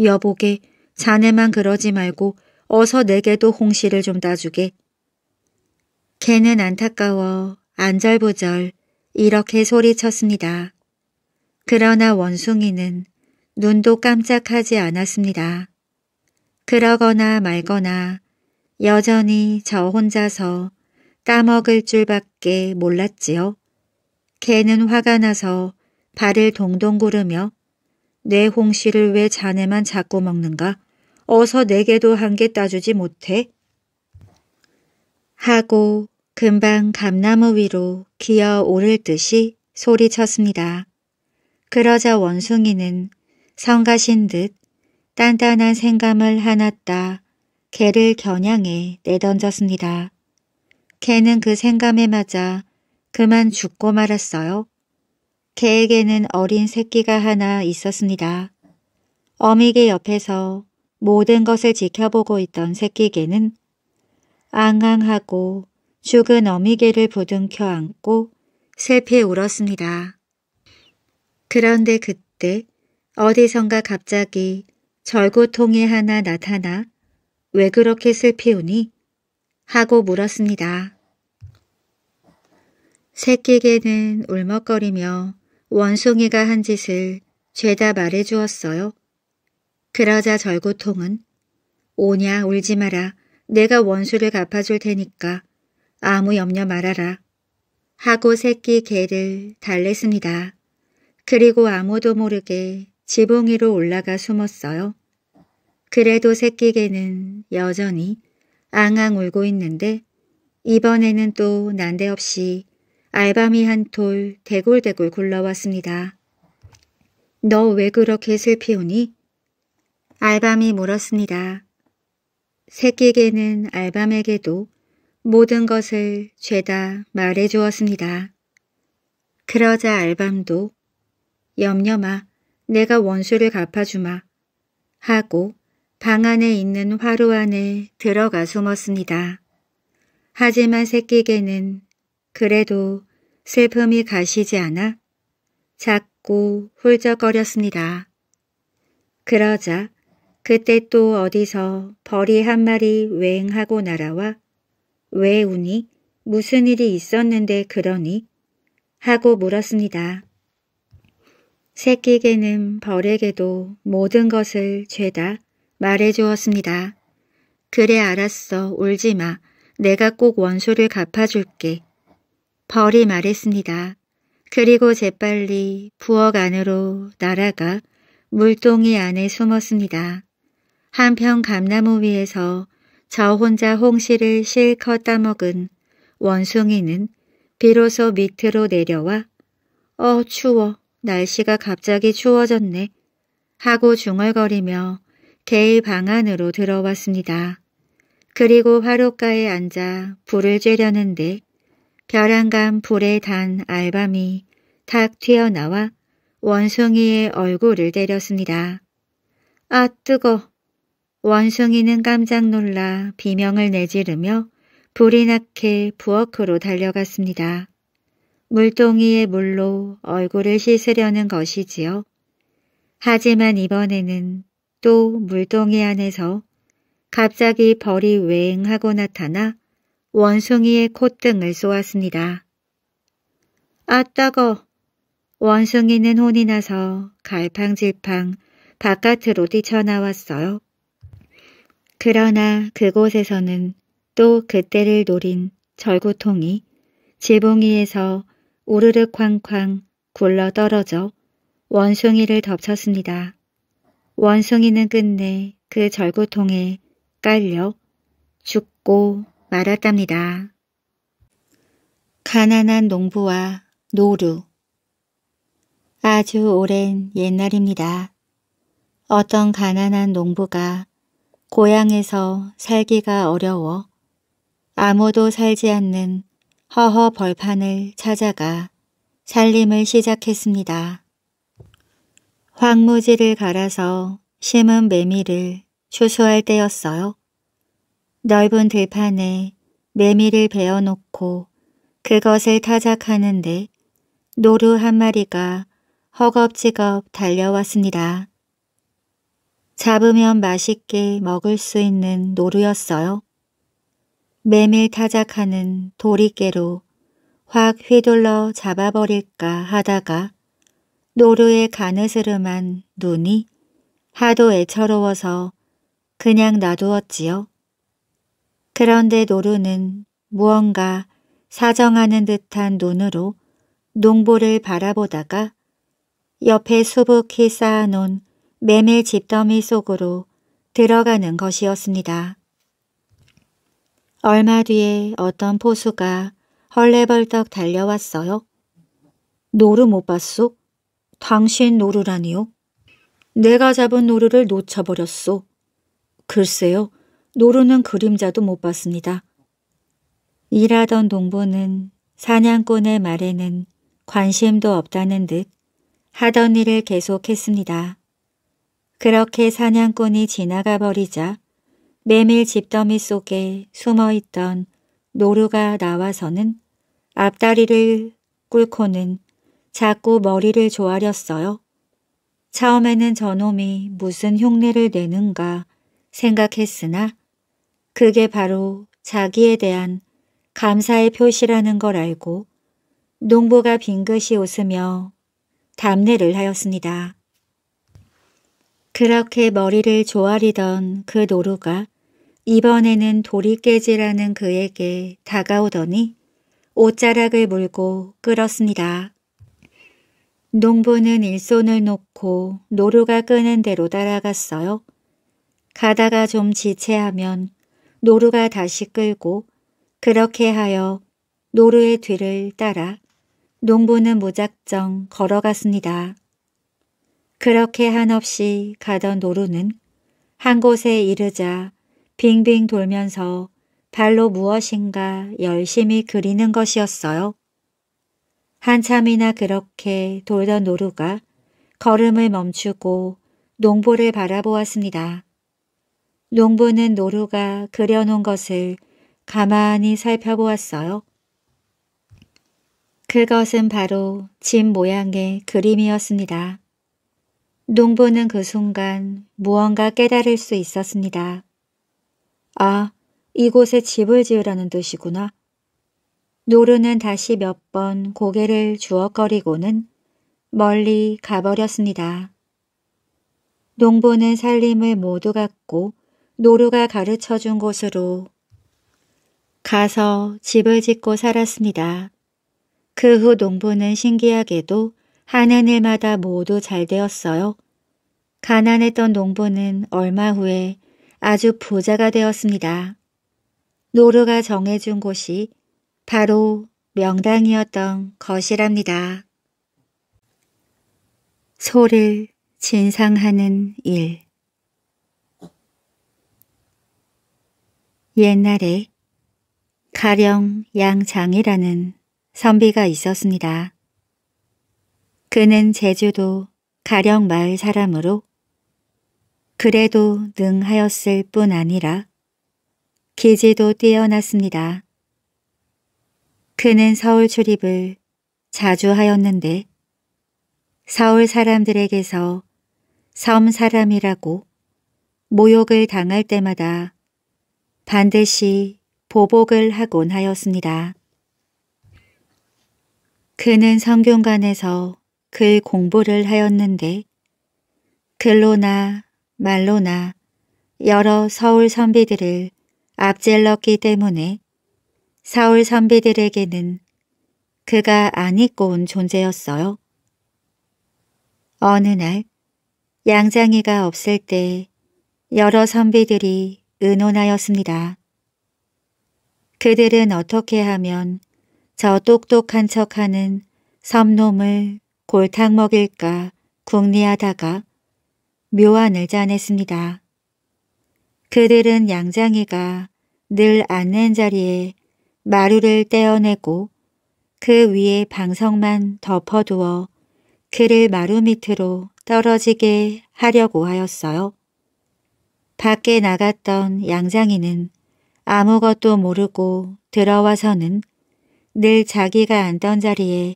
여보게 자네만 그러지 말고 어서 내게도 홍시를 좀 따주게. 개는 안타까워 안절부절 이렇게 소리쳤습니다. 그러나 원숭이는 눈도 깜짝하지 않았습니다. 그러거나 말거나 여전히 저 혼자서 따먹을 줄밖에 몰랐지요. 개는 화가 나서 발을 동동 구르며 내 홍시를 왜 자네만 자꾸 먹는가? 어서 내게도 한 개 따주지 못해? 하고 금방 감나무 위로 기어 오를 듯이 소리쳤습니다. 그러자 원숭이는 성가신 듯 단단한 생감을 하나 따 개를 겨냥해 내던졌습니다. 개는 그 생감에 맞아 그만 죽고 말았어요. 개에게는 어린 새끼가 하나 있었습니다. 어미개 옆에서 모든 것을 지켜보고 있던 새끼 개는 앙앙하고 죽은 어미개를 부둥켜 안고 슬피 울었습니다. 그런데 그때 어디선가 갑자기 절구통이 하나 나타나 왜 그렇게 슬피 우니? 하고 물었습니다. 새끼개는 울먹거리며 원숭이가 한 짓을 죄다 말해 주었어요. 그러자 절구통은 오냐 울지 마라. 내가 원수를 갚아줄 테니까 아무 염려 말아라. 하고 새끼 개를 달랬습니다. 그리고 아무도 모르게 지붕 위로 올라가 숨었어요. 그래도 새끼 개는 여전히 앙앙 울고 있는데 이번에는 또 난데없이 알밤이 한 톨 대굴대굴 굴러왔습니다. 너 왜 그렇게 슬피우니? 알밤이 물었습니다. 새끼개는 알밤에게도 모든 것을 죄다 말해 주었습니다. 그러자 알밤도 염려마 내가 원수를 갚아주마 하고 방 안에 있는 화로 안에 들어가 숨었습니다. 하지만 새끼개는 그래도 슬픔이 가시지 않아 자꾸 훌쩍거렸습니다. 그러자 그때 또 어디서 벌이 한 마리 웽하고 날아와 왜 우니? 무슨 일이 있었는데 그러니? 하고 물었습니다. 새끼개는 벌에게도 모든 것을 죄다 말해주었습니다. 그래 알았어 울지마 내가 꼭 원수를 갚아줄게. 벌이 말했습니다. 그리고 재빨리 부엌 안으로 날아가 물동이 안에 숨었습니다. 한편 감나무 위에서 저 혼자 홍시를 실컷 따먹은 원숭이는 비로소 밑으로 내려와 어 추워 날씨가 갑자기 추워졌네 하고 중얼거리며 개의 방 안으로 들어왔습니다. 그리고 화로가에 앉아 불을 쬐려는데 벼랑간 불에 단 알밤이 탁 튀어나와 원숭이의 얼굴을 때렸습니다. 아 뜨거! 원숭이는 깜짝 놀라 비명을 내지르며 불이 나게 부엌으로 달려갔습니다. 물동이의 물로 얼굴을 씻으려는 것이지요. 하지만 이번에는 또 물동이 안에서 갑자기 벌이 웽 하고 나타나 원숭이의 콧등을 쏘았습니다. 아 따거! 원숭이는 혼이 나서 갈팡질팡 바깥으로 뛰쳐나왔어요. 그러나 그곳에서는 또 그때를 노린 절구통이 지붕 위에서 우르르 쾅쾅 굴러 떨어져 원숭이를 덮쳤습니다. 원숭이는 끝내 그 절구통에 깔려 죽고 말았답니다. 가난한 농부와 노루 아주 오랜 옛날입니다. 어떤 가난한 농부가 고향에서 살기가 어려워 아무도 살지 않는 허허 벌판을 찾아가 살림을 시작했습니다. 황무지를 갈아서 심은 메밀을 추수할 때였어요. 넓은 들판에 메밀을 베어놓고 그것을 타작하는데 노루 한 마리가 허겁지겁 달려왔습니다. 잡으면 맛있게 먹을 수 있는 노루였어요. 메밀 타작하는 도리깨로 확 휘둘러 잡아버릴까 하다가 노루의 가느스름한 눈이 하도 애처로워서 그냥 놔두었지요. 그런데 노루는 무언가 사정하는 듯한 눈으로 농부를 바라보다가 옆에 수북히 쌓아놓은 메밀 집더미 속으로 들어가는 것이었습니다. 얼마 뒤에 어떤 포수가 헐레벌떡 달려왔어요. 노루 못 봤소? 당신 노루라니요? 내가 잡은 노루를 놓쳐버렸소. 글쎄요. 노루는 그림자도 못 봤습니다. 일하던 농부는 사냥꾼의 말에는 관심도 없다는 듯 하던 일을 계속했습니다. 그렇게 사냥꾼이 지나가 버리자 메밀 집더미 속에 숨어있던 노루가 나와서는 앞다리를 꿇고는 자꾸 머리를 조아렸어요. 처음에는 저놈이 무슨 흉내를 내는가 생각했으나 그게 바로 자기에 대한 감사의 표시라는 걸 알고 농부가 빙긋이 웃으며 답례를 하였습니다. 그렇게 머리를 조아리던 그 노루가 이번에는 도리깨지라는 그에게 다가오더니 옷자락을 물고 끌었습니다. 농부는 일손을 놓고 노루가 끄는 대로 따라갔어요. 가다가 좀 지체하면 노루가 다시 끌고 그렇게 하여 노루의 뒤를 따라 농부는 무작정 걸어갔습니다. 그렇게 한없이 가던 노루는 한 곳에 이르자 빙빙 돌면서 발로 무엇인가 열심히 그리는 것이었어요. 한참이나 그렇게 돌던 노루가 걸음을 멈추고 농부를 바라보았습니다. 농부는 노루가 그려놓은 것을 가만히 살펴보았어요. 그것은 바로 집 모양의 그림이었습니다. 농부는 그 순간 무언가 깨달을 수 있었습니다. 아, 이곳에 집을 지으라는 뜻이구나. 노루는 다시 몇 번 고개를 주걱거리고는 멀리 가버렸습니다. 농부는 살림을 모두 갖고 노루가 가르쳐 준 곳으로 가서 집을 짓고 살았습니다. 그 후 농부는 신기하게도 하는 일마다 모두 잘 되었어요. 가난했던 농부는 얼마 후에 아주 부자가 되었습니다. 노루가 정해준 곳이 바로 명당이었던 것이랍니다. 소를 진상하는 일 옛날에 가령 양장이라는 선비가 있었습니다. 그는 제주도 가령 마을 사람으로 그래도 능하였을 뿐 아니라 기지도 뛰어났습니다. 그는 서울 출입을 자주 하였는데 서울 사람들에게서 섬 사람이라고 모욕을 당할 때마다 반드시 보복을 하곤 하였습니다. 그는 성균관에서 글 공부를 하였는데 글로나 말로나 여러 서울 선비들을 앞질렀기 때문에 서울 선비들에게는 그가 안 잊고 온 존재였어요. 어느 날 양장이가 없을 때 여러 선비들이 의논하였습니다. 그들은 어떻게 하면 저 똑똑한 척하는 섬놈을 골탕 먹일까 궁리하다가 묘안을 짜냈습니다. 그들은 양장이가 늘 앉는 자리에 마루를 떼어내고 그 위에 방석만 덮어두어 그를 마루 밑으로 떨어지게 하려고 하였어요. 밖에 나갔던 양장이는 아무것도 모르고 들어와서는 늘 자기가 앉던 자리에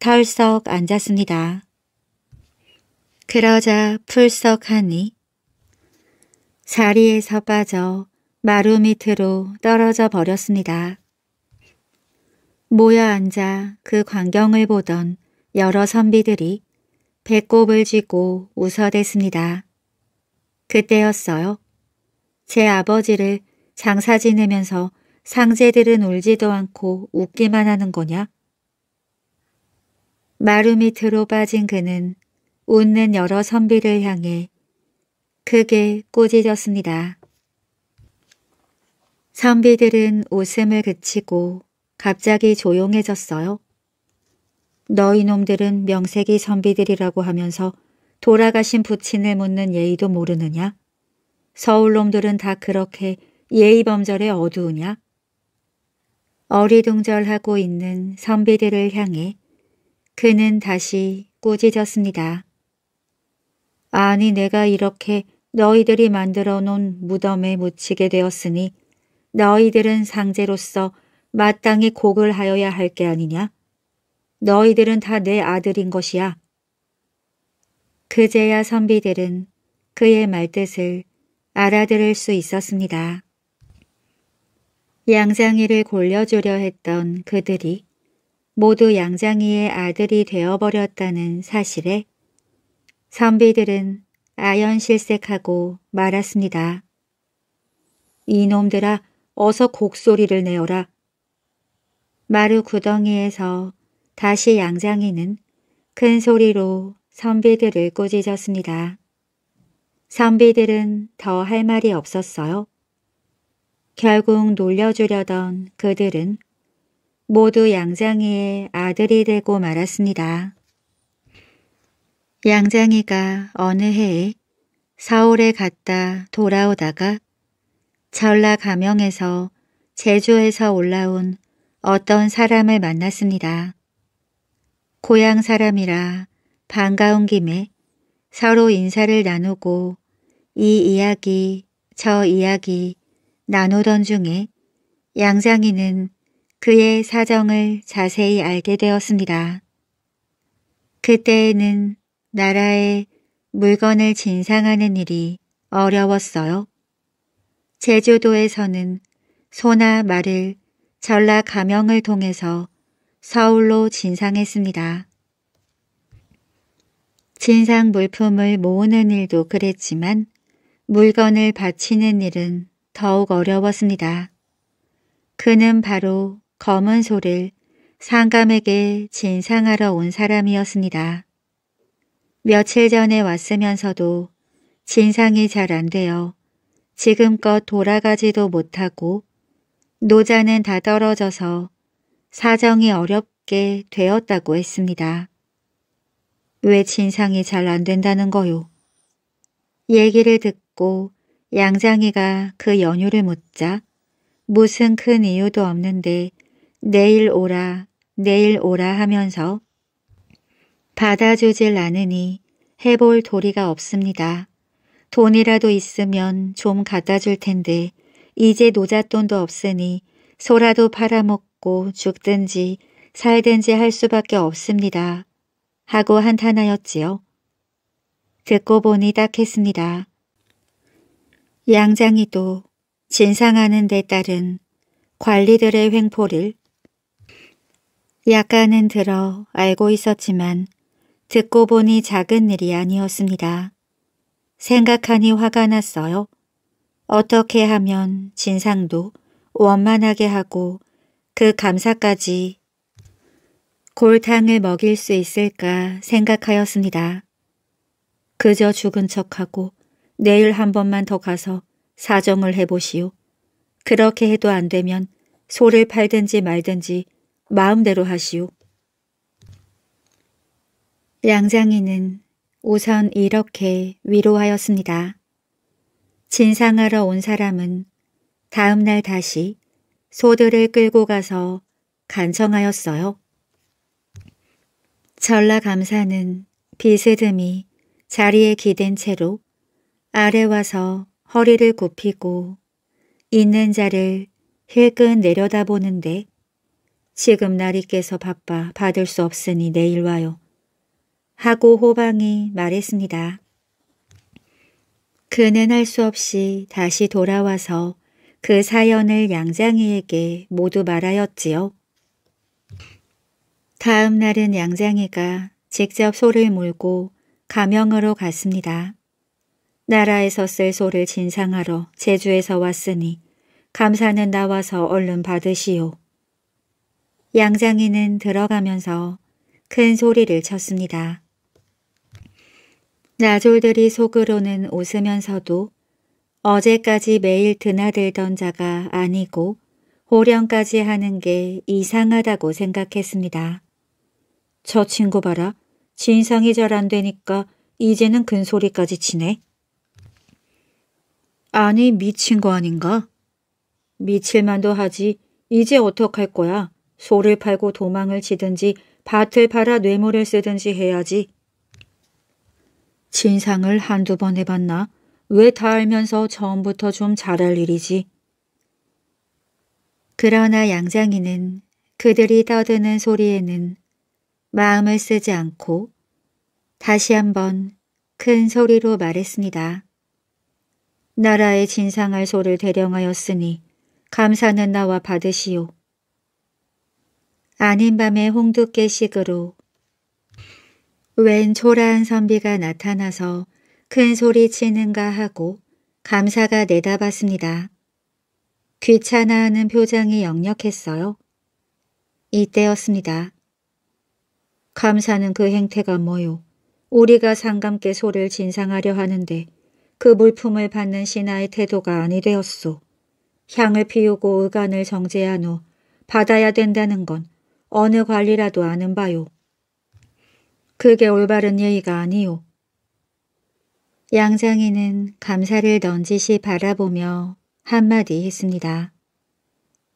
털썩 앉았습니다. 그러자 풀썩하니 자리에서 빠져 마루 밑으로 떨어져 버렸습니다. 모여 앉아 그 광경을 보던 여러 선비들이 배꼽을 쥐고 웃어댔습니다. 그때였어요. 제 아버지를 장사 지내면서 상제들은 울지도 않고 웃기만 하는 거냐? 마루 밑으로 빠진 그는 웃는 여러 선비를 향해 크게 꾸짖었습니다. 선비들은 웃음을 그치고 갑자기 조용해졌어요. 너희 놈들은 명색이 선비들이라고 하면서 돌아가신 부친을 묻는 예의도 모르느냐? 서울 놈들은 다 그렇게 예의범절에 어두우냐? 어리둥절하고 있는 선비들을 향해 그는 다시 꾸짖었습니다. 아니 내가 이렇게 너희들이 만들어 놓은 무덤에 묻히게 되었으니 너희들은 상제로서 마땅히 곡을 하여야 할 게 아니냐? 너희들은 다 내 아들인 것이야. 그제야 선비들은 그의 말뜻을 알아들을 수 있었습니다. 양장이를 골려주려 했던 그들이 모두 양장이의 아들이 되어버렸다는 사실에 선비들은 아연실색하고 말았습니다. 이놈들아 어서 곡소리를 내어라. 마루 구덩이에서 다시 양장이는 큰 소리로 선비들을 꾸짖었습니다. 선비들은 더 할 말이 없었어요. 결국 놀려주려던 그들은 모두 양장이의 아들이 되고 말았습니다. 양장이가 어느 해에 서울에 갔다 돌아오다가 전라 가명에서 제주에서 올라온 어떤 사람을 만났습니다. 고향 사람이라 반가운 김에 서로 인사를 나누고 이 이야기 저 이야기 나누던 중에 양장이는 그의 사정을 자세히 알게 되었습니다. 그때에는 나라에 물건을 진상하는 일이 어려웠어요. 제주도에서는 소나 말을 전라 가명을 통해서 서울로 진상했습니다. 진상 물품을 모으는 일도 그랬지만 물건을 바치는 일은 더욱 어려웠습니다. 그는 바로 검은 소를 상감에게 진상하러 온 사람이었습니다. 며칠 전에 왔으면서도 진상이 잘 안 되어 지금껏 돌아가지도 못하고 노자는 다 떨어져서 사정이 어렵게 되었다고 했습니다. 왜 진상이 잘 안 된다는 거요? 얘기를 듣고 양장이가 그 연유를 묻자 무슨 큰 이유도 없는데 내일 오라 내일 오라 하면서 받아주질 않으니 해볼 도리가 없습니다. 돈이라도 있으면 좀 갖다 줄 텐데 이제 노잣돈도 없으니 소라도 팔아먹고 죽든지 살든지 할 수밖에 없습니다. 하고 한탄하였지요. 듣고 보니 딱했습니다. 양장이도 진상하는 데 따른 관리들의 횡포를 약간은 들어 알고 있었지만 듣고 보니 작은 일이 아니었습니다. 생각하니 화가 났어요. 어떻게 하면 진상도 원만하게 하고 그 감사까지 골탕을 먹일 수 있을까 생각하였습니다. 그저 죽은 척하고 내일 한 번만 더 가서 사정을 해보시오. 그렇게 해도 안 되면 소를 팔든지 말든지 마음대로 하시오. 양장이는 우선 이렇게 위로하였습니다. 진상하러 온 사람은 다음날 다시 소들을 끌고 가서 간청하였어요. 전라 감사는 비스듬히 자리에 기댄 채로 아래 와서 허리를 굽히고 있는 자를 힐끗 내려다보는데 지금 깨서 바빠 받을 수 없으니 내일 와요. 하고 호방이 말했습니다. 그는 할 수 없이 다시 돌아와서 그 사연을 양장이에게 모두 말하였지요. 다음 날은 양장이가 직접 소를 몰고 가명으로 갔습니다. 나라에서 쓸 소를 진상하러 제주에서 왔으니 감사는 나와서 얼른 받으시오. 양장이는 들어가면서 큰 소리를 쳤습니다. 나졸들이 속으로는 웃으면서도 어제까지 매일 드나들던 자가 아니고 호령까지 하는 게 이상하다고 생각했습니다. 저 친구 봐라. 진상이 잘 안 되니까 이제는 큰 소리까지 치네. 아니 미친 거 아닌가? 미칠만도 하지. 이제 어떡할 거야. 소를 팔고 도망을 치든지 밭을 팔아 뇌물을 쓰든지 해야지. 진상을 한두 번 해봤나? 왜 다 알면서 처음부터 좀 잘할 일이지? 그러나 양장이는 그들이 떠드는 소리에는 마음을 쓰지 않고 다시 한번 큰 소리로 말했습니다. 나라의 진상할 소를 대령하였으니 감사는 나와 받으시오. 아닌 밤에 홍두깨식으로 웬 초라한 선비가 나타나서 큰 소리 치는가 하고 감사가 내다봤습니다. 귀찮아하는 표정이 역력했어요. 이때였습니다. 감사는 그 행태가 뭐요? 우리가 상감께 소를 진상하려 하는데 그 물품을 받는 신하의 태도가 아니 되었소. 향을 피우고 의간을 정제한 후 받아야 된다는 건 어느 관리라도 아는 바요. 그게 올바른 예의가 아니오. 양장이는 감사를 넌지시 바라보며 한마디 했습니다.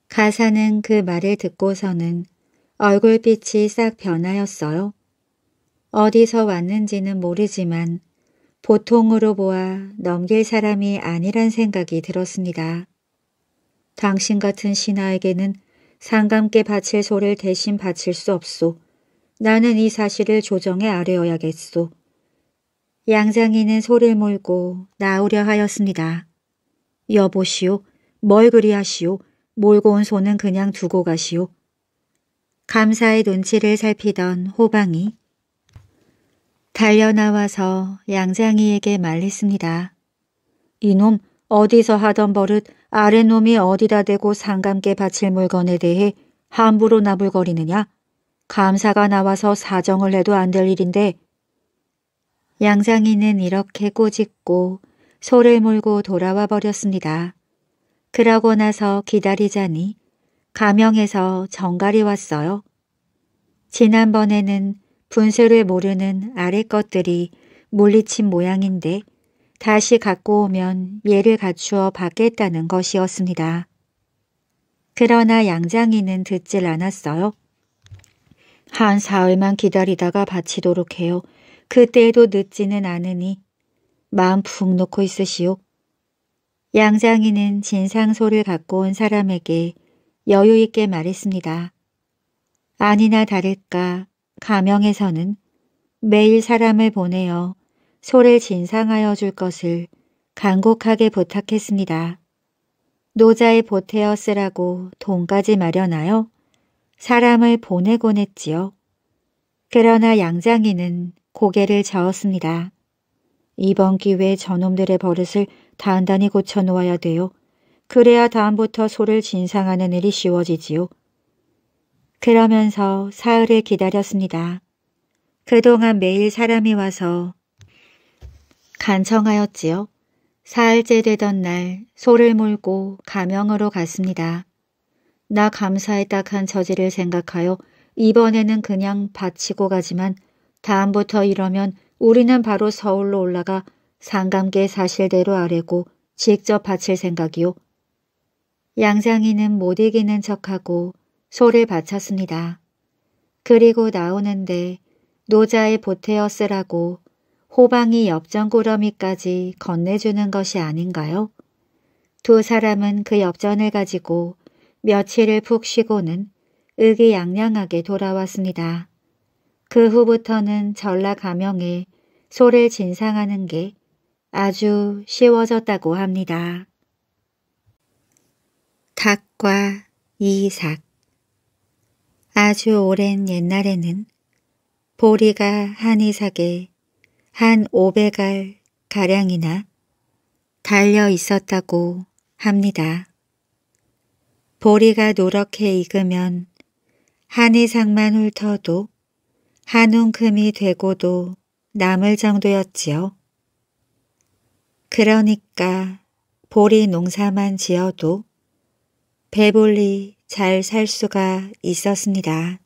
가사는 그 말을 듣고서는 얼굴빛이 싹 변하였어요. 어디서 왔는지는 모르지만 보통으로 보아 넘길 사람이 아니란 생각이 들었습니다. 당신 같은 신하에게는 상감께 바칠 소를 대신 바칠 수 없소. 나는 이 사실을 조정에 아뢰어야겠소. 양장이는 소를 몰고 나오려 하였습니다. 여보시오, 뭘 그리하시오. 몰고 온 소는 그냥 두고 가시오. 감사의 눈치를 살피던 호방이 달려나와서 양장이에게 말했습니다. 이놈 어디서 하던 버릇 아랫놈이 어디다 대고 상감께 바칠 물건에 대해 함부로 나불거리느냐? 감사가 나와서 사정을 해도 안 될 일인데 양장이는 이렇게 꼬집고 소를 몰고 돌아와 버렸습니다. 그러고 나서 기다리자니 가명에서 정갈이 왔어요. 지난번에는 분수를 모르는 아래 것들이 물리친 모양인데 다시 갖고 오면 얘를 갖추어 받겠다는 것이었습니다. 그러나 양장이는 듣질 않았어요. 한 사흘만 기다리다가 바치도록 해요. 그때에도 늦지는 않으니 마음 푹 놓고 있으시오. 양장이는 진상소를 갖고 온 사람에게 여유 있게 말했습니다. 아니나 다를까 가명에서는 매일 사람을 보내어 소를 진상하여 줄 것을 간곡하게 부탁했습니다. 노자에 보태어 쓰라고 돈까지 마련하여 사람을 보내곤 했지요. 그러나 양장이는 고개를 저었습니다. 이번 기회에 저놈들의 버릇을 단단히 고쳐놓아야 돼요. 그래야 다음부터 소를 진상하는 일이 쉬워지지요. 그러면서 사흘을 기다렸습니다. 그동안 매일 사람이 와서 간청하였지요. 사흘째 되던 날 소를 몰고 가명으로 갔습니다. 나 감사에 딱한 처지를 생각하여 이번에는 그냥 바치고 가지만 다음부터 이러면 우리는 바로 서울로 올라가 상감계 사실대로 아래고 직접 바칠 생각이요. 양장이는 못 이기는 척하고 소를 바쳤습니다. 그리고 나오는데 노자에 보태어 쓰라고 호방이 엽전꾸러미까지 건네주는 것이 아닌가요? 두 사람은 그 엽전을 가지고 며칠을 푹 쉬고는 의기양양하게 돌아왔습니다. 그 후부터는 전라 가명에 소를 진상하는 게 아주 쉬워졌다고 합니다. 닭과 이삭 아주 오랜 옛날에는 보리가 한 이삭에 한 500알 가량이나 달려 있었다고 합니다. 보리가 노랗게 익으면 한 이삭만 훑어도 한 움큼이 되고도 남을 정도였지요. 그러니까 보리 농사만 지어도 배불리 잘 살 수가 있었습니다.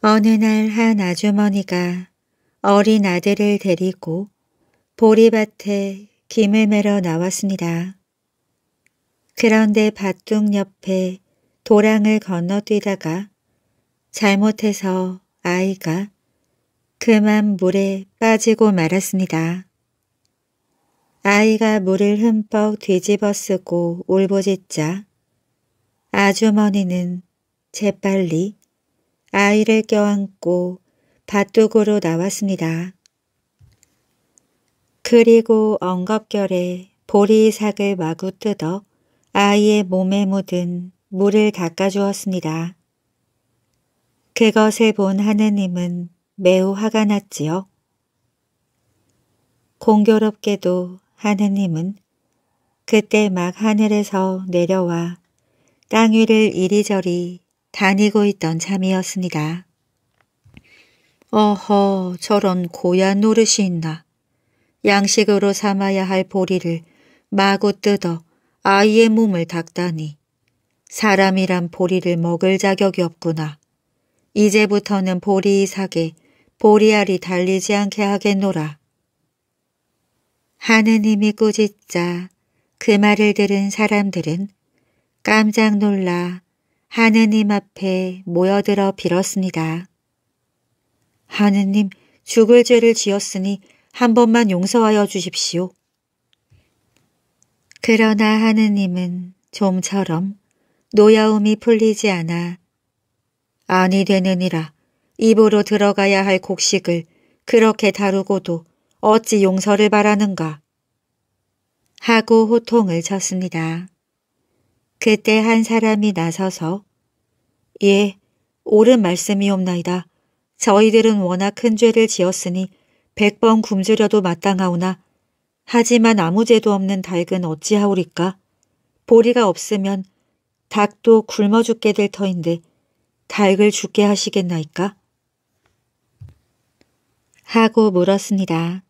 어느 날 한 아주머니가 어린 아들을 데리고 보리밭에 김을 매러 나왔습니다. 그런데 밭둑 옆에 도랑을 건너뛰다가 잘못해서 아이가 그만 물에 빠지고 말았습니다. 아이가 물을 흠뻑 뒤집어 쓰고 울부짖자 아주머니는 재빨리 아이를 껴안고 밭둑으로 나왔습니다. 그리고 엉겁결에 보리삭을 마구 뜯어 아이의 몸에 묻은 물을 닦아주었습니다. 그것을 본 하느님은 매우 화가 났지요. 공교롭게도 하느님은 그때 막 하늘에서 내려와 땅 위를 이리저리 다니고 있던 참이었습니다. 어허 저런 고얀 노릇이 있나. 양식으로 삼아야 할 보리를 마구 뜯어 아이의 몸을 닦다니. 사람이란 보리를 먹을 자격이 없구나. 이제부터는 보리 이삭에 보리알이 달리지 않게 하겠노라. 하느님이 꾸짖자 그 말을 들은 사람들은 깜짝 놀라 하느님 앞에 모여들어 빌었습니다. 하느님 죽을 죄를 지었으니 한 번만 용서하여 주십시오. 그러나 하느님은 좀처럼 노여움이 풀리지 않아 아니 되느니라 입으로 들어가야 할 곡식을 그렇게 다루고도 어찌 용서를 바라는가 하고 호통을 쳤습니다. 그때 한 사람이 나서서 예, 옳은 말씀이옵나이다. 저희들은 워낙 큰 죄를 지었으니 백 번 굶주려도 마땅하오나 하지만 아무 죄도 없는 닭은 어찌하오리까? 보리가 없으면 닭도 굶어 죽게 될 터인데 닭을 죽게 하시겠나이까? 하고 물었습니다.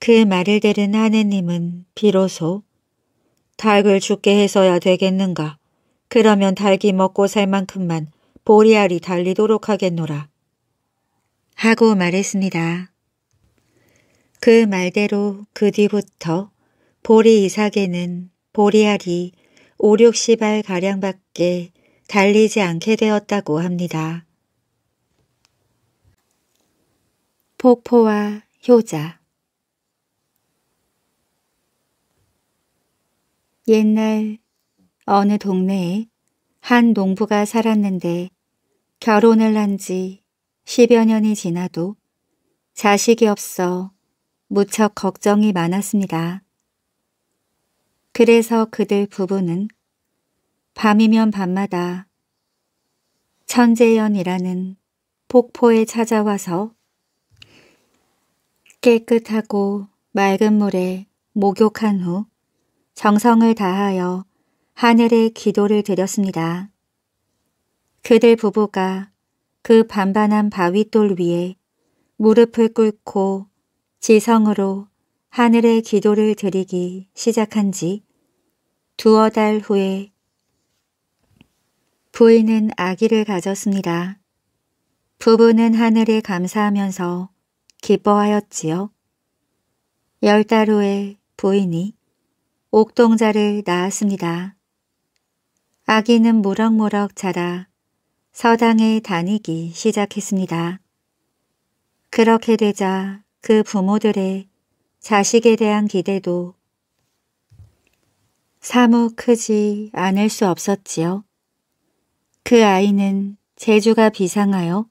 그 말을 들은 하느님은 비로소 닭을 죽게 해서야 되겠는가? 그러면 닭이 먹고 살 만큼만 보리알이 달리도록 하겠노라. 하고 말했습니다. 그 말대로 그 뒤부터 보리 이삭에는 보리알이 5, 60알 가량밖에 달리지 않게 되었다고 합니다. 폭포와 효자 옛날 어느 동네에 한 농부가 살았는데 결혼을 한 지 10여 년이 지나도 자식이 없어 무척 걱정이 많았습니다. 그래서 그들 부부는 밤이면 밤마다 천재연이라는 폭포에 찾아와서 깨끗하고 맑은 물에 목욕한 후 정성을 다하여 하늘에 기도를 드렸습니다. 그들 부부가 그 반반한 바위돌 위에 무릎을 꿇고 지성으로 하늘에 기도를 드리기 시작한 지 두어 달 후에 부인은 아기를 가졌습니다. 부부는 하늘에 감사하면서 기뻐하였지요. 열 달 후에 부인이 옥동자를 낳았습니다. 아기는 무럭무럭 자라 서당에 다니기 시작했습니다. 그렇게 되자 그 부모들의 자식에 대한 기대도 사무 크지 않을 수 없었지요. 그 아이는 재주가 비상하여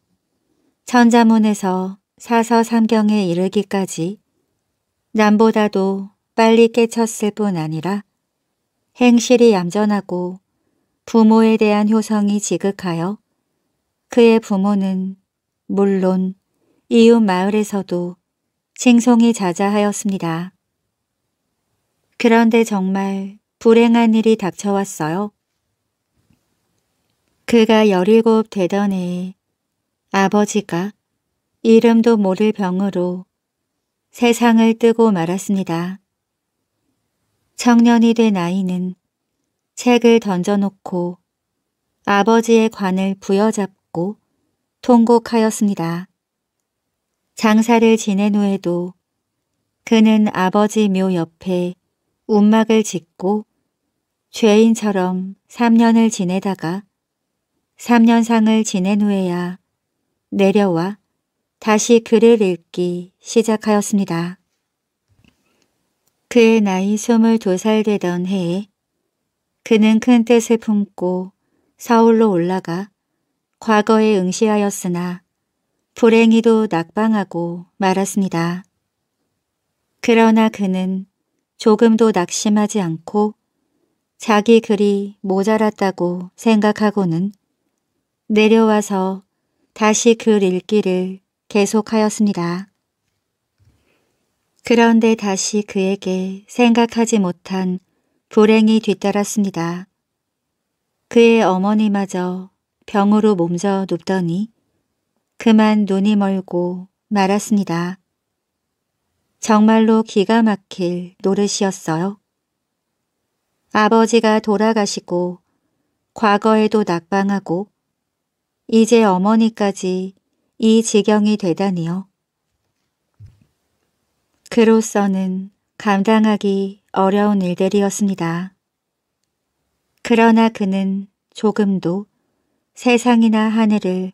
천자문에서 사서 삼경에 이르기까지 남보다도 빨리 깨쳤을 뿐 아니라 행실이 얌전하고 부모에 대한 효성이 지극하여 그의 부모는 물론 이웃 마을에서도 칭송이 자자하였습니다. 그런데 정말 불행한 일이 닥쳐왔어요. 그가 열일곱 되던 해에 아버지가 이름도 모를 병으로 세상을 뜨고 말았습니다. 청년이 된 아이는 책을 던져놓고 아버지의 관을 부여잡고 통곡하였습니다. 장사를 지낸 후에도 그는 아버지 묘 옆에 움막을 짓고 죄인처럼 3년을 지내다가 3년상을 지낸 후에야 내려와 다시 글을 읽기 시작하였습니다. 그의 나이 22살 되던 해에 그는 큰 뜻을 품고 서울로 올라가 과거에 응시하였으나 불행히도 낙방하고 말았습니다. 그러나 그는 조금도 낙심하지 않고 자기 글이 모자랐다고 생각하고는 내려와서 다시 글 읽기를 계속하였습니다. 그런데 다시 그에게 생각하지 못한 불행이 뒤따랐습니다. 그의 어머니마저 병으로 몸져 눕더니 그만 눈이 멀고 말았습니다. 정말로 기가 막힐 노릇이었어요. 아버지가 돌아가시고 과거에도 낙방하고 이제 어머니까지 이 지경이 되다니요. 그로서는 감당하기 어려운 일들이었습니다. 그러나 그는 조금도 세상이나 하늘을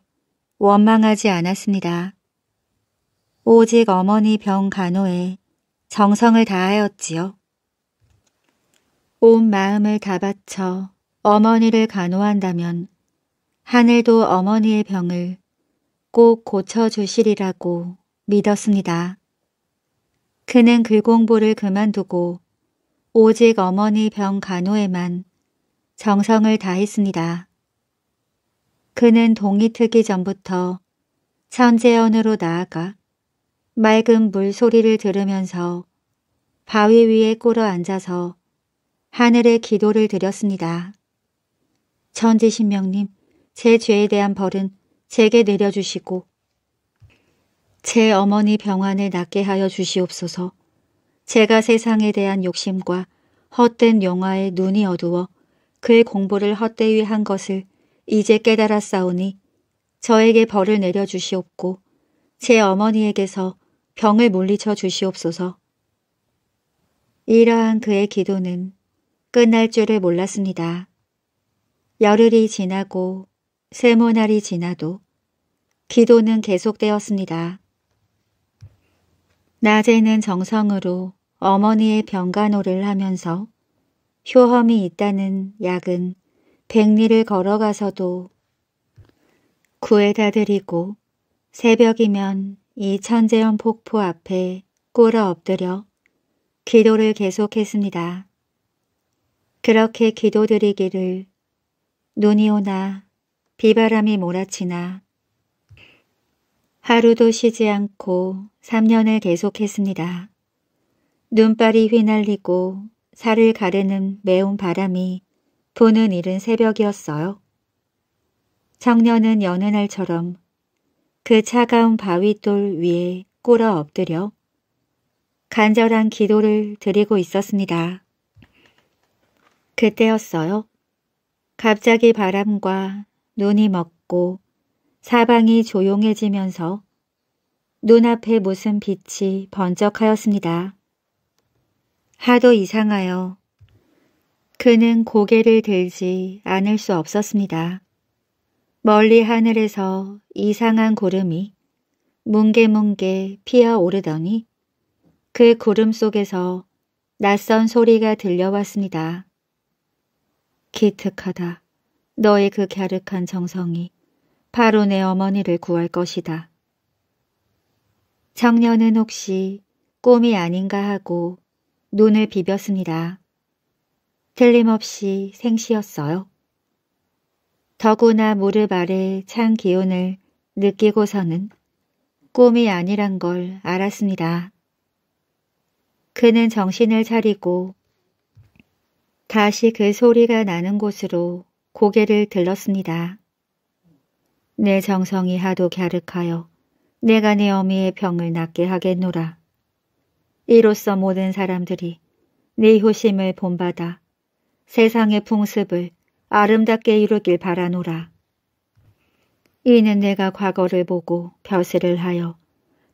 원망하지 않았습니다. 오직 어머니 병 간호에 정성을 다하였지요. 온 마음을 다 바쳐 어머니를 간호한다면 하늘도 어머니의 병을 꼭 고쳐주시리라고 믿었습니다. 그는 글 공부를 그만두고 오직 어머니 병 간호에만 정성을 다했습니다. 그는 동이 트기 전부터 천재원으로 나아가 맑은 물 소리를 들으면서 바위 위에 꿇어 앉아서 하늘에 기도를 드렸습니다. 천지신명님, 제 죄에 대한 벌은 제게 내려주시고 제 어머니 병환을 낫게 하여 주시옵소서. 제가 세상에 대한 욕심과 헛된 용화에 눈이 어두워 그의 공부를 헛되이 한 것을 이제 깨달았사오니 저에게 벌을 내려주시옵고 제 어머니에게서 병을 물리쳐 주시옵소서. 이러한 그의 기도는 끝날 줄을 몰랐습니다. 열흘이 지나고 세모날이 지나도 기도는 계속되었습니다. 낮에는 정성으로 어머니의 병간호를 하면서 효험이 있다는 약은 백리를 걸어가서도 구해다 드리고 새벽이면 이 천재원 폭포 앞에 꿇어 엎드려 기도를 계속했습니다. 그렇게 기도드리기를 눈이 오나 비바람이 몰아치나 하루도 쉬지 않고 3년을 계속했습니다. 눈발이 휘날리고 살을 가르는 매운 바람이 부는 이른 새벽이었어요. 청년은 여느 날처럼 그 차가운 바위돌 위에 꿇어 엎드려 간절한 기도를 드리고 있었습니다. 그때였어요. 갑자기 바람과 눈이 먹고 사방이 조용해지면서 눈앞에 무슨 빛이 번쩍하였습니다. 하도 이상하여 그는 고개를 들지 않을 수 없었습니다. 멀리 하늘에서 이상한 구름이 뭉게뭉게 피어오르더니 그 구름 속에서 낯선 소리가 들려왔습니다. 기특하다. 너의 그 갸륵한 정성이 바로 내 어머니를 구할 것이다. 청년은 혹시 꿈이 아닌가 하고 눈을 비볐습니다. 틀림없이 생시였어요. 더구나 무릎 아래 찬 기운을 느끼고서는 꿈이 아니란 걸 알았습니다. 그는 정신을 차리고 다시 그 소리가 나는 곳으로 고개를 들렀습니다. 내 정성이 하도 갸륵하여 내가 내 어미의 병을 낫게 하겠노라. 이로써 모든 사람들이 네 효심을 본받아 세상의 풍습을 아름답게 이루길 바라노라. 이는 내가 과거를 보고 벼슬을 하여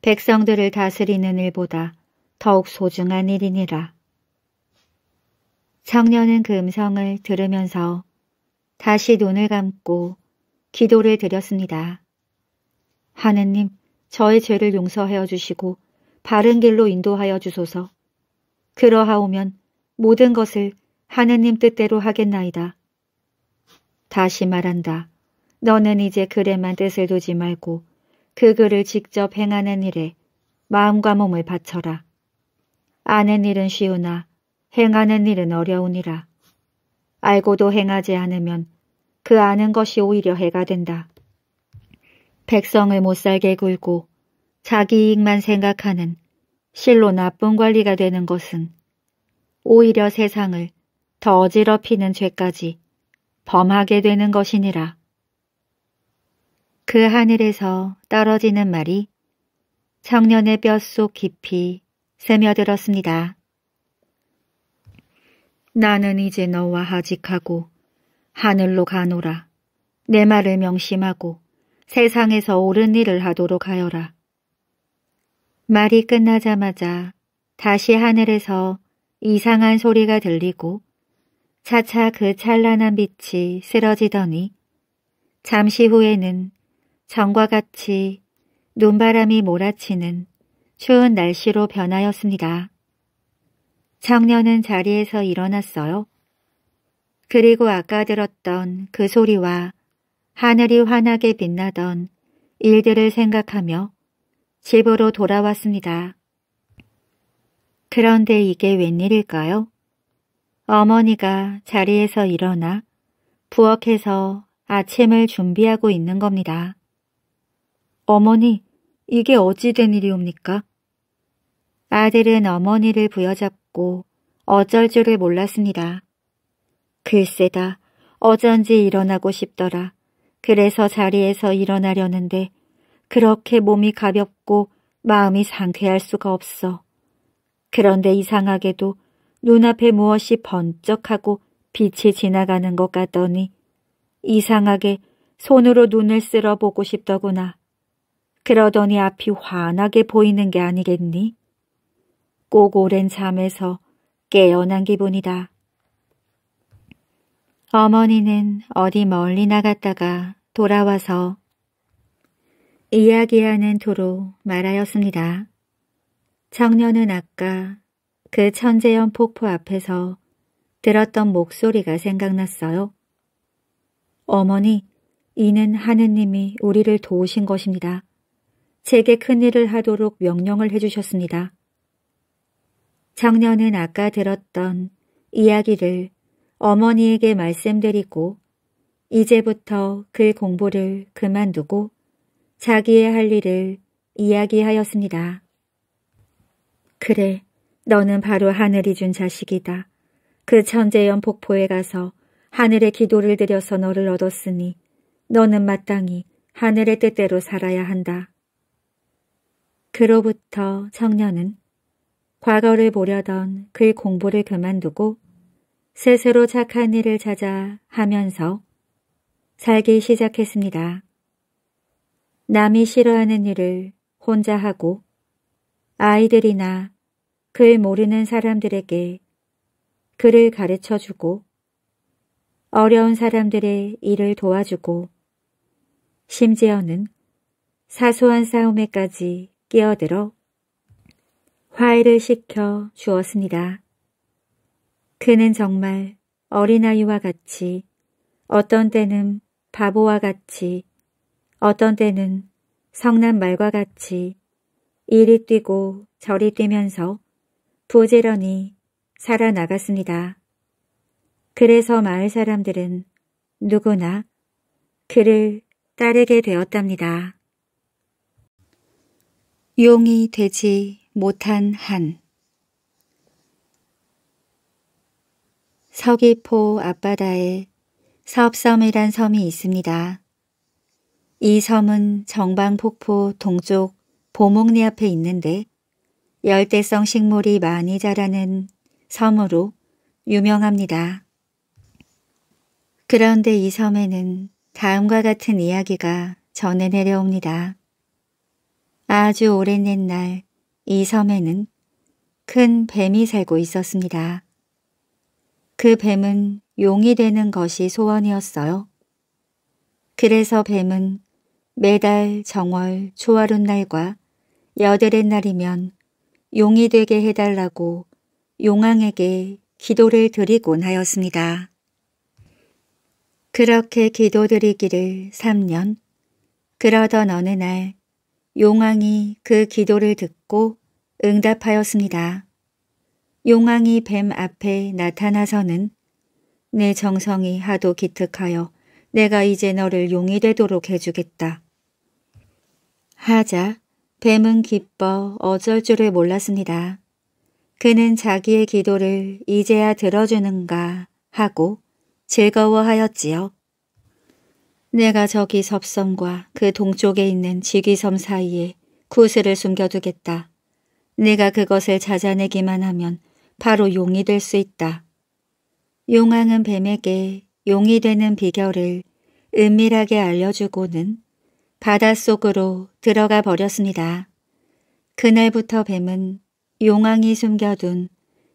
백성들을 다스리는 일보다 더욱 소중한 일이니라. 청년은 그 음성을 들으면서 다시 눈을 감고 기도를 드렸습니다. 하느님, 저의 죄를 용서하여 주시고 바른 길로 인도하여 주소서. 그러하오면 모든 것을 하느님 뜻대로 하겠나이다. 다시 말한다. 너는 이제 글에만 뜻을 두지 말고 그 글을 직접 행하는 일에 마음과 몸을 바쳐라. 아는 일은 쉬우나 행하는 일은 어려우니라. 알고도 행하지 않으면 그 아는 것이 오히려 해가 된다. 백성을 못살게 굴고 자기 이익만 생각하는 실로 나쁜 관리가 되는 것은 오히려 세상을 더 어지럽히는 죄까지 범하게 되는 것이니라. 그 하늘에서 떨어지는 말이 청년의 뼛속 깊이 스며들었습니다. 나는 이제 너와 하직하고 하늘로 가노라. 내 말을 명심하고 세상에서 옳은 일을 하도록 하여라. 말이 끝나자마자 다시 하늘에서 이상한 소리가 들리고 차차 그 찬란한 빛이 쓰러지더니 잠시 후에는 전과 같이 눈바람이 몰아치는 추운 날씨로 변하였습니다. 청년은 자리에서 일어났어요. 그리고 아까 들었던 그 소리와 하늘이 환하게 빛나던 일들을 생각하며 집으로 돌아왔습니다. 그런데 이게 웬일일까요? 어머니가 자리에서 일어나 부엌에서 아침을 준비하고 있는 겁니다. 어머니, 이게 어찌 된 일이옵니까? 아들은 어머니를 부여잡고 어쩔 줄을 몰랐습니다. 글쎄다, 어쩐지 일어나고 싶더라. 그래서 자리에서 일어나려는데 그렇게 몸이 가볍고 마음이 상쾌할 수가 없어. 그런데 이상하게도 눈앞에 무엇이 번쩍하고 빛이 지나가는 것 같더니 이상하게 손으로 눈을 쓸어 보고 싶더구나. 그러더니 앞이 환하게 보이는 게 아니겠니? 꼭 오랜 잠에서 깨어난 기분이다. 어머니는 어디 멀리 나갔다가 돌아와서 이야기하는 도로 말하였습니다. 청년은 아까 그 천재연 폭포 앞에서 들었던 목소리가 생각났어요. 어머니, 이는 하느님이 우리를 도우신 것입니다. 제게 큰일을 하도록 명령을 해주셨습니다. 청년은 아까 들었던 이야기를 어머니에게 말씀드리고 이제부터 글 공부를 그만두고 자기의 할 일을 이야기하였습니다. 그래, 너는 바로 하늘이 준 자식이다. 그 천재연 폭포에 가서 하늘의 기도를 드려서 너를 얻었으니 너는 마땅히 하늘의 뜻대로 살아야 한다. 그로부터 청년은 과거를 보려던 그 공부를 그만두고 스스로 착한 일을 찾아 하면서 살기 시작했습니다. 남이 싫어하는 일을 혼자 하고 아이들이나 글 모르는 사람들에게 글을 가르쳐 주고 어려운 사람들의 일을 도와주고 심지어는 사소한 싸움에까지 끼어들어 화해를 시켜 주었습니다. 그는 정말 어린아이와 같이 어떤 때는 바보와 같이 어떤 때는 성난 말과 같이 이리 뛰고 저리 뛰면서 부지런히 살아나갔습니다. 그래서 마을 사람들은 누구나 그를 따르게 되었답니다. 용이 되지 못한 한 서귀포 앞바다에 사업섬이란 섬이 있습니다. 이 섬은 정방폭포 동쪽 보목리 앞에 있는데 열대성 식물이 많이 자라는 섬으로 유명합니다. 그런데 이 섬에는 다음과 같은 이야기가 전해 내려옵니다. 아주 오랜 옛날 이 섬에는 큰 뱀이 살고 있었습니다. 그 뱀은 용이 되는 것이 소원이었어요. 그래서 뱀은 매달 정월 초하룻 날과 여덟의 날이면 용이 되게 해달라고 용왕에게 기도를 드리곤 하였습니다. 그렇게 기도드리기를 3년, 그러던 어느 날 용왕이 그 기도를 듣고 응답하였습니다. 용왕이 뱀 앞에 나타나서는 내 정성이 하도 기특하여 내가 이제 너를 용이 되도록 해주겠다. 하자 뱀은 기뻐 어쩔 줄을 몰랐습니다. 그는 자기의 기도를 이제야 들어주는가 하고 즐거워하였지요. 내가 저기 섭섬과 그 동쪽에 있는 지귀섬 사이에 구슬을 숨겨두겠다. 내가 그것을 찾아내기만 하면 바로 용이 될 수 있다. 용왕은 뱀에게 용이 되는 비결을 은밀하게 알려주고는 바닷속으로 들어가 버렸습니다. 그날부터 뱀은 용왕이 숨겨둔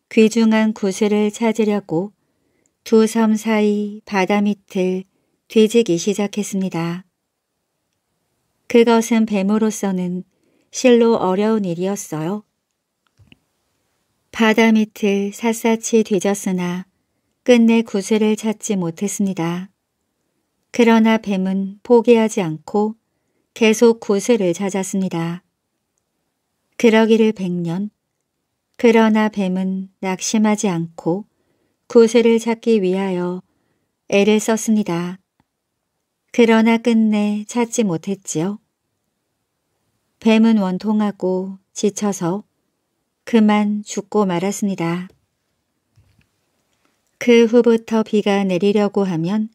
귀중한 구슬을 찾으려고 두 섬 사이 바다 밑을 뒤지기 시작했습니다. 그것은 뱀으로서는 실로 어려운 일이었어요. 바다 밑을 샅샅이 뒤졌으나 끝내 구슬을 찾지 못했습니다. 그러나 뱀은 포기하지 않고 계속 구슬을 찾았습니다. 그러기를 백년. 그러나 뱀은 낙심하지 않고 구슬을 찾기 위하여 애를 썼습니다. 그러나 끝내 찾지 못했지요. 뱀은 원통하고 지쳐서 그만 죽고 말았습니다. 그 후부터 비가 내리려고 하면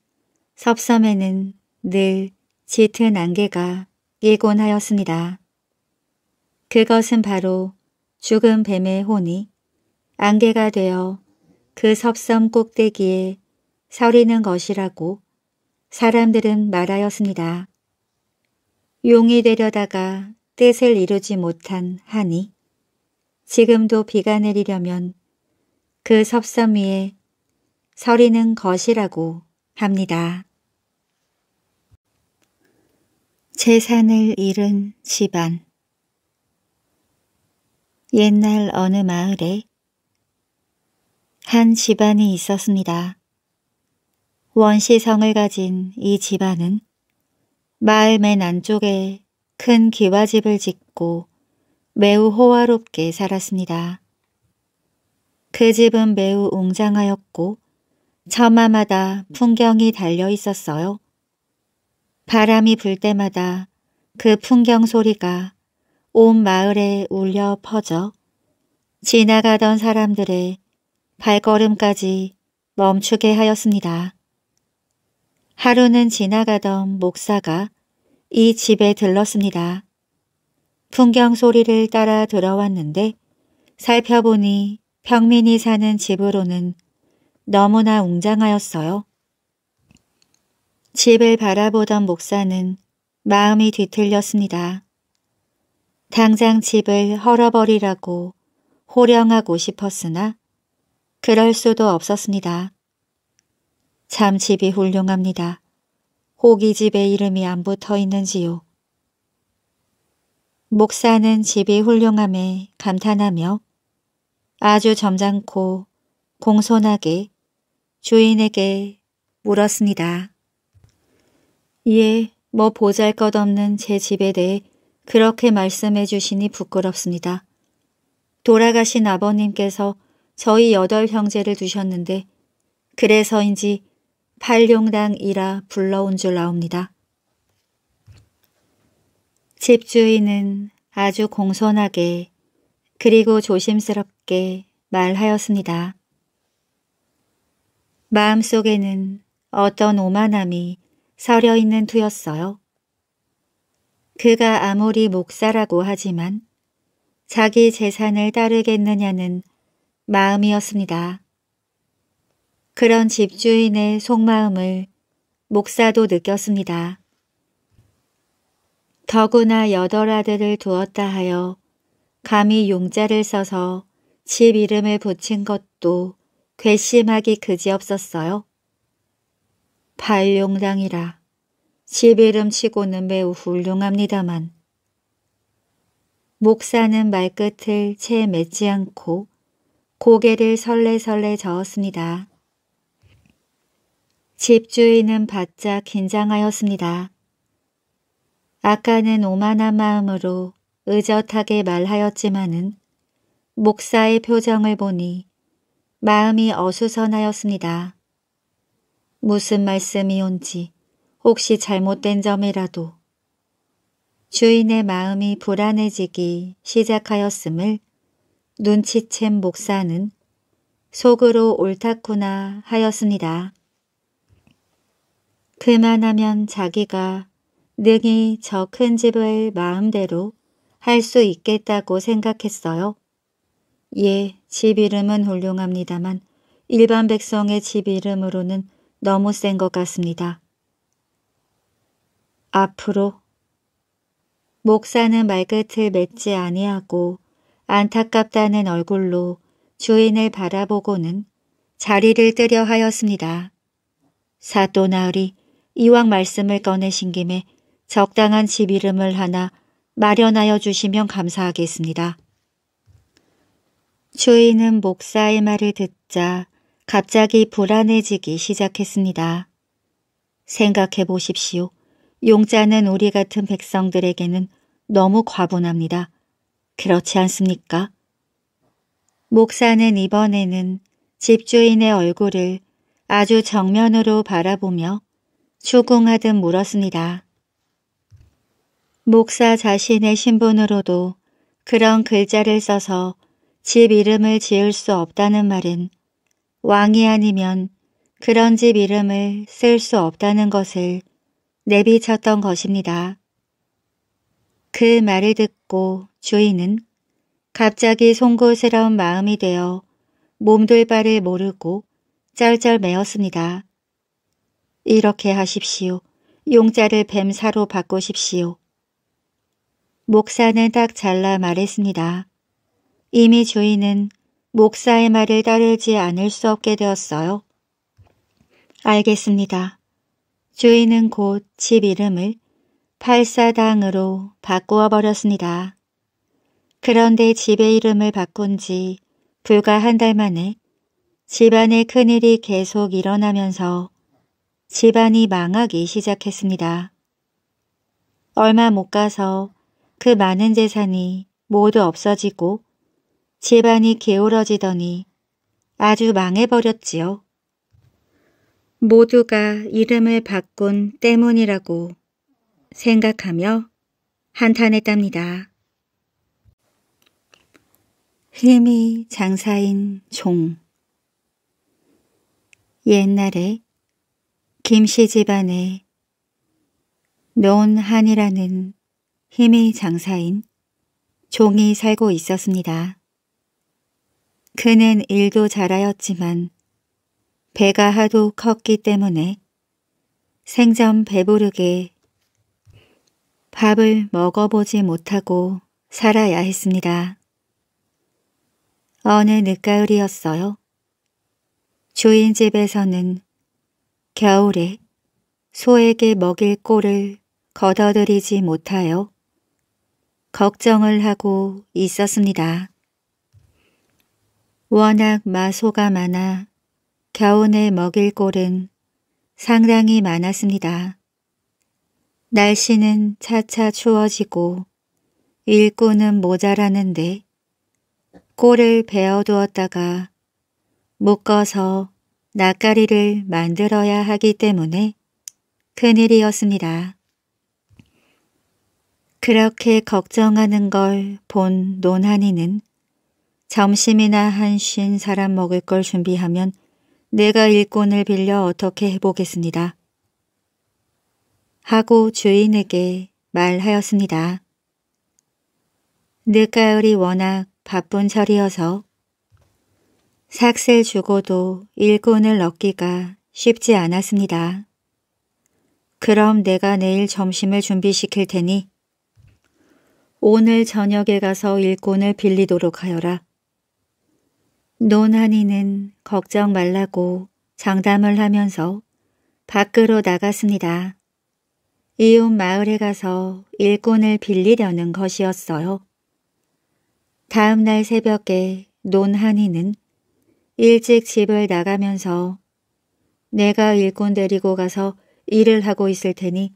섭섬에는 늘 짙은 안개가 예곤 하였습니다. 그것은 바로 죽은 뱀의 혼이 안개가 되어 그 섭섬 꼭대기에 서리는 것이라고 사람들은 말하였습니다. 용이 되려다가 뜻을 이루지 못한 하니 지금도 비가 내리려면 그 섭섬 위에 서리는 것이라고 합니다. 재산을 잃은 집안 옛날 어느 마을에 한 집안이 있었습니다. 원시성을 가진 이 집안은 마을 맨 안쪽에 큰 기와집을 짓고 매우 호화롭게 살았습니다. 그 집은 매우 웅장하였고 처마마다 풍경이 달려 있었어요. 바람이 불 때마다 그 풍경 소리가 온 마을에 울려 퍼져 지나가던 사람들의 발걸음까지 멈추게 하였습니다. 하루는 지나가던 목사가 이 집에 들렀습니다. 풍경 소리를 따라 들어왔는데 살펴보니 평민이 사는 집으로는 너무나 웅장하였어요. 집을 바라보던 목사는 마음이 뒤틀렸습니다. 당장 집을 헐어버리라고 호령하고 싶었으나 그럴 수도 없었습니다. 참 집이 훌륭합니다. 호기 집의 이름이 안 붙어 있는지요. 목사는 집이 훌륭함에 감탄하며 아주 점잖고 공손하게 주인에게 물었습니다. 예, 뭐 보잘것없는 제 집에 대해 그렇게 말씀해 주시니 부끄럽습니다. 돌아가신 아버님께서 저희 여덟 형제를 두셨는데 그래서인지 팔룡당이라 불러온 줄 아옵니다. 집주인은 아주 공손하게 그리고 조심스럽게 말하였습니다. 마음속에는 어떤 오만함이 서려 있는 투였어요. 그가 아무리 목사라고 하지만 자기 재산을 따르겠느냐는 마음이었습니다. 그런 집주인의 속마음을 목사도 느꼈습니다. 더구나 여덟 아들을 두었다 하여 감히 용자를 써서 집 이름을 붙인 것도 괘씸하기 그지없었어요. 발용당이라 집 이름 치고는 매우 훌륭합니다만 목사는 말끝을 채 맺지 않고 고개를 설레설레 저었습니다. 집주인은 바짝 긴장하였습니다. 아까는 오만한 마음으로 의젓하게 말하였지만은 목사의 표정을 보니 마음이 어수선하였습니다. 무슨 말씀이 온지 혹시 잘못된 점이라도 주인의 마음이 불안해지기 시작하였음을 눈치챈 목사는 속으로 옳다구나 하였습니다. 그만하면 자기가 능히 저 큰 집을 마음대로 할 수 있겠다고 생각했어요. 예, 집 이름은 훌륭합니다만 일반 백성의 집 이름으로는 너무 센 것 같습니다. 앞으로 목사는 말끝을 맺지 아니하고 안타깝다는 얼굴로 주인을 바라보고는 자리를 뜨려 하였습니다. 사또 나으리 이왕 말씀을 꺼내신 김에 적당한 집 이름을 하나 마련하여 주시면 감사하겠습니다. 주인은 목사의 말을 듣자 갑자기 불안해지기 시작했습니다. 생각해 보십시오. 용자는 우리 같은 백성들에게는 너무 과분합니다. 그렇지 않습니까? 목사는 이번에는 집주인의 얼굴을 아주 정면으로 바라보며 추궁하듯 물었습니다. 목사 자신의 신분으로도 그런 글자를 써서 집 이름을 지을 수 없다는 말은 왕이 아니면 그런 집 이름을 쓸 수 없다는 것을 내비쳤던 것입니다. 그 말을 듣고 주인은 갑자기 송구스러운 마음이 되어 몸둘 바를 모르고 쩔쩔매었습니다. 이렇게 하십시오. 용자를 뱀사로 바꾸십시오. 목사는 딱 잘라 말했습니다. 이미 주인은 목사의 말을 따르지 않을 수 없게 되었어요. 알겠습니다. 주인은 곧 집 이름을 팔사당으로 바꾸어 버렸습니다. 그런데 집의 이름을 바꾼 지 불과 한 달 만에 집안에 큰일이 계속 일어나면서 집안이 망하기 시작했습니다. 얼마 못 가서 그 많은 재산이 모두 없어지고 집안이 게으러지더니 아주 망해버렸지요. 모두가 이름을 바꾼 때문이라고 생각하며 한탄했답니다. 힘이 장사인 종 옛날에 김씨 집안에 논한이라는 힘이 장사인 종이 살고 있었습니다. 그는 일도 잘하였지만 배가 하도 컸기 때문에 생전 배부르게 밥을 먹어보지 못하고 살아야 했습니다. 어느 늦가을이었어요. 주인 집에서는 겨울에 소에게 먹일 꼴을 걷어들이지 못하여 걱정을 하고 있었습니다. 워낙 마소가 많아 겨우내 먹일 꼴은 상당히 많았습니다. 날씨는 차차 추워지고 일꾼은 모자라는데 꼴을 베어두었다가 묶어서 낯가리를 만들어야 하기 때문에 큰일이었습니다. 그렇게 걱정하는 걸본 논한이는 점심이나 한쉰 사람 먹을 걸 준비하면 내가 일꾼을 빌려 어떻게 해보겠습니다. 하고 주인에게 말하였습니다. 늦가을이 워낙 바쁜 철이어서 삭슬 주고도 일꾼을 얻기가 쉽지 않았습니다. 그럼 내가 내일 점심을 준비시킬 테니 오늘 저녁에 가서 일꾼을 빌리도록 하여라. 논한이는 걱정 말라고 장담을 하면서 밖으로 나갔습니다. 이웃 마을에 가서 일꾼을 빌리려는 것이었어요. 다음 날 새벽에 논한이는 일찍 집을 나가면서 내가 일꾼 데리고 가서 일을 하고 있을 테니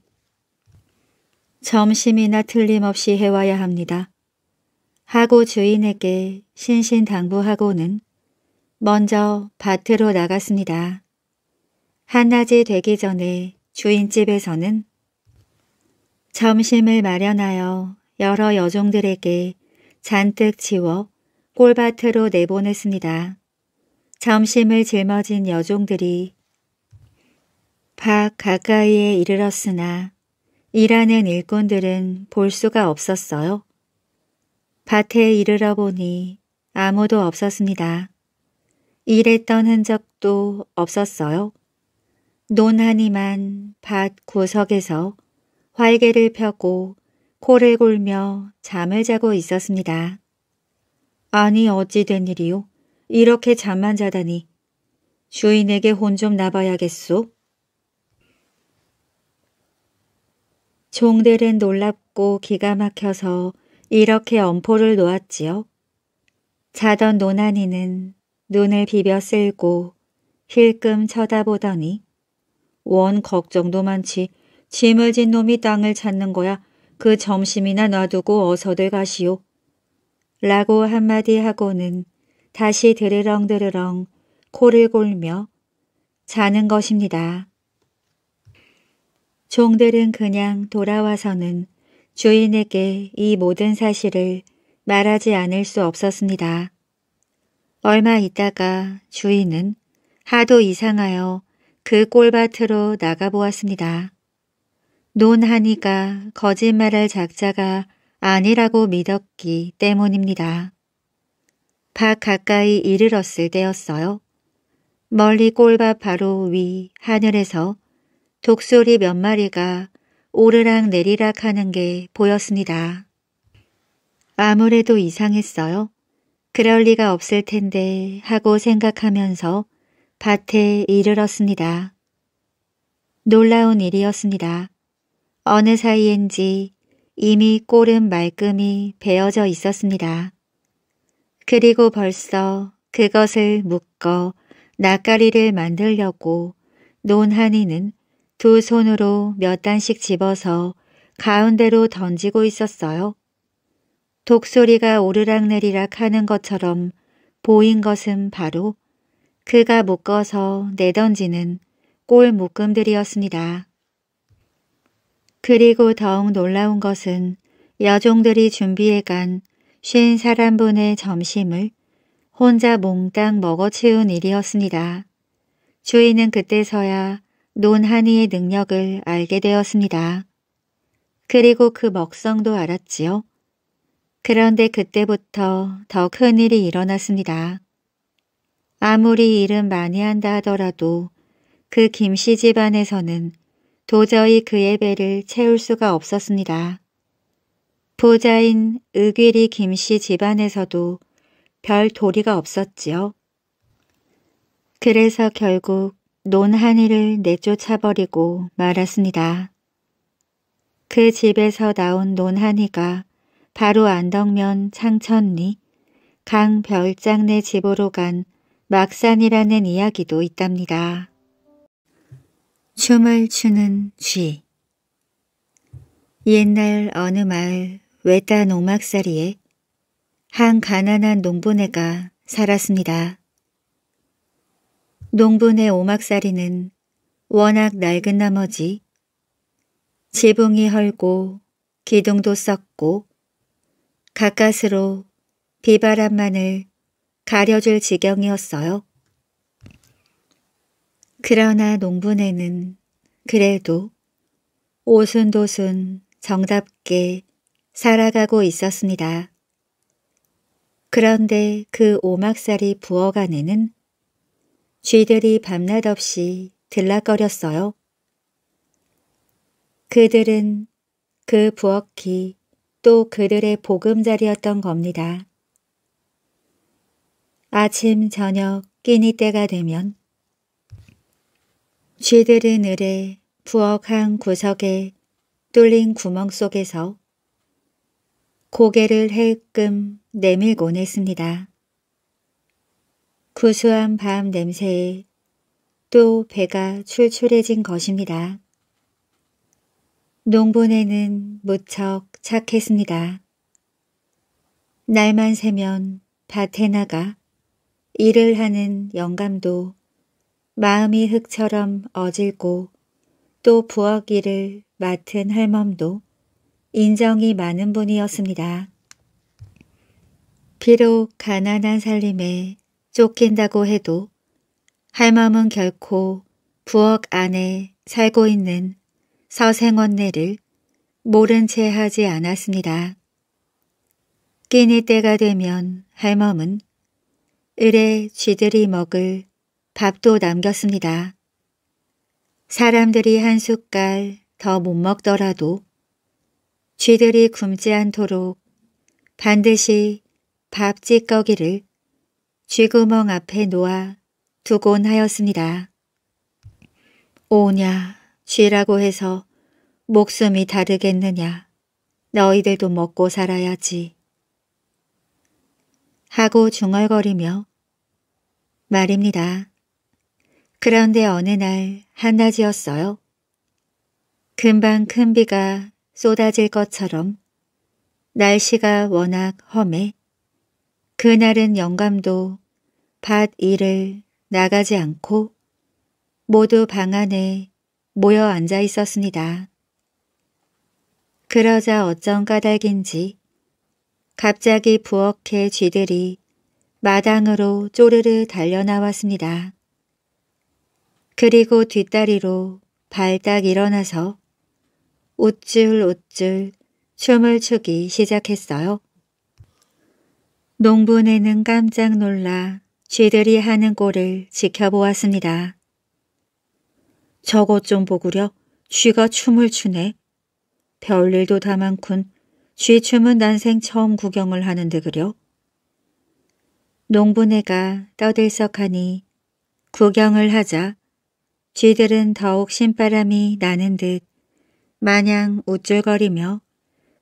점심이나 틀림없이 해와야 합니다. 하고 주인에게 신신당부하고는 먼저 밭으로 나갔습니다. 한낮이 되기 전에 주인집에서는 점심을 마련하여 여러 여종들에게 잔뜩 치워 꼴밭으로 내보냈습니다. 점심을 짊어진 여종들이 밭 가까이에 이르렀으나 일하는 일꾼들은 볼 수가 없었어요. 밭에 이르러 보니 아무도 없었습니다. 일했던 흔적도 없었어요. 논하니만 밭 구석에서 활개를 펴고 코를 골며 잠을 자고 있었습니다. 아니 어찌 된 일이요? 이렇게 잠만 자다니. 주인에게 혼 좀 나봐야겠소. 종들은 놀랍고 기가 막혀서 이렇게 엄포를 놓았지요. 자던 노나니는 눈을 비벼 쓸고 힐끔 쳐다보더니 원 걱정도 많지 짐을 진 놈이 땅을 찾는 거야 그 점심이나 놔두고 어서들 가시오. 라고 한마디 하고는 다시 드르렁드르렁 코를 골며 자는 것입니다. 종들은 그냥 돌아와서는 주인에게 이 모든 사실을 말하지 않을 수 없었습니다. 얼마 있다가 주인은 하도 이상하여 그 꼴밭으로 나가보았습니다. 논하니가 거짓말할 작자가 아니라고 믿었기 때문입니다. 밭 가까이 이르렀을 때였어요. 멀리 꼴밭 바로 위 하늘에서 독소리 몇 마리가 오르락 내리락 하는 게 보였습니다. 아무래도 이상했어요. 그럴 리가 없을 텐데 하고 생각하면서 밭에 이르렀습니다. 놀라운 일이었습니다. 어느 사이엔지 이미 꼴은 말끔히 베어져 있었습니다. 그리고 벌써 그것을 묶어 낯가리를 만들려고 논한이는 두 손으로 몇 단씩 집어서 가운데로 던지고 있었어요. 독소리가 오르락내리락 하는 것처럼 보인 것은 바로 그가 묶어서 내던지는 꼴 묶음들이었습니다. 그리고 더욱 놀라운 것은 여종들이 준비해간 쉰 사람분의 점심을 혼자 몽땅 먹어치운 일이었습니다. 주인은 그때서야 논한이의 능력을 알게 되었습니다. 그리고 그 먹성도 알았지요. 그런데 그때부터 더 큰 일이 일어났습니다. 아무리 일은 많이 한다 하더라도 그 김씨 집안에서는 도저히 그의 배를 채울 수가 없었습니다. 부자인 의귀리 김씨 집안에서도 별 도리가 없었지요. 그래서 결국 논한이를 내쫓아버리고 말았습니다. 그 집에서 나온 논한이가 바로 안덕면 창천리 강별장내 집으로 간 막산이라는 이야기도 있답니다. 춤을 추는 쥐 옛날 어느 마을 외딴 오막살이에 한 가난한 농부네가 살았습니다. 농부네 오막살이는 워낙 낡은 나머지 지붕이 헐고 기둥도 썩고 가까스로 비바람만을 가려줄 지경이었어요. 그러나 농부네는 그래도 오순도순 정답게 살아가고 있었습니다. 그런데 그 오막살이 부엌안에는 쥐들이 밤낮 없이 들락거렸어요. 그들은 그 부엌이 또 그들의 보금자리였던 겁니다. 아침 저녁 끼니 때가 되면 쥐들은 을에 부엌 한 구석에 뚫린 구멍 속에서 고개를 헬끔 내밀곤 했습니다. 구수한 밤 냄새에 또 배가 출출해진 것입니다. 농부네는 무척 착했습니다. 날만 새면 밭에 나가 일을 하는 영감도 마음이 흙처럼 어질고 또 부엌 일을 맡은 할멈도 인정이 많은 분이었습니다. 비록 가난한 살림에 쫓긴다고 해도 할멈은 결코 부엌 안에 살고 있는 서생원네를 모른 채 하지 않았습니다. 끼니 때가 되면 할멈은 을에 쥐들이 먹을 밥도 남겼습니다. 사람들이 한 숟갈 더 못 먹더라도 쥐들이 굶지 않도록 반드시 밥 찌꺼기를 쥐구멍 앞에 놓아 두곤 하였습니다. 오냐 쥐라고 해서 목숨이 다르겠느냐 너희들도 먹고 살아야지. 하고 중얼거리며 말입니다. 그런데 어느 날 한낮이었어요. 금방 큰 비가 쏟아질 것처럼 날씨가 워낙 험해 그날은 영감도 밭 일을 나가지 않고 모두 방 안에 모여 앉아 있었습니다. 그러자 어쩐 까닭인지 갑자기 부엌에 쥐들이 마당으로 쪼르르 달려나왔습니다. 그리고 뒷다리로 발딱 일어나서 우쭐우쭐 춤을 추기 시작했어요. 농부네는 깜짝 놀라 쥐들이 하는 꼴을 지켜보았습니다. 저것 좀 보구려 쥐가 춤을 추네. 별일도 다 많군. 쥐춤은 난생 처음 구경을 하는데 그려. 농부네가 떠들썩하니 구경을 하자 쥐들은 더욱 신바람이 나는 듯 마냥 우쭐거리며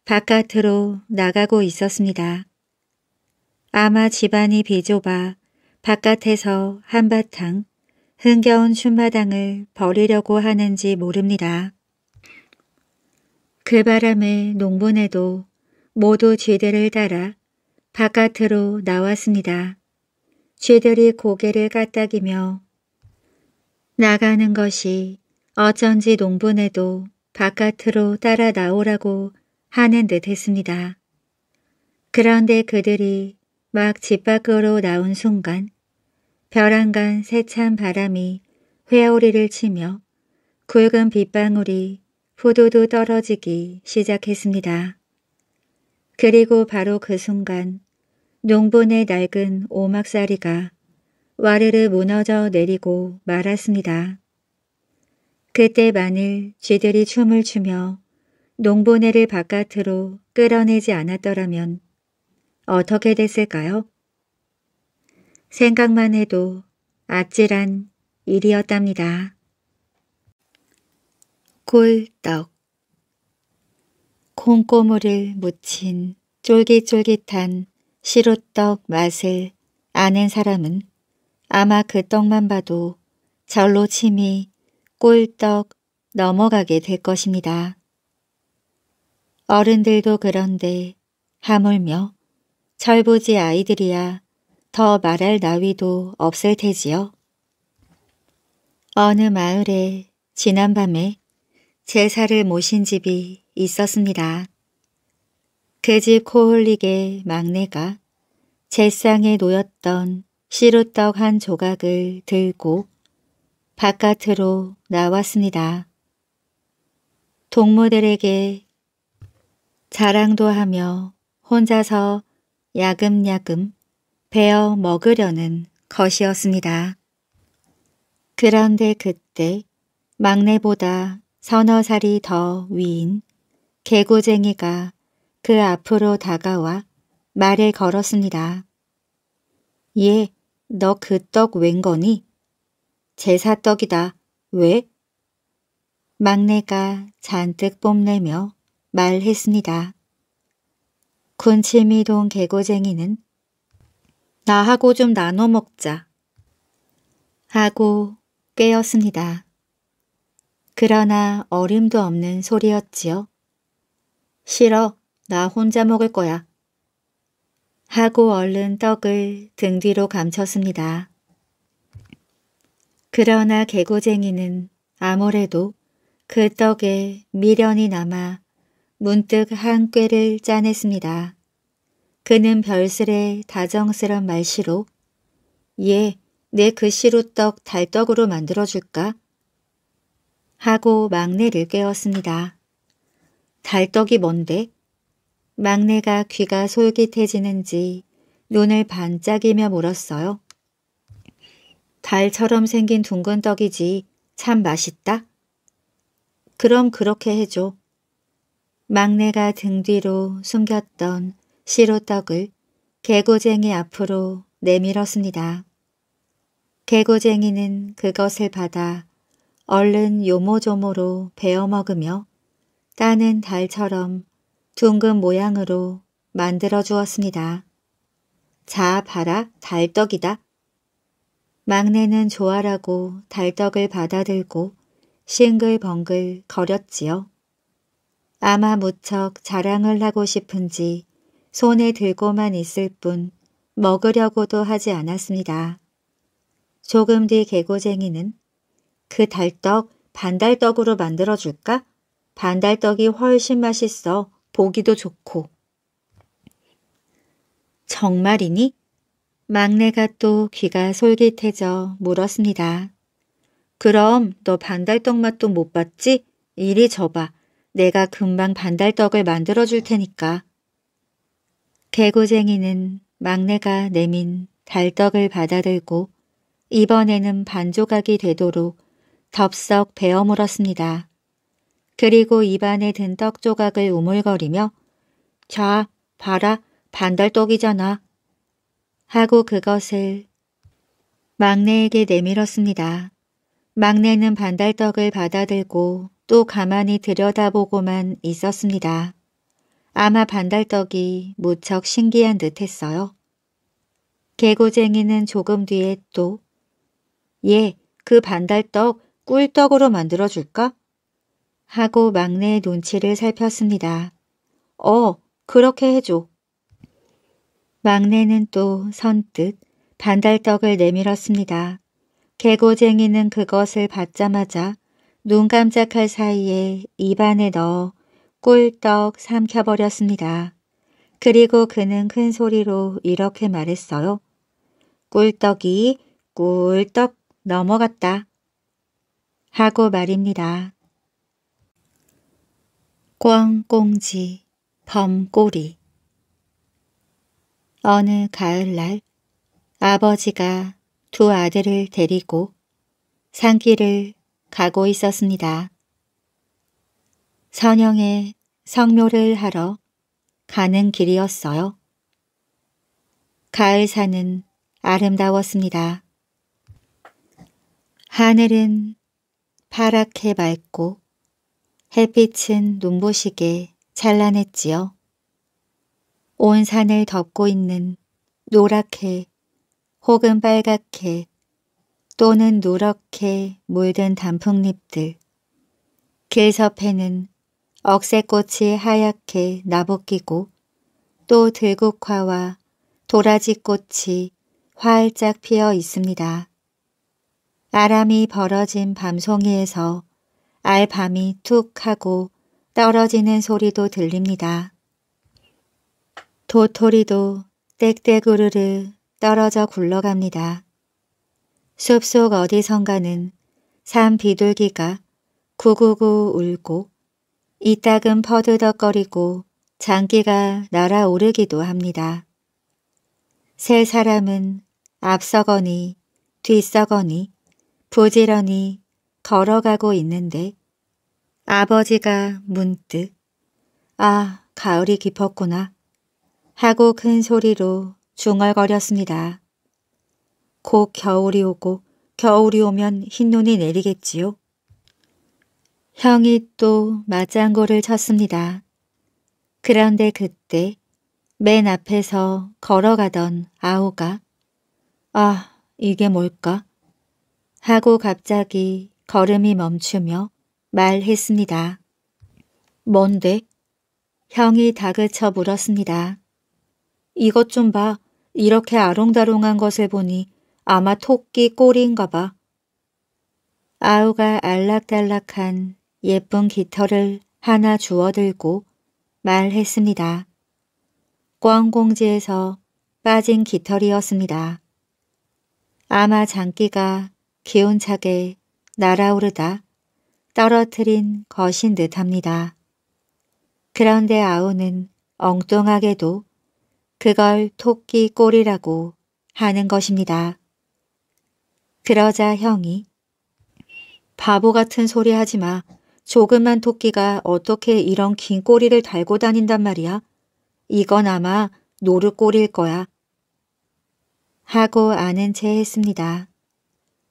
바깥으로 나가고 있었습니다. 아마 집안이 비좁아 바깥에서 한바탕 흥겨운 춤마당을 벌이려고 하는지 모릅니다. 그 바람에 농부네도 모두 쥐들을 따라 바깥으로 나왔습니다. 쥐들이 고개를 까딱이며 나가는 것이 어쩐지 농부네도 바깥으로 따라 나오라고 하는 듯 했습니다. 그런데 그들이 막 집 밖으로 나온 순간 벼랑간 세찬 바람이 회오리를 치며 굵은 빗방울이 후두두 떨어지기 시작했습니다. 그리고 바로 그 순간 농분의 낡은 오막살이가 와르르 무너져 내리고 말았습니다. 그때 만일 쥐들이 춤을 추며 농보네를 바깥으로 끌어내지 않았더라면 어떻게 됐을까요? 생각만 해도 아찔한 일이었답니다. 꿀떡 콩고물을 묻힌 쫄깃쫄깃한 시루떡 맛을 아는 사람은 아마 그 떡만 봐도 절로 침이 꿀떡 넘어가게 될 것입니다. 어른들도 그런데 하물며 철부지 아이들이야 더 말할 나위도 없을 테지요. 어느 마을에 지난밤에 제사를 모신 집이 있었습니다. 그 집 코홀릭의 막내가 제상에 놓였던 시루떡 한 조각을 들고 바깥으로 나왔습니다. 동무들에게 자랑도 하며 혼자서 야금야금 베어 먹으려는 것이었습니다. 그런데 그때 막내보다 서너 살이 더 위인 개구쟁이가 그 앞으로 다가와 말을 걸었습니다. 예, 너그 떡 웬 거니? 제사떡이다. 왜? 막내가 잔뜩 뽐내며 말했습니다. 군침이동 개고쟁이는 나하고 좀 나눠 먹자 하고 깨었습니다. 그러나 어림도 없는 소리였지요. 싫어, 나 혼자 먹을 거야. 하고 얼른 떡을 등 뒤로 감췄습니다. 그러나 개고쟁이는 아무래도 그 떡에 미련이 남아 문득 한 꾀를 짜냈습니다. 그는 별스레 다정스런 말씨로 예, 내 그 시루떡 달떡으로 만들어줄까? 하고 막내를 깨웠습니다. 달떡이 뭔데? 막내가 귀가 솔깃해지는지 눈을 반짝이며 물었어요. 달처럼 생긴 둥근 떡이지 참 맛있다. 그럼 그렇게 해줘. 막내가 등 뒤로 숨겼던 시로떡을 개고쟁이 앞으로 내밀었습니다. 개고쟁이는 그것을 받아 얼른 요모조모로 베어 먹으며 따는 달처럼 둥근 모양으로 만들어 주었습니다. 자, 봐라, 달떡이다. 막내는 좋아라고 달떡을 받아들고 싱글벙글 거렸지요. 아마 무척 자랑을 하고 싶은지 손에 들고만 있을 뿐 먹으려고도 하지 않았습니다. 조금 뒤 개고쟁이는 그 달떡 반달떡으로 만들어줄까? 반달떡이 훨씬 맛있어. 보기도 좋고. 정말이니? 막내가 또 귀가 솔깃해져 물었습니다. 그럼 너 반달떡 맛도 못 봤지? 이리 줘봐. 내가 금방 반달떡을 만들어 줄 테니까. 개고쟁이는 막내가 내민 달떡을 받아들고 이번에는 반조각이 되도록 덥석 베어 물었습니다. 그리고 입안에 든 떡 조각을 우물거리며 자, 봐라, 반달떡이잖아. 하고 그것을 막내에게 내밀었습니다. 막내는 반달떡을 받아들고 또 가만히 들여다보고만 있었습니다. 아마 반달떡이 무척 신기한 듯 했어요. 개고쟁이는 조금 뒤에 또 예, 그 반달떡 꿀떡으로 만들어줄까? 하고 막내의 눈치를 살폈습니다. 어, 그렇게 해줘. 막내는 또 선뜻 반달떡을 내밀었습니다. 개고쟁이는 그것을 받자마자 눈 깜짝할 사이에 입안에 넣어 꿀떡 삼켜버렸습니다. 그리고 그는 큰 소리로 이렇게 말했어요. 꿀떡이 꿀떡 넘어갔다. 하고 말입니다. 꽝꽁지 범꼬리 어느 가을날 아버지가 두 아들을 데리고 산길을 가고 있었습니다. 선영의 성묘를 하러 가는 길이었어요. 가을산은 아름다웠습니다. 하늘은 파랗게 맑고 햇빛은 눈부시게 찬란했지요. 온 산을 덮고 있는 노랗게 혹은 빨갛게 또는 누렇게 물든 단풍잎들. 길섭에는 억새꽃이 하얗게 나복기고 또 들국화와 도라지꽃이 활짝 피어 있습니다. 아람이 벌어진 밤송이에서 알밤이 툭 하고 떨어지는 소리도 들립니다. 도토리도 떼떼구르르 떨어져 굴러갑니다. 숲속 어디선가는 산 비둘기가 구구구 울고 이따금 퍼드덕거리고 장기가 날아오르기도 합니다. 세 사람은 앞서거니 뒤서거니 부지런히 걸어가고 있는데 아버지가 문득 아 가을이 깊었구나 하고 큰 소리로 중얼거렸습니다. 곧 겨울이 오고 겨울이 오면 흰눈이 내리겠지요. 형이 또 맞장구를 쳤습니다. 그런데 그때 맨 앞에서 걸어가던 아우가 아 이게 뭘까 하고 갑자기 걸음이 멈추며 말했습니다. 뭔데? 형이 다그쳐 물었습니다. 이것 좀 봐. 이렇게 아롱다롱한 것을 보니 아마 토끼 꼬리인가 봐. 아우가 알락달락한 예쁜 깃털을 하나 주워들고 말했습니다. 꽝공지에서 빠진 깃털이었습니다. 아마 장기가 기운차게 날아오르다 떨어뜨린 것인 듯합니다. 그런데 아우는 엉뚱하게도 그걸 토끼 꼬리라고 하는 것입니다. 그러자 형이 바보 같은 소리 하지 마. 조그만 토끼가 어떻게 이런 긴 꼬리를 달고 다닌단 말이야. 이건 아마 노루꼬리일 거야. 하고 아는 체 했습니다.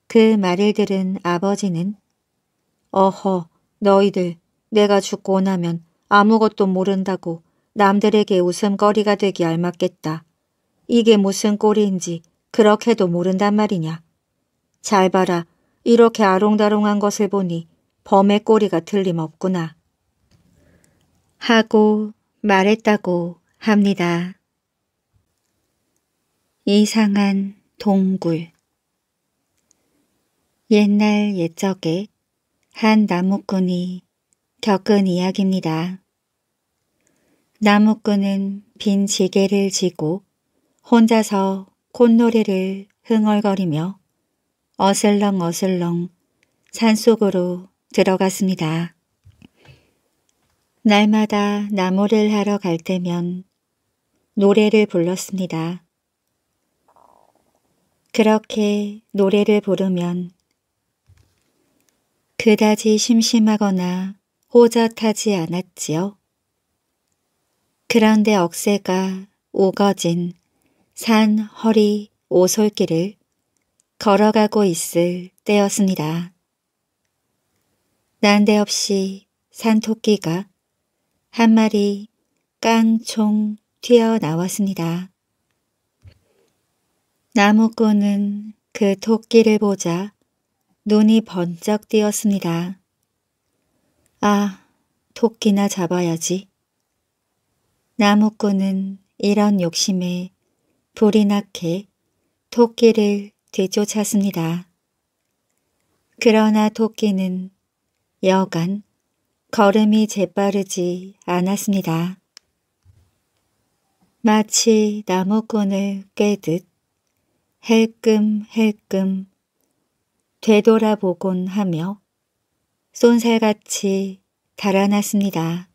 그 말을 들은 아버지는 어허 너희들 내가 죽고 나면 아무것도 모른다고 남들에게 웃음거리가 되기 알맞겠다. 이게 무슨 꼴인지 그렇게도 모른단 말이냐. 잘 봐라. 이렇게 아롱다롱한 것을 보니 범의 꼬리가 틀림없구나. 하고 말했다고 합니다. 이상한 동굴 옛날 옛적에 한 나무꾼이 겪은 이야기입니다. 나무꾼은 빈 지게를 지고 혼자서 콧노래를 흥얼거리며 어슬렁 어슬렁 산속으로 들어갔습니다. 날마다 나무를 하러 갈 때면 노래를 불렀습니다. 그렇게 노래를 부르면 그다지 심심하거나 호젓하지 않았지요. 그런데 억새가 오거진 산 허리 오솔길을 걸어가고 있을 때였습니다. 난데없이 산토끼가 한 마리 깡총 튀어나왔습니다. 나무꾼은 그 토끼를 보자 눈이 번쩍 띄었습니다. 아, 토끼나 잡아야지. 나무꾼은 이런 욕심에 불이 나게 토끼를 뒤쫓았습니다. 그러나 토끼는 여간 걸음이 재빠르지 않았습니다. 마치 나무꾼을 꿰듯 헬끔헬끔 되돌아보곤 하며 쏜살같이 달아났습니다.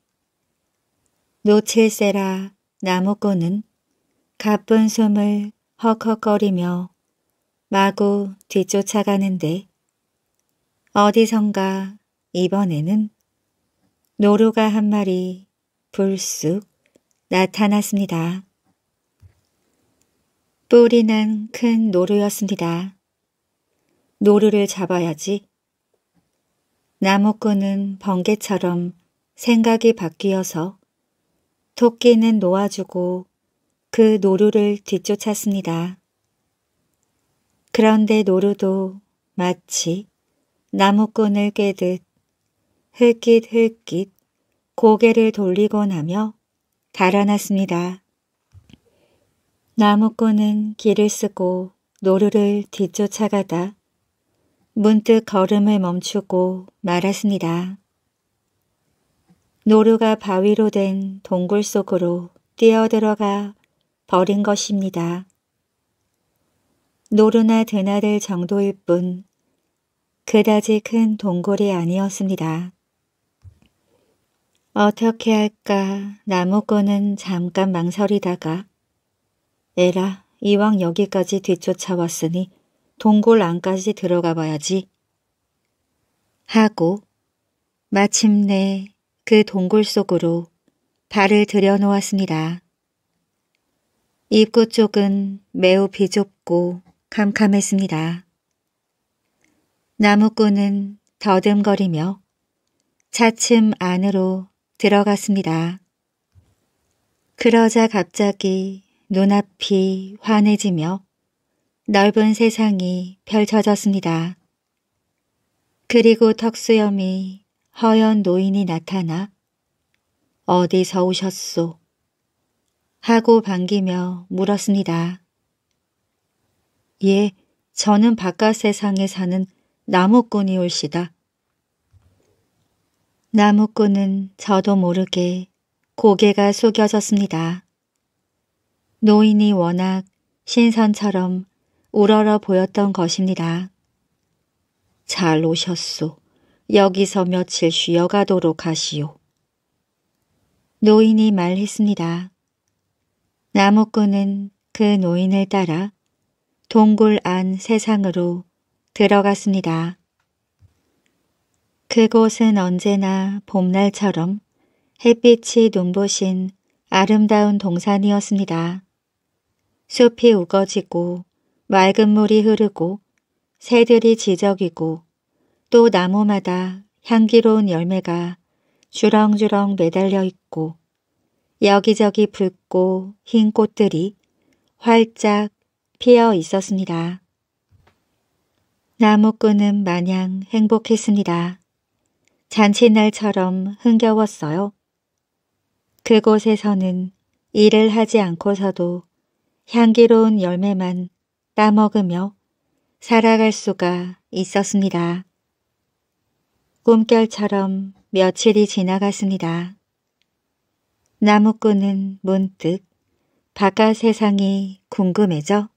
노칠세라 나무꾼은 가쁜 숨을 헉헉거리며 마구 뒤쫓아가는데 어디선가 이번에는 노루가 한 마리 불쑥 나타났습니다. 뿔이 난 큰 노루였습니다. 노루를 잡아야지. 나무꾼은 번개처럼 생각이 바뀌어서 토끼는 놓아주고 그 노루를 뒤쫓았습니다. 그런데 노루도 마치 나무꾼을 꿰듯 흘깃흘깃 고개를 돌리고 나며 달아났습니다. 나무꾼은 길을 쓰고 노루를 뒤쫓아가다 문득 걸음을 멈추고 말았습니다. 노루가 바위로 된 동굴 속으로 뛰어들어가 버린 것입니다. 노루나 드나들 정도일 뿐 그다지 큰 동굴이 아니었습니다. 어떻게 할까 나무꾼은 잠깐 망설이다가 에라 이왕 여기까지 뒤쫓아왔으니 동굴 안까지 들어가 봐야지 하고 마침내 그 동굴 속으로 발을 들여놓았습니다. 입구 쪽은 매우 비좁고 캄캄했습니다. 나무꾼은 더듬거리며 차츰 안으로 들어갔습니다. 그러자 갑자기 눈앞이 환해지며 넓은 세상이 펼쳐졌습니다. 그리고 턱수염이 허연 노인이 나타나 어디서 오셨소? 하고 반기며 물었습니다. 예, 저는 바깥 세상에 사는 나무꾼이 올시다. 나무꾼은 저도 모르게 고개가 숙여졌습니다. 노인이 워낙 신선처럼 우러러 보였던 것입니다. 잘 오셨소. 여기서 며칠 쉬어가도록 하시오. 노인이 말했습니다. 나무꾼은 그 노인을 따라 동굴 안 세상으로 들어갔습니다. 그곳은 언제나 봄날처럼 햇빛이 눈부신 아름다운 동산이었습니다. 숲이 우거지고 맑은 물이 흐르고 새들이 지저귀고 또 나무마다 향기로운 열매가 주렁주렁 매달려 있고 여기저기 붉고 흰 꽃들이 활짝 피어 있었습니다. 나무꾼은 마냥 행복했습니다. 잔칫날처럼 흥겨웠어요. 그곳에서는 일을 하지 않고서도 향기로운 열매만 따먹으며 살아갈 수가 있었습니다. 꿈결처럼 며칠이 지나갔습니다. 나무꾼은 문득 바깥 세상이 궁금해져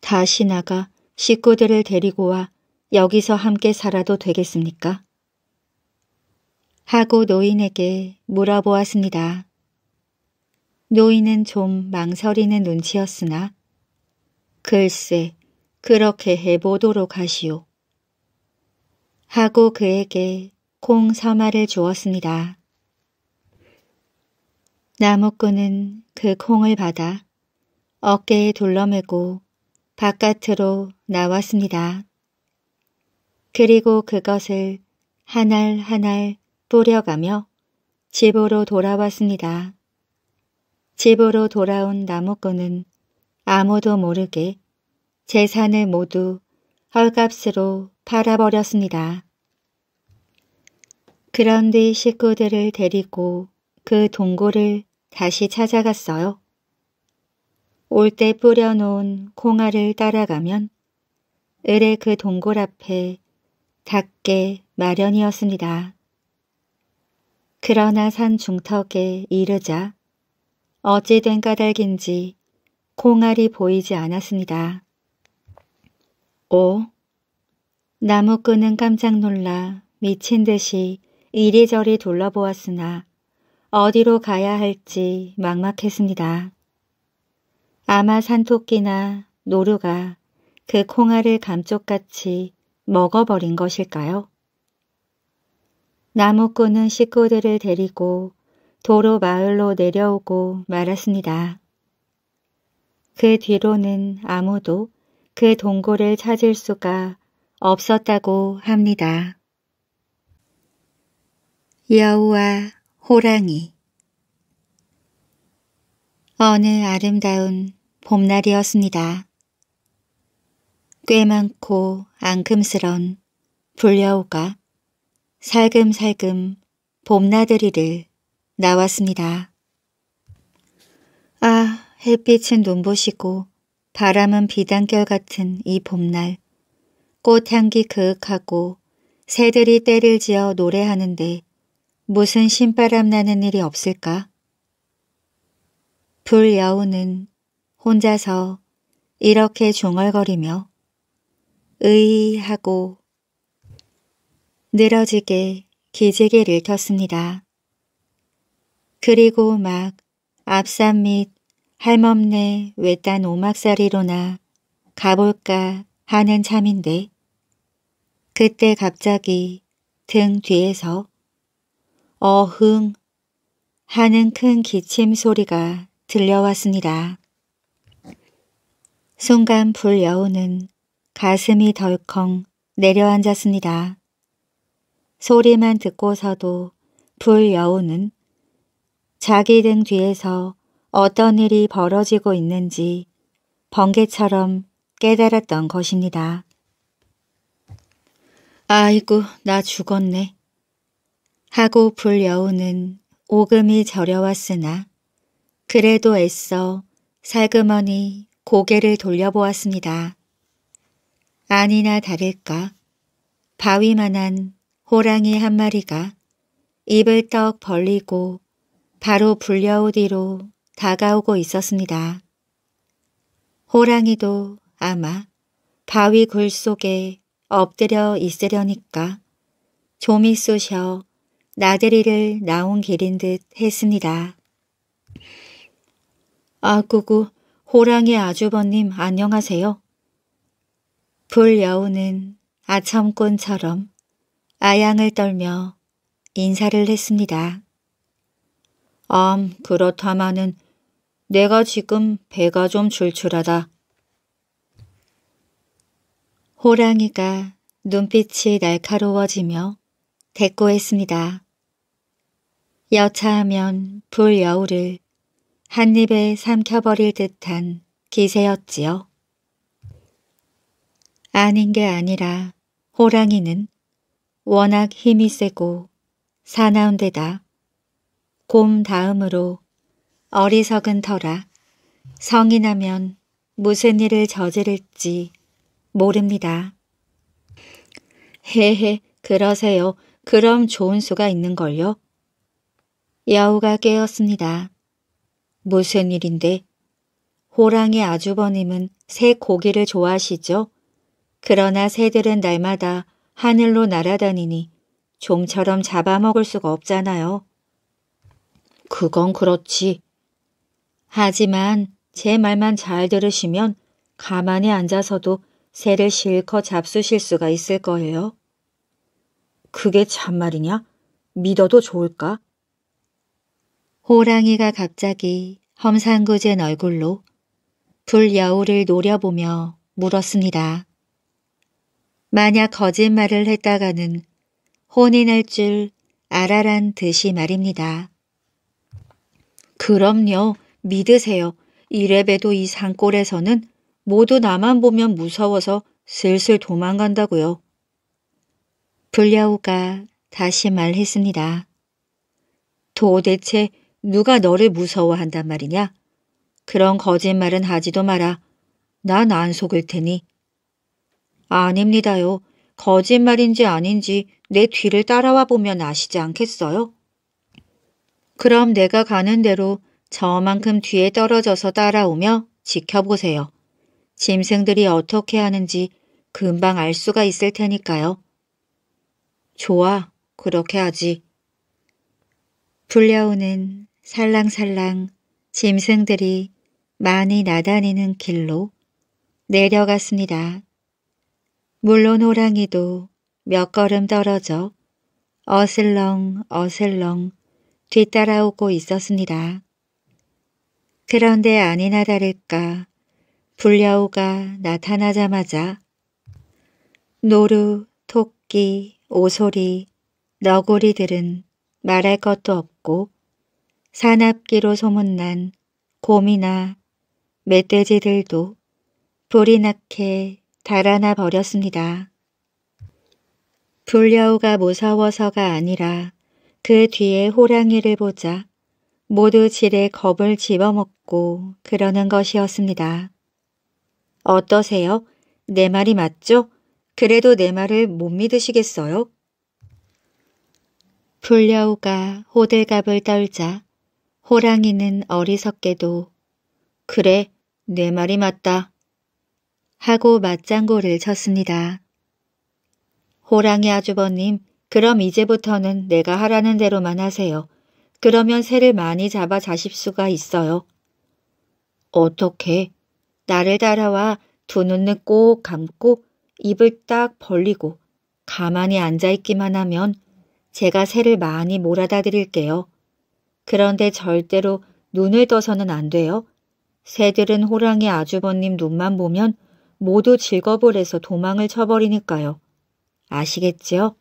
다시 나가 식구들을 데리고 와 여기서 함께 살아도 되겠습니까? 하고 노인에게 물어보았습니다. 노인은 좀 망설이는 눈치였으나 글쎄 그렇게 해보도록 하시오. 하고 그에게 콩 서마를 주었습니다. 나무꾼은 그 콩을 받아 어깨에 둘러매고 바깥으로 나왔습니다. 그리고 그것을 한 알 한 알 뿌려가며 집으로 돌아왔습니다. 집으로 돌아온 나무꾼은 아무도 모르게 재산을 모두 헐값으로 팔아버렸습니다. 그런 뒤 식구들을 데리고 그 동굴을 다시 찾아갔어요. 올 때 뿌려놓은 콩알을 따라가면 을의 그 동굴 앞에 닿게 마련이었습니다. 그러나 산 중턱에 이르자 어찌된 까닭인지 콩알이 보이지 않았습니다. 오, 나무꾼은 깜짝 놀라 미친 듯이 이리저리 둘러보았으나 어디로 가야 할지 막막했습니다. 아마 산토끼나 노루가 그 콩알을 감쪽같이 먹어버린 것일까요? 나무꾼은 식구들을 데리고 도로 마을로 내려오고 말았습니다. 그 뒤로는 아무도 그 동굴을 찾을 수가 없었다고 합니다. 여우와 호랑이 어느 아름다운 봄날이었습니다. 꽤 많고 앙큼스런 불려우가 살금살금 봄나들이를 나왔습니다. 아, 햇빛은 눈부시고 바람은 비단결 같은 이 봄날. 꽃향기 그윽하고 새들이 때를 지어 노래하는데 무슨 신바람 나는 일이 없을까? 불 여우는 혼자서 이렇게 중얼거리며 의하고 늘어지게 기지개를 켰습니다. 그리고 막 앞산 및 할멈네 외딴 오막살이로나 가볼까 하는 참인데 그때 갑자기 등 뒤에서 어흥 하는 큰 기침 소리가 들려왔습니다. 순간 불여우는 가슴이 덜컹 내려앉았습니다. 소리만 듣고서도 불여우는 자기 등 뒤에서 어떤 일이 벌어지고 있는지 번개처럼 깨달았던 것입니다. 아이고 나 죽었네. 하고 불여우는 오금이 저려왔으나 그래도 애써 살그머니 고개를 돌려보았습니다. 아니나 다를까 바위만한 호랑이 한 마리가 입을 떡 벌리고 바로 불려우 뒤로 다가오고 있었습니다. 호랑이도 아마 바위 굴 속에 엎드려 있으려니까 좀이 쑤셔 나들이를 나온 길인 듯 했습니다. 아구구 호랑이 아주버님 안녕하세요. 불여우는 아첨꾼처럼 아양을 떨며 인사를 했습니다. 암, 그렇다마는 내가 지금 배가 좀 출출하다. 호랑이가 눈빛이 날카로워지며 대꾸했습니다. 여차하면 불여우를 한 입에 삼켜버릴 듯한 기세였지요. 아닌 게 아니라 호랑이는 워낙 힘이 세고 사나운 데다 곰 다음으로 어리석은 터라 성이 나면 무슨 일을 저지를지 모릅니다. 헤헤 그러세요. 그럼 좋은 수가 있는걸요? 여우가 깨었습니다. 무슨 일인데? 호랑이 아주버님은 새 고기를 좋아하시죠? 그러나 새들은 날마다 하늘로 날아다니니 좀처럼 잡아먹을 수가 없잖아요. 그건 그렇지. 하지만 제 말만 잘 들으시면 가만히 앉아서도 새를 실컷 잡수실 수가 있을 거예요. 그게 참말이냐? 믿어도 좋을까? 호랑이가 갑자기 험상궂은 얼굴로 불여우를 노려보며 물었습니다. 만약 거짓말을 했다가는 혼이 날 줄 알아란 듯이 말입니다. 그럼요. 믿으세요. 이래봬도 이 산골에서는 모두 나만 보면 무서워서 슬슬 도망간다고요. 불려우가 다시 말했습니다. 도대체 누가 너를 무서워한단 말이냐? 그런 거짓말은 하지도 마라. 난 안 속을 테니. 아닙니다요. 거짓말인지 아닌지 내 뒤를 따라와 보면 아시지 않겠어요? 그럼 내가 가는 대로 저만큼 뒤에 떨어져서 따라오며 지켜보세요. 짐승들이 어떻게 하는지 금방 알 수가 있을 테니까요. 좋아, 그렇게 하지. 불려오는 살랑살랑 짐승들이 많이 나다니는 길로 내려갔습니다. 물론 호랑이도 몇 걸음 떨어져 어슬렁 어슬렁 뒤따라오고 있었습니다. 그런데 아니나 다를까 불려우가 나타나자마자 노루, 토끼, 오소리, 너구리들은 말할 것도 없고 사납기로 소문난 곰이나 멧돼지들도 불이 나게 달아나 버렸습니다. 불려우가 무서워서가 아니라 그 뒤에 호랑이를 보자 모두 질에 겁을 집어먹고 그러는 것이었습니다. 어떠세요? 내 말이 맞죠? 그래도 내 말을 못 믿으시겠어요? 불려우가 호들갑을 떨자 호랑이는 어리석게도 그래 내 말이 맞다 하고 맞장구를 쳤습니다. 호랑이 아주버님 그럼 이제부터는 내가 하라는 대로만 하세요. 그러면 새를 많이 잡아 자실 수가 있어요. 어떻게? 나를 따라와 두 눈을 꼭 감고 입을 딱 벌리고 가만히 앉아있기만 하면 제가 새를 많이 몰아다 드릴게요. 그런데 절대로 눈을 떠서는 안 돼요. 새들은 호랑이 아주버님 눈만 보면 모두 즐거불해서 도망을 쳐버리니까요. 아시겠지요?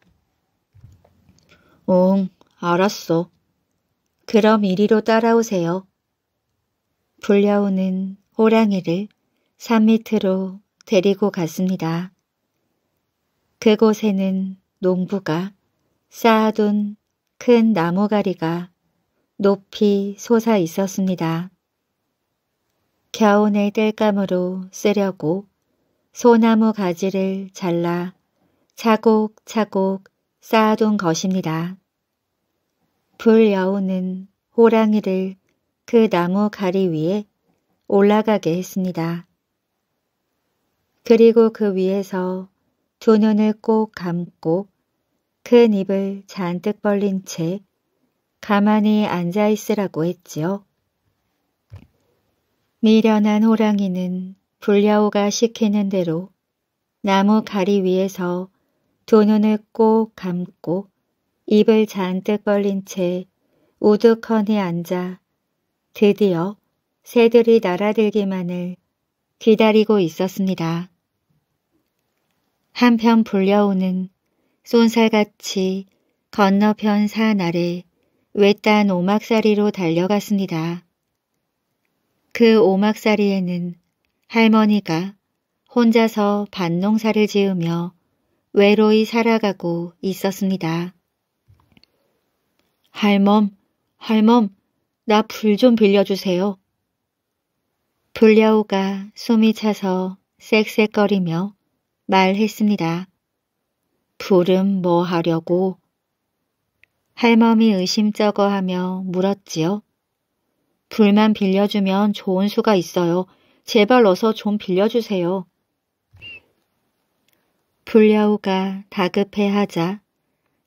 응, 알았어. 그럼 이리로 따라오세요. 불려오는 호랑이를 산 밑으로 데리고 갔습니다. 그곳에는 농부가 쌓아둔 큰 나무가리가 높이 솟아 있었습니다. 겨우내 땔감으로 쓰려고 소나무 가지를 잘라 차곡차곡 쌓아둔 것입니다. 불여우는 호랑이를 그 나무 가리 위에 올라가게 했습니다. 그리고 그 위에서 두 눈을 꼭 감고 큰 입을 잔뜩 벌린 채 가만히 앉아 있으라고 했지요. 미련한 호랑이는 불려우가 시키는 대로 나무 가리 위에서 두 눈을 꼭 감고 입을 잔뜩 벌린 채 우두커니 앉아 드디어 새들이 날아들기만을 기다리고 있었습니다. 한편 불려오는 쏜살같이 건너편 산 아래 외딴 오막사리로 달려갔습니다. 그 오막사리에는 할머니가 혼자서 밭농사를 지으며 외로이 살아가고 있었습니다. 할멈, 할멈, 나 불 좀 빌려주세요. 불려우가 숨이 차서 쌕쌕거리며 말했습니다. 불은 뭐 하려고? 할멈이 의심쩍어하며 물었지요. 불만 빌려주면 좋은 수가 있어요. 제발 어서 좀 빌려주세요. 불려우가 다급해하자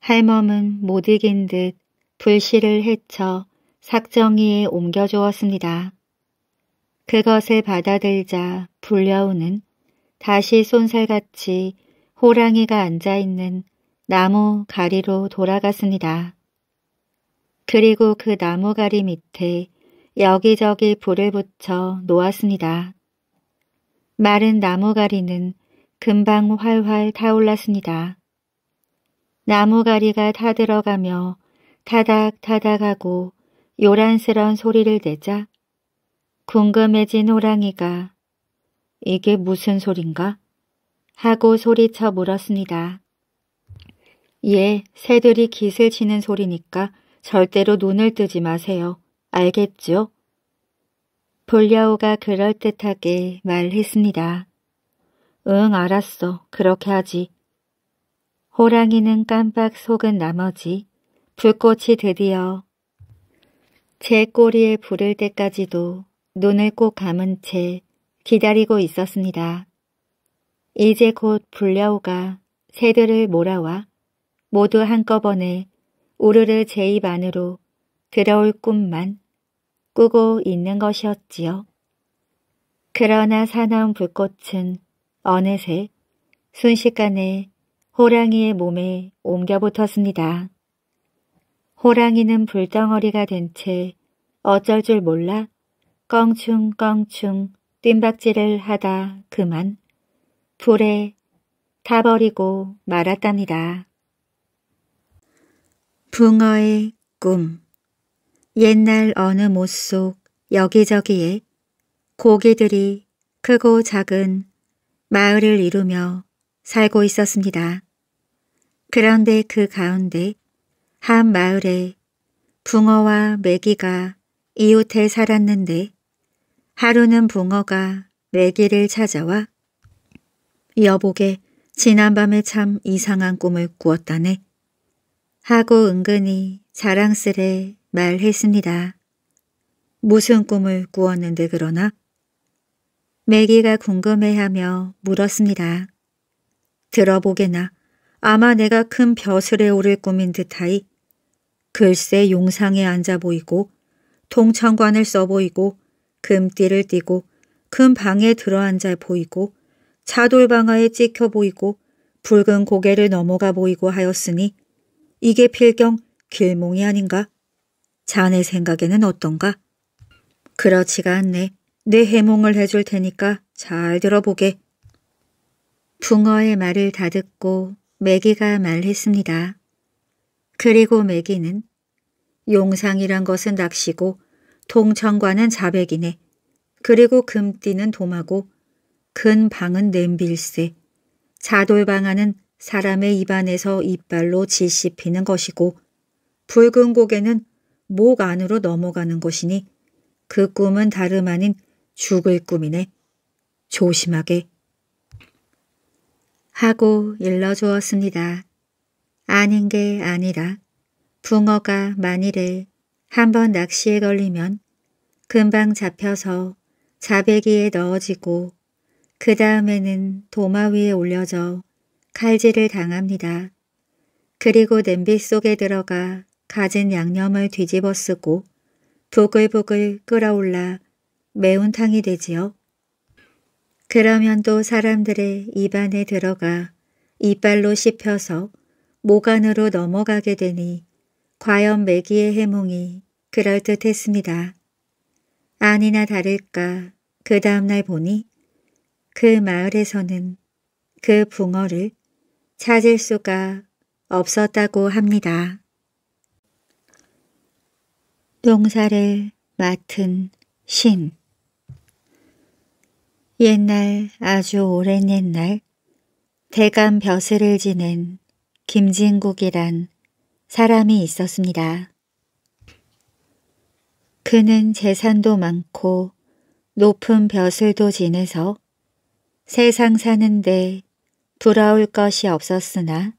할멈은 못 이긴 듯 불씨를 헤쳐 삭정이에 옮겨주었습니다. 그것을 받아들자 불려우는 다시 손살같이 호랑이가 앉아있는 나무 가리로 돌아갔습니다. 그리고 그 나무 가리 밑에 여기저기 불을 붙여 놓았습니다. 마른 나무 가리는 금방 활활 타올랐습니다. 나무가리가 타들어가며 타닥타닥하고 요란스런 소리를 내자 궁금해진 호랑이가 이게 무슨 소린가? 하고 소리쳐 물었습니다. 예, 새들이 깃을 치는 소리니까 절대로 눈을 뜨지 마세요. 알겠죠? 볼려우가 그럴듯하게 말했습니다. 응, 알았어. 그렇게 하지. 호랑이는 깜빡 속은 나머지 불꽃이 드디어 제 꼬리에 부를 때까지도 눈을 꼭 감은 채 기다리고 있었습니다. 이제 곧 불려오가 새들을 몰아와 모두 한꺼번에 우르르 제 입 안으로 들어올 꿈만 꾸고 있는 것이었지요. 그러나 사나운 불꽃은 어느새 순식간에 호랑이의 몸에 옮겨 붙었습니다. 호랑이는 불덩어리가 된 채 어쩔 줄 몰라 껑충껑충 뜀박질을 하다 그만 불에 타버리고 말았답니다. 붕어의 꿈 옛날 어느 못 속 여기저기에 고기들이 크고 작은 마을을 이루며 살고 있었습니다. 그런데 그 가운데 한 마을에 붕어와 메기가 이웃해 살았는데 하루는 붕어가 메기를 찾아와 여보게 지난밤에 참 이상한 꿈을 꾸었다네 하고 은근히 자랑스레 말했습니다. 무슨 꿈을 꾸었는데 그러나? 매기가 궁금해하며 물었습니다. 들어보게나 아마 내가 큰 벼슬에 오를 꿈인 듯하이 글쎄 용상에 앉아 보이고 통창관을 써 보이고 금띠를 띠고 큰 방에 들어앉아 보이고 차돌방아에 찍혀 보이고 붉은 고개를 넘어가 보이고 하였으니 이게 필경 길몽이 아닌가? 자네 생각에는 어떤가? 그렇지가 않네. 내 해몽을 해줄 테니까 잘 들어보게. 붕어의 말을 다 듣고 매기가 말했습니다. 그리고 매기는 용상이란 것은 낚시고 통청과는 자백이네. 그리고 금띠는 도마고 큰 방은 냄빌세. 자돌방아는 사람의 입안에서 이빨로 지씹히는 것이고 붉은 고개는 목 안으로 넘어가는 것이니 그 꿈은 다름 아닌 죽을 꿈이네. 조심하게. 하고 일러주었습니다. 아닌 게 아니라 붕어가 만일에 한번 낚시에 걸리면 금방 잡혀서 자배기에 넣어지고 그 다음에는 도마 위에 올려져 칼질을 당합니다. 그리고 냄비 속에 들어가 가진 양념을 뒤집어 쓰고 부글부글 끓어올라 매운탕이 되지요. 그러면 또 사람들의 입안에 들어가 이빨로 씹혀서 목 안으로 넘어가게 되니 과연 매기의 해몽이 그럴듯했습니다. 아니나 다를까 그 다음날 보니 그 마을에서는 그 붕어를 찾을 수가 없었다고 합니다. 농사를 맡은 신 옛날 아주 오랜 옛날 대감 벼슬을 지낸 김진국이란 사람이 있었습니다. 그는 재산도 많고 높은 벼슬도 지내서 세상 사는데 부러울 것이 없었으나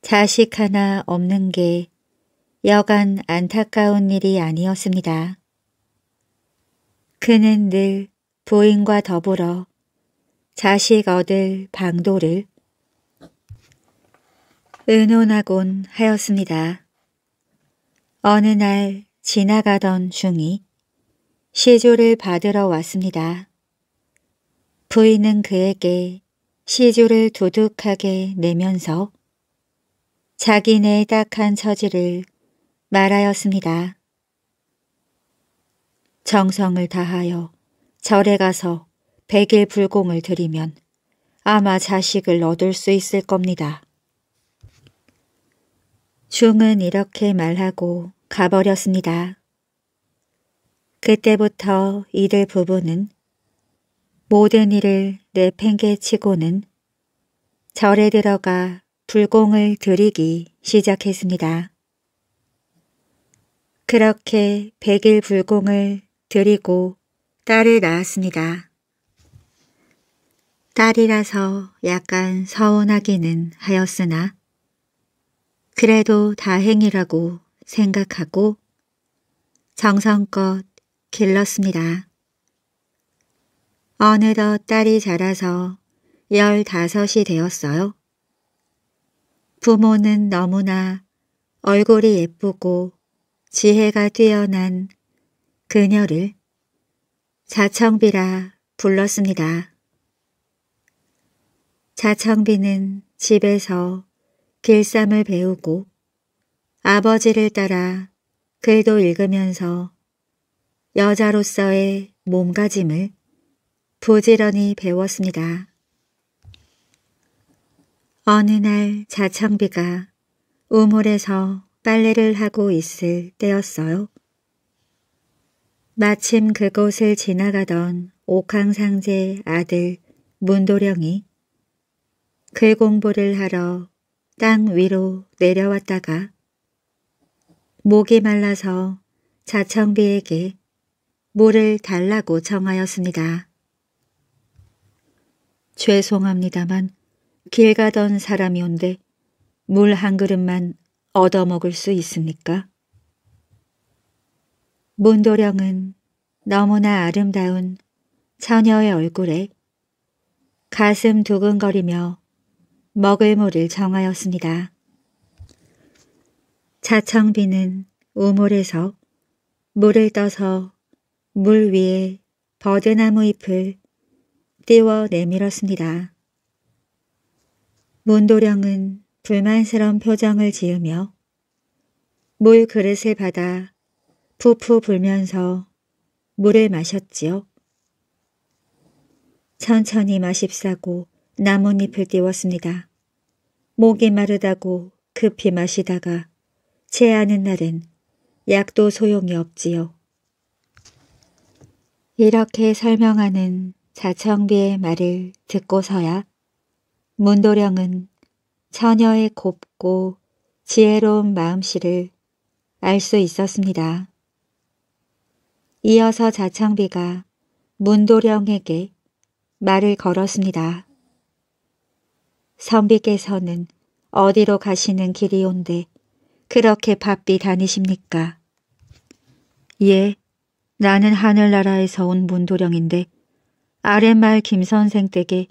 자식 하나 없는 게 여간 안타까운 일이 아니었습니다. 그는 늘 부인과 더불어 자식 얻을 방도를 의논하곤 하였습니다. 어느 날 지나가던 중이 시주를 받으러 왔습니다. 부인은 그에게 시주를 두둑하게 내면서 자기네 딱한 처지를 말하였습니다. 정성을 다하여 절에 가서 백일 불공을 드리면 아마 자식을 얻을 수 있을 겁니다. 중은 이렇게 말하고 가버렸습니다. 그때부터 이들 부부는 모든 일을 내팽개치고는 절에 들어가 불공을 드리기 시작했습니다. 그렇게 백일 불공을 드리고 딸을 낳았습니다. 딸이라서 약간 서운하기는 하였으나 그래도 다행이라고 생각하고 정성껏 길렀습니다. 어느덧 딸이 자라서 열다섯이 되었어요. 부모는 너무나 얼굴이 예쁘고 지혜가 뛰어난 그녀를 자청비라 불렀습니다. 자청비는 집에서 길쌈을 배우고 아버지를 따라 글도 읽으면서 여자로서의 몸가짐을 부지런히 배웠습니다. 어느 날 자청비가 우물에서 빨래를 하고 있을 때였어요. 마침 그곳을 지나가던 옥황상제 아들 문도령이 글 공부를 하러 땅 위로 내려왔다가 목이 말라서 자청비에게 물을 달라고 청하였습니다. 죄송합니다만 길 가던 사람이 온데 물 한 그릇만 얻어먹을 수 있습니까? 문도령은 너무나 아름다운 처녀의 얼굴에 가슴 두근거리며 먹을 물을 정하였습니다. 자청비는 우물에서 물을 떠서 물 위에 버드나무 잎을 띄워 내밀었습니다. 문도령은 불만스러운 표정을 지으며 물 그릇을 받아 푸푸 불면서 물을 마셨지요. 천천히 마십사고 나뭇잎을 띄웠습니다. 목이 마르다고 급히 마시다가 체하는 날은 약도 소용이 없지요. 이렇게 설명하는 자청비의 말을 듣고서야 문도령은 처녀의 곱고 지혜로운 마음씨를 알 수 있었습니다. 이어서 자청비가 문도령에게 말을 걸었습니다. 선비께서는 어디로 가시는 길이 온데 그렇게 바삐 다니십니까? 예, 나는 하늘나라에서 온 문도령인데 아랫마을 김 선생 댁에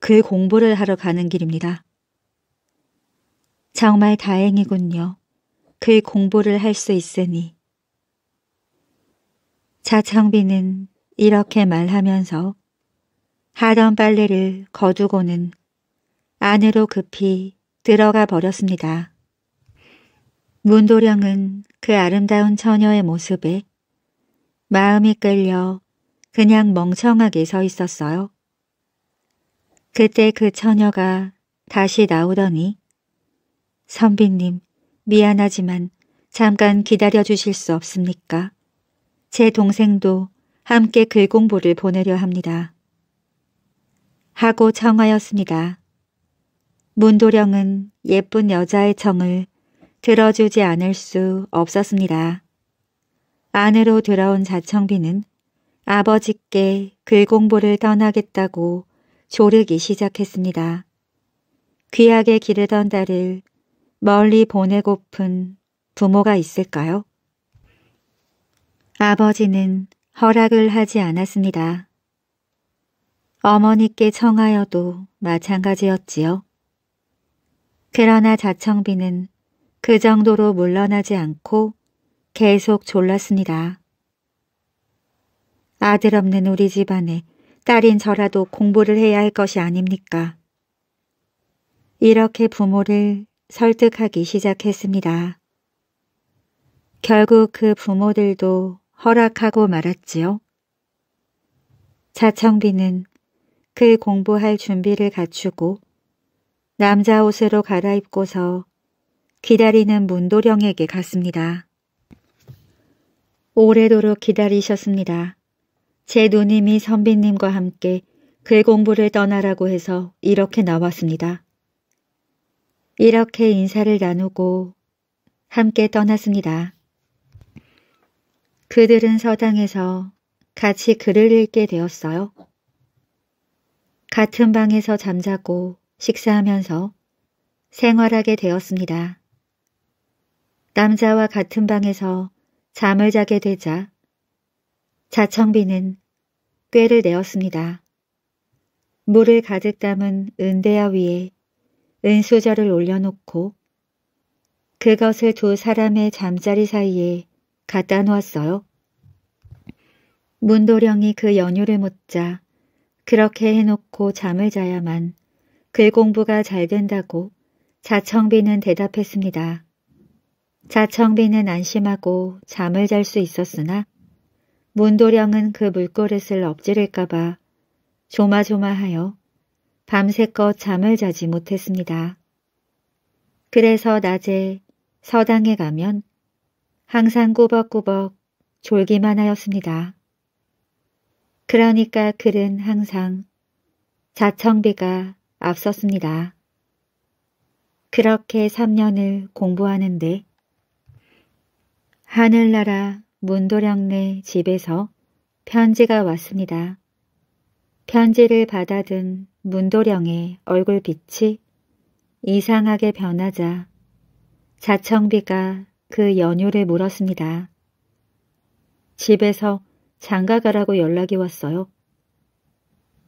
글 공부를 하러 가는 길입니다. 정말 다행이군요. 글 공부를 할 수 있으니. 자청비는 이렇게 말하면서 하던 빨래를 거두고는 안으로 급히 들어가 버렸습니다. 문도령은 그 아름다운 처녀의 모습에 마음이 끌려 그냥 멍청하게 서 있었어요. 그때 그 처녀가 다시 나오더니 선비님 미안하지만 잠깐 기다려 주실 수 없습니까? 제 동생도 함께 글 공부를 보내려 합니다. 하고 청하였습니다. 문도령은 예쁜 여자의 청을 들어주지 않을 수 없었습니다. 안으로 들어온 자청비는 아버지께 글 공부를 떠나겠다고 조르기 시작했습니다. 귀하게 기르던 딸을 멀리 보내고픈 부모가 있을까요? 아버지는 허락을 하지 않았습니다. 어머니께 청하여도 마찬가지였지요. 그러나 자청비는 그 정도로 물러나지 않고 계속 졸랐습니다. 아들 없는 우리 집안에 딸인 저라도 공부를 해야 할 것이 아닙니까? 이렇게 부모를 설득하기 시작했습니다. 결국 그 부모들도 허락하고 말았지요. 자청비는 그 공부할 준비를 갖추고 남자 옷으로 갈아입고서 기다리는 문도령에게 갔습니다. 오래도록 기다리셨습니다. 제 누님이 선비님과 함께 글 공부를 떠나라고 해서 이렇게 나왔습니다. 이렇게 인사를 나누고 함께 떠났습니다. 그들은 서당에서 같이 글을 읽게 되었어요. 같은 방에서 잠자고 식사하면서 생활하게 되었습니다. 남자와 같은 방에서 잠을 자게 되자 자청비는 꾀를 내었습니다. 물을 가득 담은 은대야 위에 은수저를 올려놓고 그것을 두 사람의 잠자리 사이에 갖다 놓았어요. 문도령이 그 연유를 묻자 그렇게 해놓고 잠을 자야만 글 공부가 잘 된다고 자청비는 대답했습니다. 자청비는 안심하고 잠을 잘 수 있었으나 문도령은 그 물그릇을 엎지를까봐 조마조마하여 밤새껏 잠을 자지 못했습니다. 그래서 낮에 서당에 가면 항상 꾸벅꾸벅 졸기만 하였습니다. 그러니까 글은 항상 자청비가 앞섰습니다. 그렇게 3년을 공부하는데 하늘나라 문도령네 집에서 편지가 왔습니다. 편지를 받아든 문도령의 얼굴빛이 이상하게 변하자 자청비가 그 연유를 물었습니다. 집에서 장가가라고 연락이 왔어요.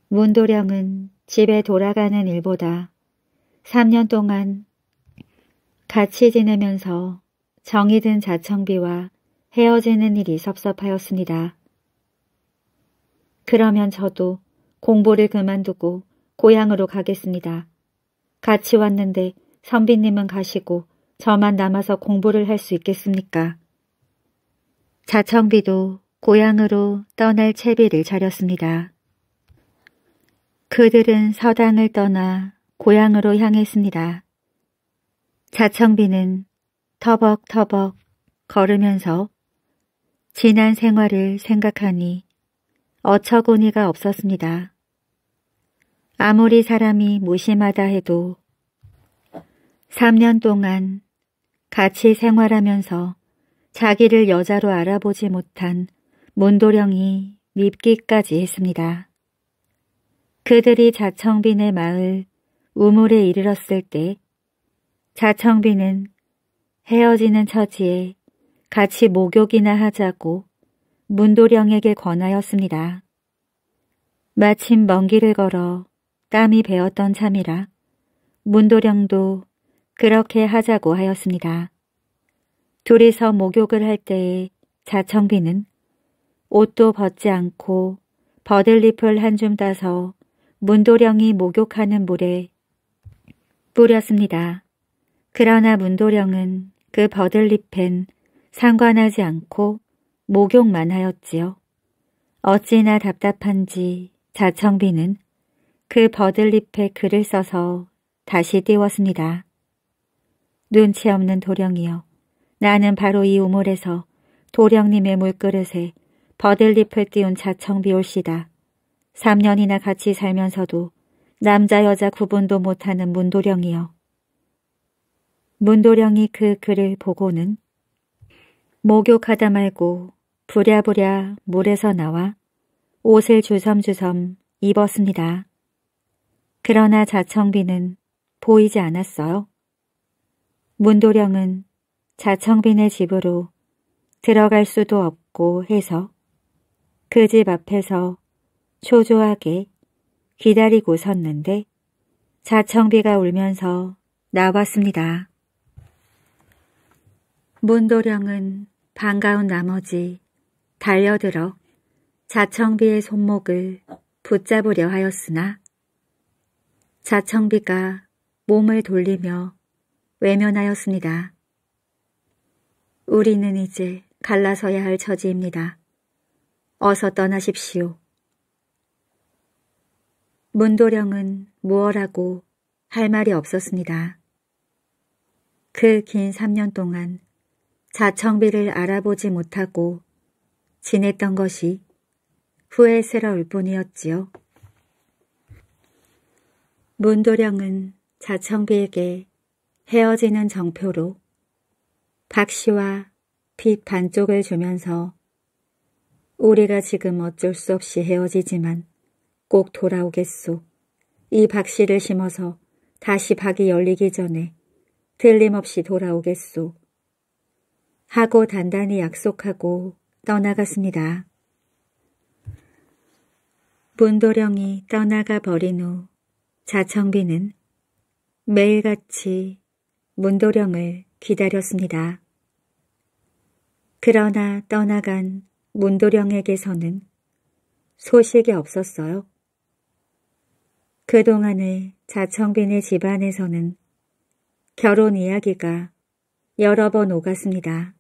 문도령은 집에 돌아가는 일보다 3년 동안 같이 지내면서 정이 든 자청비와 헤어지는 일이 섭섭하였습니다. 그러면 저도 공부를 그만두고 고향으로 가겠습니다. 같이 왔는데 선비님은 가시고 저만 남아서 공부를 할 수 있겠습니까? 자청비도 고향으로 떠날 채비를 차렸습니다. 그들은 서당을 떠나 고향으로 향했습니다. 자청비는 터벅터벅 걸으면서 지난 생활을 생각하니 어처구니가 없었습니다. 아무리 사람이 무심하다 해도 3년 동안 같이 생활하면서 자기를 여자로 알아보지 못한 몬도령이 밉기까지 했습니다. 그들이 자청빈의 마을 우물에 이르렀을 때 자청빈은 헤어지는 처지에 같이 목욕이나 하자고 문도령에게 권하였습니다. 마침 먼 길을 걸어 땀이 배었던 참이라 문도령도 그렇게 하자고 하였습니다. 둘이서 목욕을 할 때에 자청비는 옷도 벗지 않고 버들잎을 한 줌 따서 문도령이 목욕하는 물에 뿌렸습니다. 그러나 문도령은 그 버들잎엔 상관하지 않고 목욕만 하였지요. 어찌나 답답한지 자청비는 그 버들잎에 글을 써서 다시 띄웠습니다. 눈치 없는 도령이여. 나는 바로 이 우물에서 도령님의 물그릇에 버들잎을 띄운 자청비 올시다. 3년이나 같이 살면서도 남자 여자 구분도 못하는 문도령이여. 문도령이 그 글을 보고는 목욕하다 말고 부랴부랴 물에서 나와 옷을 주섬주섬 입었습니다. 그러나 자청비는 보이지 않았어요. 문도령은 자청빈의 집으로 들어갈 수도 없고 해서 그 집 앞에서 초조하게 기다리고 섰는데 자청비가 울면서 나왔습니다. 문도령은 반가운 나머지 달려들어 자청비의 손목을 붙잡으려 하였으나 자청비가 몸을 돌리며 외면하였습니다. 우리는 이제 갈라서야 할 처지입니다. 어서 떠나십시오. 문도령은 무엇라고 할 말이 없었습니다. 그 긴 3년 동안 자청비를 알아보지 못하고 지냈던 것이 후회스러울 뿐이었지요. 문도령은 자청비에게 헤어지는 정표로 박 씨와 빚 반쪽을 주면서 우리가 지금 어쩔 수 없이 헤어지지만 꼭 돌아오겠소. 이 박 씨를 심어서 다시 박이 열리기 전에 틀림없이 돌아오겠소. 하고 단단히 약속하고 떠나갔습니다. 문도령이 떠나가 버린 후 자청비는 매일같이 문도령을 기다렸습니다. 그러나 떠나간 문도령에게서는 소식이 없었어요. 그동안의 자청빈의 집안에서는 결혼 이야기가 여러 번 오갔습니다.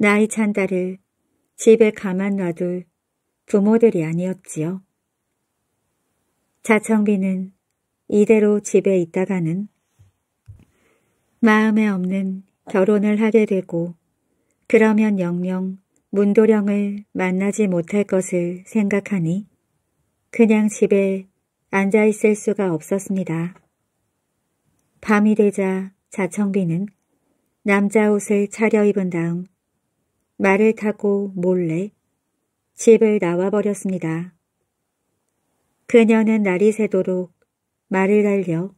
나이 찬 딸을 집에 가만 놔둘 부모들이 아니었지요. 자청비는 이대로 집에 있다가는 마음에 없는 결혼을 하게 되고 그러면 영영 문도령을 만나지 못할 것을 생각하니 그냥 집에 앉아 있을 수가 없었습니다. 밤이 되자 자청비는 남자 옷을 차려입은 다음 말을 타고 몰래 집을 나와버렸습니다. 그녀는 날이 새도록 말을 달려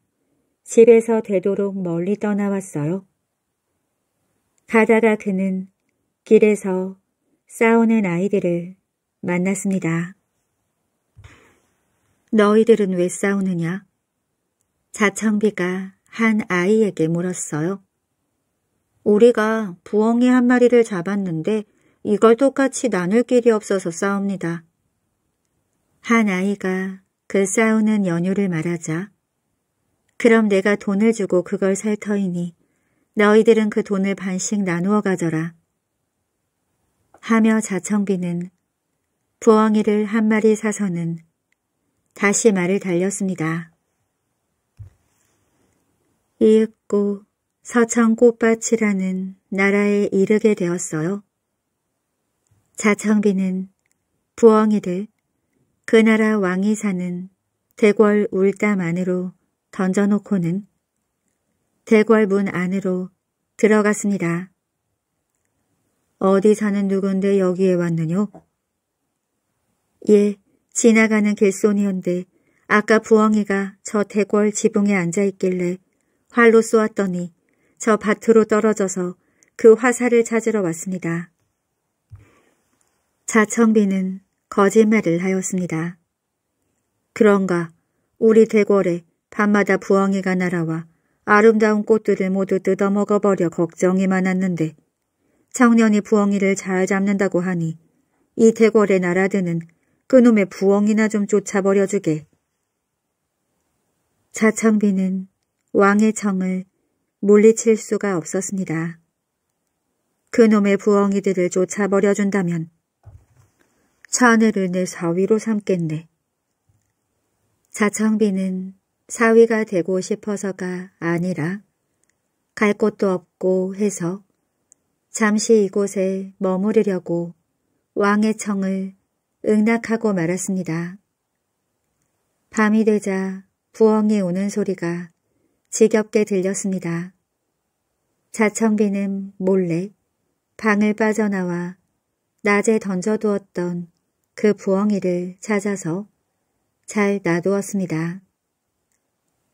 집에서 되도록 멀리 떠나왔어요. 가다가 그는 길에서 싸우는 아이들을 만났습니다. 너희들은 왜 싸우느냐? 자청비가 한 아이에게 물었어요. 우리가 부엉이 한 마리를 잡았는데 이걸 똑같이 나눌 길이 없어서 싸웁니다. 한 아이가 그 싸우는 연유를 말하자 그럼 내가 돈을 주고 그걸 살 터이니 너희들은 그 돈을 반씩 나누어 가져라. 하며 자청비는 부엉이를 한 마리 사서는 다시 말을 달렸습니다. 이윽고 서청 꽃밭이라는 나라에 이르게 되었어요. 자청비는 부엉이를 그 나라 왕이 사는 대궐 울담 안으로 던져놓고는 대궐 문 안으로 들어갔습니다. 어디 사는 누군데 여기에 왔느뇨? 예, 지나가는 길손이었는데 아까 부엉이가 저 대궐 지붕에 앉아있길래 활로 쏘았더니 저 밭으로 떨어져서 그 화살을 찾으러 왔습니다. 자청비는 거짓말을 하였습니다. 그런가 우리 대궐에 밤마다 부엉이가 날아와 아름다운 꽃들을 모두 뜯어먹어버려 걱정이 많았는데 청년이 부엉이를 잘 잡는다고 하니 이 대궐에 날아드는 그놈의 부엉이나 좀 쫓아버려주게. 자청비는 왕의 청을 물리칠 수가 없었습니다. 그놈의 부엉이들을 쫓아 버려준다면 차내를 내 사위로 삼겠네. 자청비는 사위가 되고 싶어서가 아니라 갈 곳도 없고 해서 잠시 이곳에 머무르려고 왕의 청을 응낙하고 말았습니다. 밤이 되자 부엉이 우는 소리가 지겹게 들렸습니다. 자청비는 몰래 방을 빠져나와 낮에 던져두었던 그 부엉이를 찾아서 잘 놔두었습니다.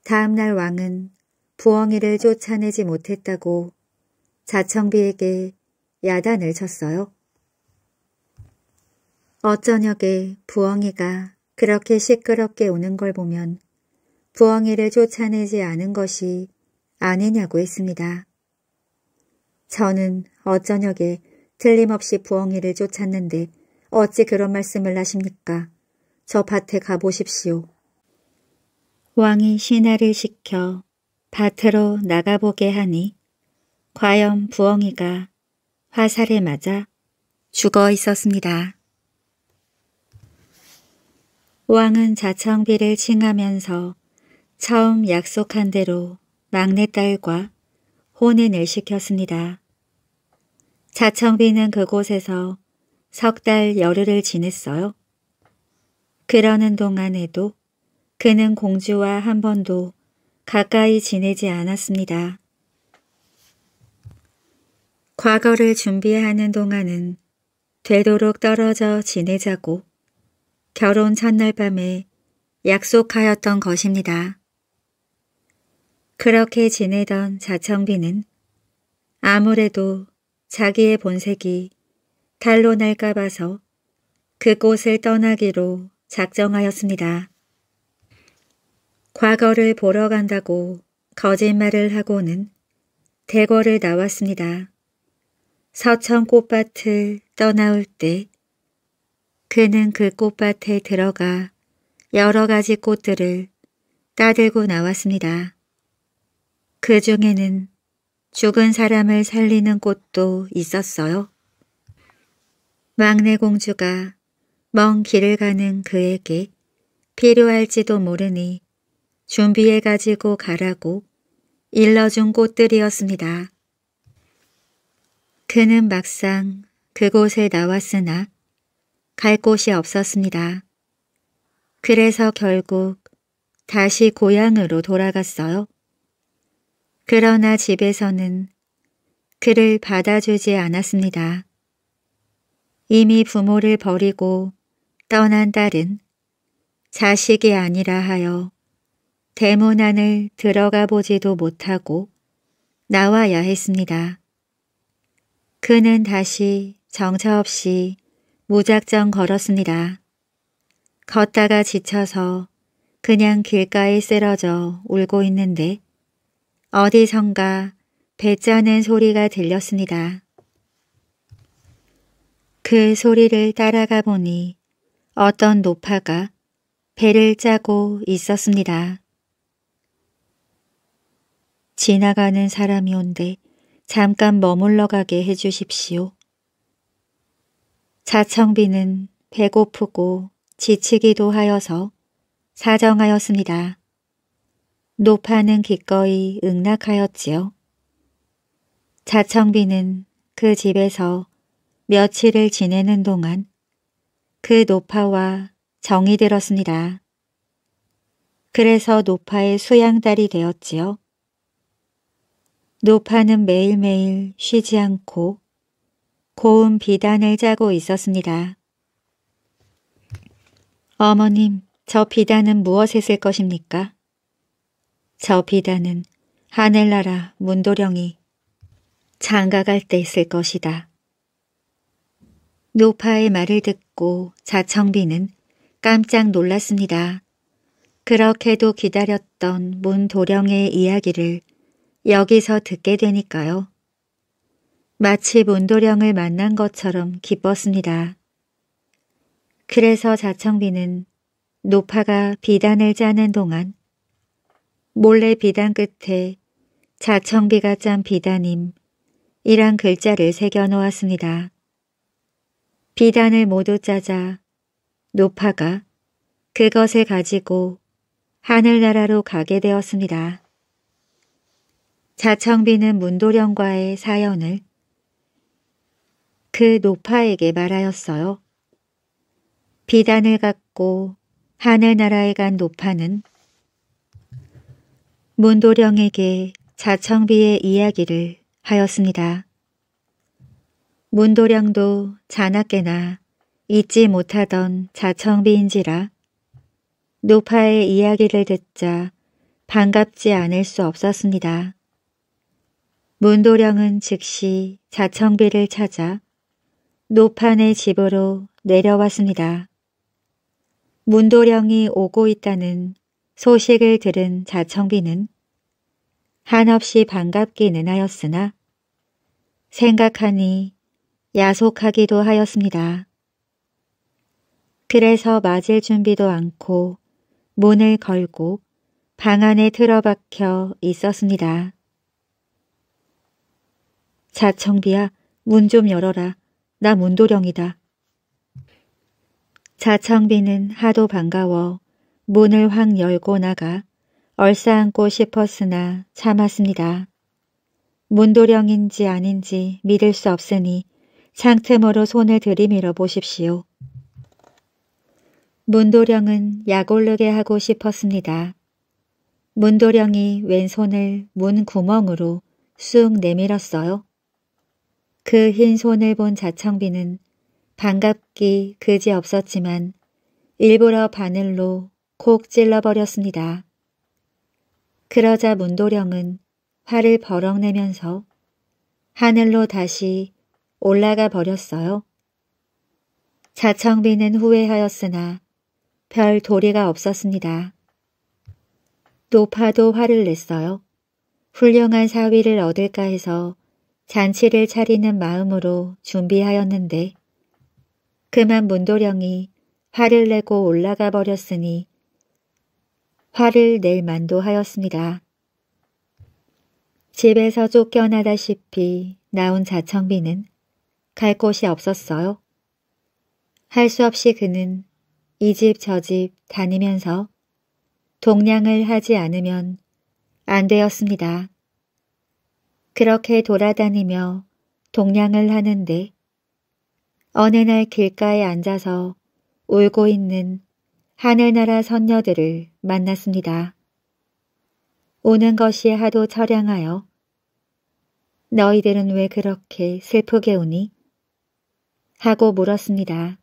다음날 왕은 부엉이를 쫓아내지 못했다고 자청비에게 야단을 쳤어요. 어쩌녁에 부엉이가 그렇게 시끄럽게 우는 걸 보면 부엉이를 쫓아내지 않은 것이 아니냐고 했습니다. 저는 어쩌녁에 틀림없이 부엉이를 쫓았는데 어찌 그런 말씀을 하십니까? 저 밭에 가보십시오. 왕이 신하를 시켜 밭으로 나가보게 하니 과연 부엉이가 화살에 맞아 죽어 있었습니다. 왕은 자청비를 칭하면서 처음 약속한 대로 막내딸과 혼인을 시켰습니다. 자청비는 그곳에서 석 달 열흘을 지냈어요. 그러는 동안에도 그는 공주와 한 번도 가까이 지내지 않았습니다. 과거를 준비하는 동안은 되도록 떨어져 지내자고 결혼 첫날 밤에 약속하였던 것입니다. 그렇게 지내던 자청비는 아무래도 자기의 본색이 달로 날까 봐서 그곳을 떠나기로 작정하였습니다. 과거를 보러 간다고 거짓말을 하고는 대궐을 나왔습니다. 서천 꽃밭을 떠나올 때 그는 그 꽃밭에 들어가 여러 가지 꽃들을 따들고 나왔습니다. 그 중에는 죽은 사람을 살리는 꽃도 있었어요. 막내 공주가 먼 길을 가는 그에게 필요할지도 모르니 준비해 가지고 가라고 일러준 꽃들이었습니다. 그는 막상 그곳에 나왔으나 갈 곳이 없었습니다. 그래서 결국 다시 고향으로 돌아갔어요. 그러나 집에서는 그를 받아주지 않았습니다. 이미 부모를 버리고 떠난 딸은 자식이 아니라 하여 대문 안을 들어가 보지도 못하고 나와야 했습니다. 그는 다시 정처 없이 무작정 걸었습니다. 걷다가 지쳐서 그냥 길가에 쓰러져 울고 있는데 어디선가 배 짜는 소리가 들렸습니다. 그 소리를 따라가 보니 어떤 노파가 배를 짜고 있었습니다. 지나가는 사람이 온데 잠깐 머물러 가게 해주십시오. 자청비는 배고프고 지치기도 하여서 사정하였습니다. 노파는 기꺼이 응낙하였지요. 자청비는 그 집에서 며칠을 지내는 동안 그 노파와 정이 들었습니다. 그래서 노파의 수양달이 되었지요. 노파는 매일매일 쉬지 않고 고운 비단을 짜고 있었습니다. 어머님, 저 비단은 무엇에 쓸 것입니까? 저 비단은 하늘나라 문도령이 장가갈 때쓸 것이다. 노파의 말을 듣고 자청비는 깜짝 놀랐습니다. 그렇게도 기다렸던 문도령의 이야기를 여기서 듣게 되니까요. 마치 문도령을 만난 것처럼 기뻤습니다. 그래서 자청비는 노파가 비단을 짜는 동안 몰래 비단 끝에 자청비가 짠 비단임 이란 글자를 새겨 놓았습니다. 비단을 모두 짜자 노파가 그것을 가지고 하늘나라로 가게 되었습니다. 자청비는 문도령과의 사연을 그 노파에게 말하였어요. 비단을 갖고 하늘나라에 간 노파는 문도령에게 자청비의 이야기를 하였습니다. 문도령도 자나깨나 잊지 못하던 자청비인지라 노파의 이야기를 듣자 반갑지 않을 수 없었습니다. 문도령은 즉시 자청비를 찾아 노판의 집으로 내려왔습니다. 문도령이 오고 있다는 소식을 들은 자청비는 한없이 반갑기는 하였으나 생각하니 야속하기도 하였습니다. 그래서 맞을 준비도 않고 문을 걸고 방 안에 틀어박혀 있었습니다. 자청비야 문 좀 열어라. 나 문도령이다. 자청비는 하도 반가워 문을 확 열고 나가 얼싸안고 싶었으나 참았습니다. 문도령인지 아닌지 믿을 수 없으니 창틈으로 손을 들이밀어 보십시오. 문도령은 약 오르게 하고 싶었습니다. 문도령이 왼손을 문 구멍으로 쑥 내밀었어요. 그 흰 손을 본 자청비는 반갑기 그지 없었지만 일부러 바늘로 콕 찔러버렸습니다. 그러자 문도령은 화를 버럭 내면서 하늘로 다시 올라가 버렸어요. 자청비는 후회하였으나 별 도리가 없었습니다. 노파도 화를 냈어요. 훌륭한 사위를 얻을까 해서 잔치를 차리는 마음으로 준비하였는데 그만 문도령이 화를 내고 올라가 버렸으니 화를 낼 만도 하였습니다. 집에서 쫓겨나다시피 나온 자청비는 갈 곳이 없었어요. 할 수 없이 그는 이 집저집 다니면서 동냥을 하지 않으면 안 되었습니다. 그렇게 돌아다니며 동냥을 하는데 어느 날 길가에 앉아서 울고 있는 하늘나라 선녀들을 만났습니다. 오는 것이 하도 처량하여 너희들은 왜 그렇게 슬프게 우니? 하고 물었습니다.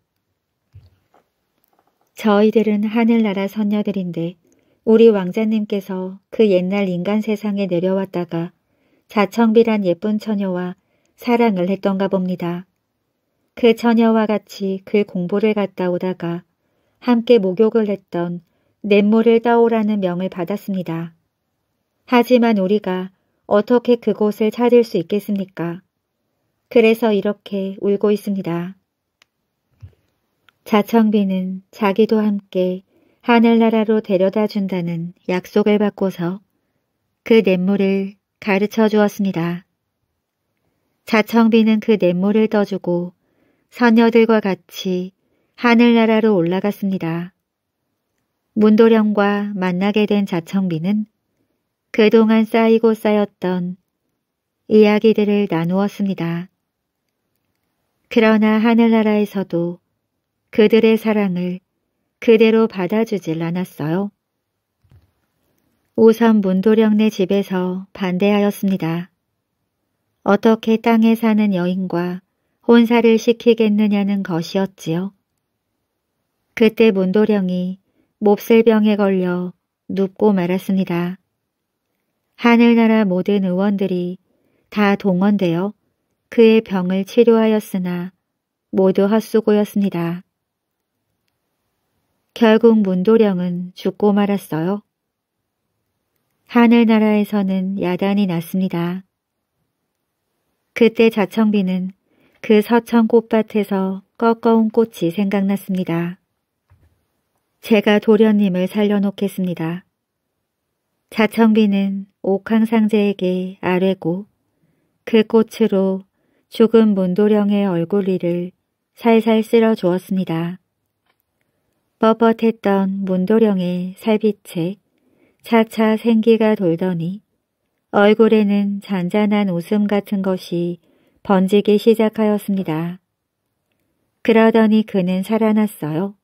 저희들은 하늘나라 선녀들인데 우리 왕자님께서 그 옛날 인간 세상에 내려왔다가 자청비란 예쁜 처녀와 사랑을 했던가 봅니다. 그 처녀와 같이 그 공부를 갔다 오다가 함께 목욕을 했던 냇물을 떠오라는 명을 받았습니다. 하지만 우리가 어떻게 그곳을 찾을 수 있겠습니까? 그래서 이렇게 울고 있습니다. 자청비는 자기도 함께 하늘나라로 데려다 준다는 약속을 받고서 그 냇물을 가르쳐 주었습니다. 자청비는 그 냇물을 떠주고 선녀들과 같이 하늘나라로 올라갔습니다. 문도령과 만나게 된 자청비는 그동안 쌓이고 쌓였던 이야기들을 나누었습니다. 그러나 하늘나라에서도 그들의 사랑을 그대로 받아주질 않았어요. 우선 문도령네 집에서 반대하였습니다. 어떻게 땅에 사는 여인과 혼사를 시키겠느냐는 것이었지요. 그때 문도령이 몹쓸 병에 걸려 눕고 말았습니다. 하늘나라 모든 의원들이 다 동원되어 그의 병을 치료하였으나 모두 헛수고였습니다. 결국 문도령은 죽고 말았어요. 하늘나라에서는 야단이 났습니다. 그때 자청비는 그 서천 꽃밭에서 꺾어온 꽃이 생각났습니다. 제가 도련님을 살려놓겠습니다. 자청비는 옥황상제에게 아뢰고 그 꽃으로 죽은 문도령의 얼굴 위를 살살 쓸어 주었습니다. 뻣뻣했던 문도령의 살빛에 차차 생기가 돌더니 얼굴에는 잔잔한 웃음 같은 것이 번지기 시작하였습니다. 그러더니 그는 살아났어요.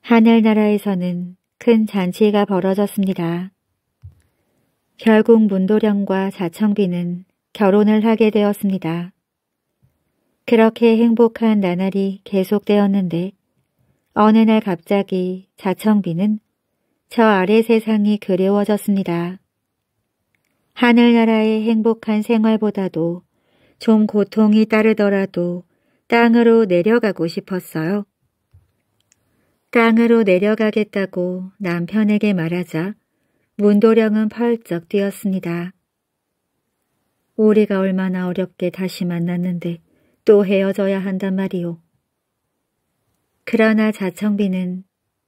하늘나라에서는 큰 잔치가 벌어졌습니다. 결국 문도령과 자청비는 결혼을 하게 되었습니다. 그렇게 행복한 나날이 계속되었는데 어느 날 갑자기 자청비는 저 아래 세상이 그리워졌습니다. 하늘나라의 행복한 생활보다도 좀 고통이 따르더라도 땅으로 내려가고 싶었어요. 땅으로 내려가겠다고 남편에게 말하자 문도령은 펄쩍 뛰었습니다. 우리가 얼마나 어렵게 다시 만났는데 또 헤어져야 한단 말이오. 그러나 자청비는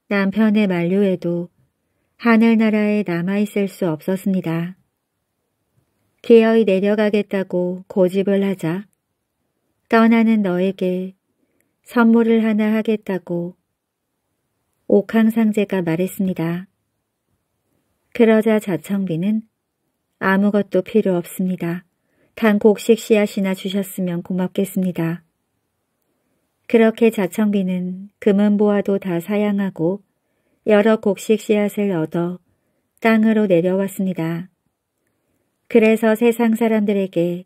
남편의 만류에도 하늘나라에 남아있을 수 없었습니다. 기어이 내려가겠다고 고집을 하자 떠나는 너에게 선물을 하나 하겠다고 옥황상제가 말했습니다. 그러자 자청비는 아무것도 필요 없습니다. 단 곡식 씨앗이나 주셨으면 고맙겠습니다. 그렇게 자청비는 금은보화도 다 사양하고 여러 곡식 씨앗을 얻어 땅으로 내려왔습니다. 그래서 세상 사람들에게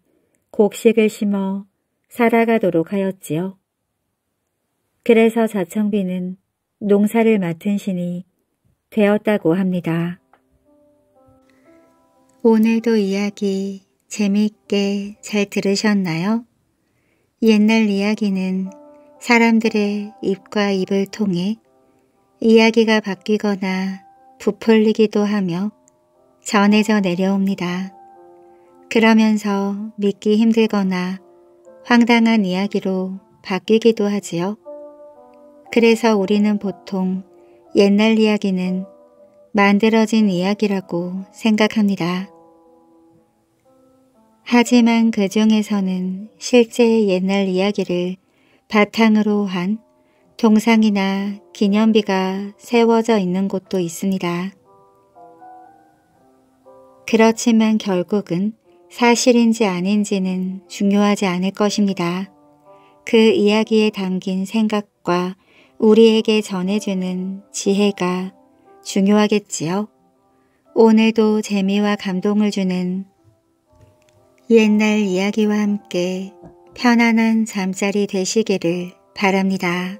곡식을 심어 살아가도록 하였지요. 그래서 자청비는 농사를 맡은 신이 되었다고 합니다. 오늘도 이야기 재미있게 잘 들으셨나요? 옛날 이야기는 사람들의 입과 입을 통해 이야기가 바뀌거나 부풀리기도 하며 전해져 내려옵니다. 그러면서 믿기 힘들거나 황당한 이야기로 바뀌기도 하지요. 그래서 우리는 보통 옛날 이야기는 만들어진 이야기라고 생각합니다. 하지만 그 중에서는 실제 옛날 이야기를 바탕으로 한 동상이나 기념비가 세워져 있는 곳도 있습니다. 그렇지만 결국은 사실인지 아닌지는 중요하지 않을 것입니다. 그 이야기에 담긴 생각과 우리에게 전해주는 지혜가 중요하겠지요. 오늘도 재미와 감동을 주는 옛날 이야기와 함께 편안한 잠자리 되시기를 바랍니다.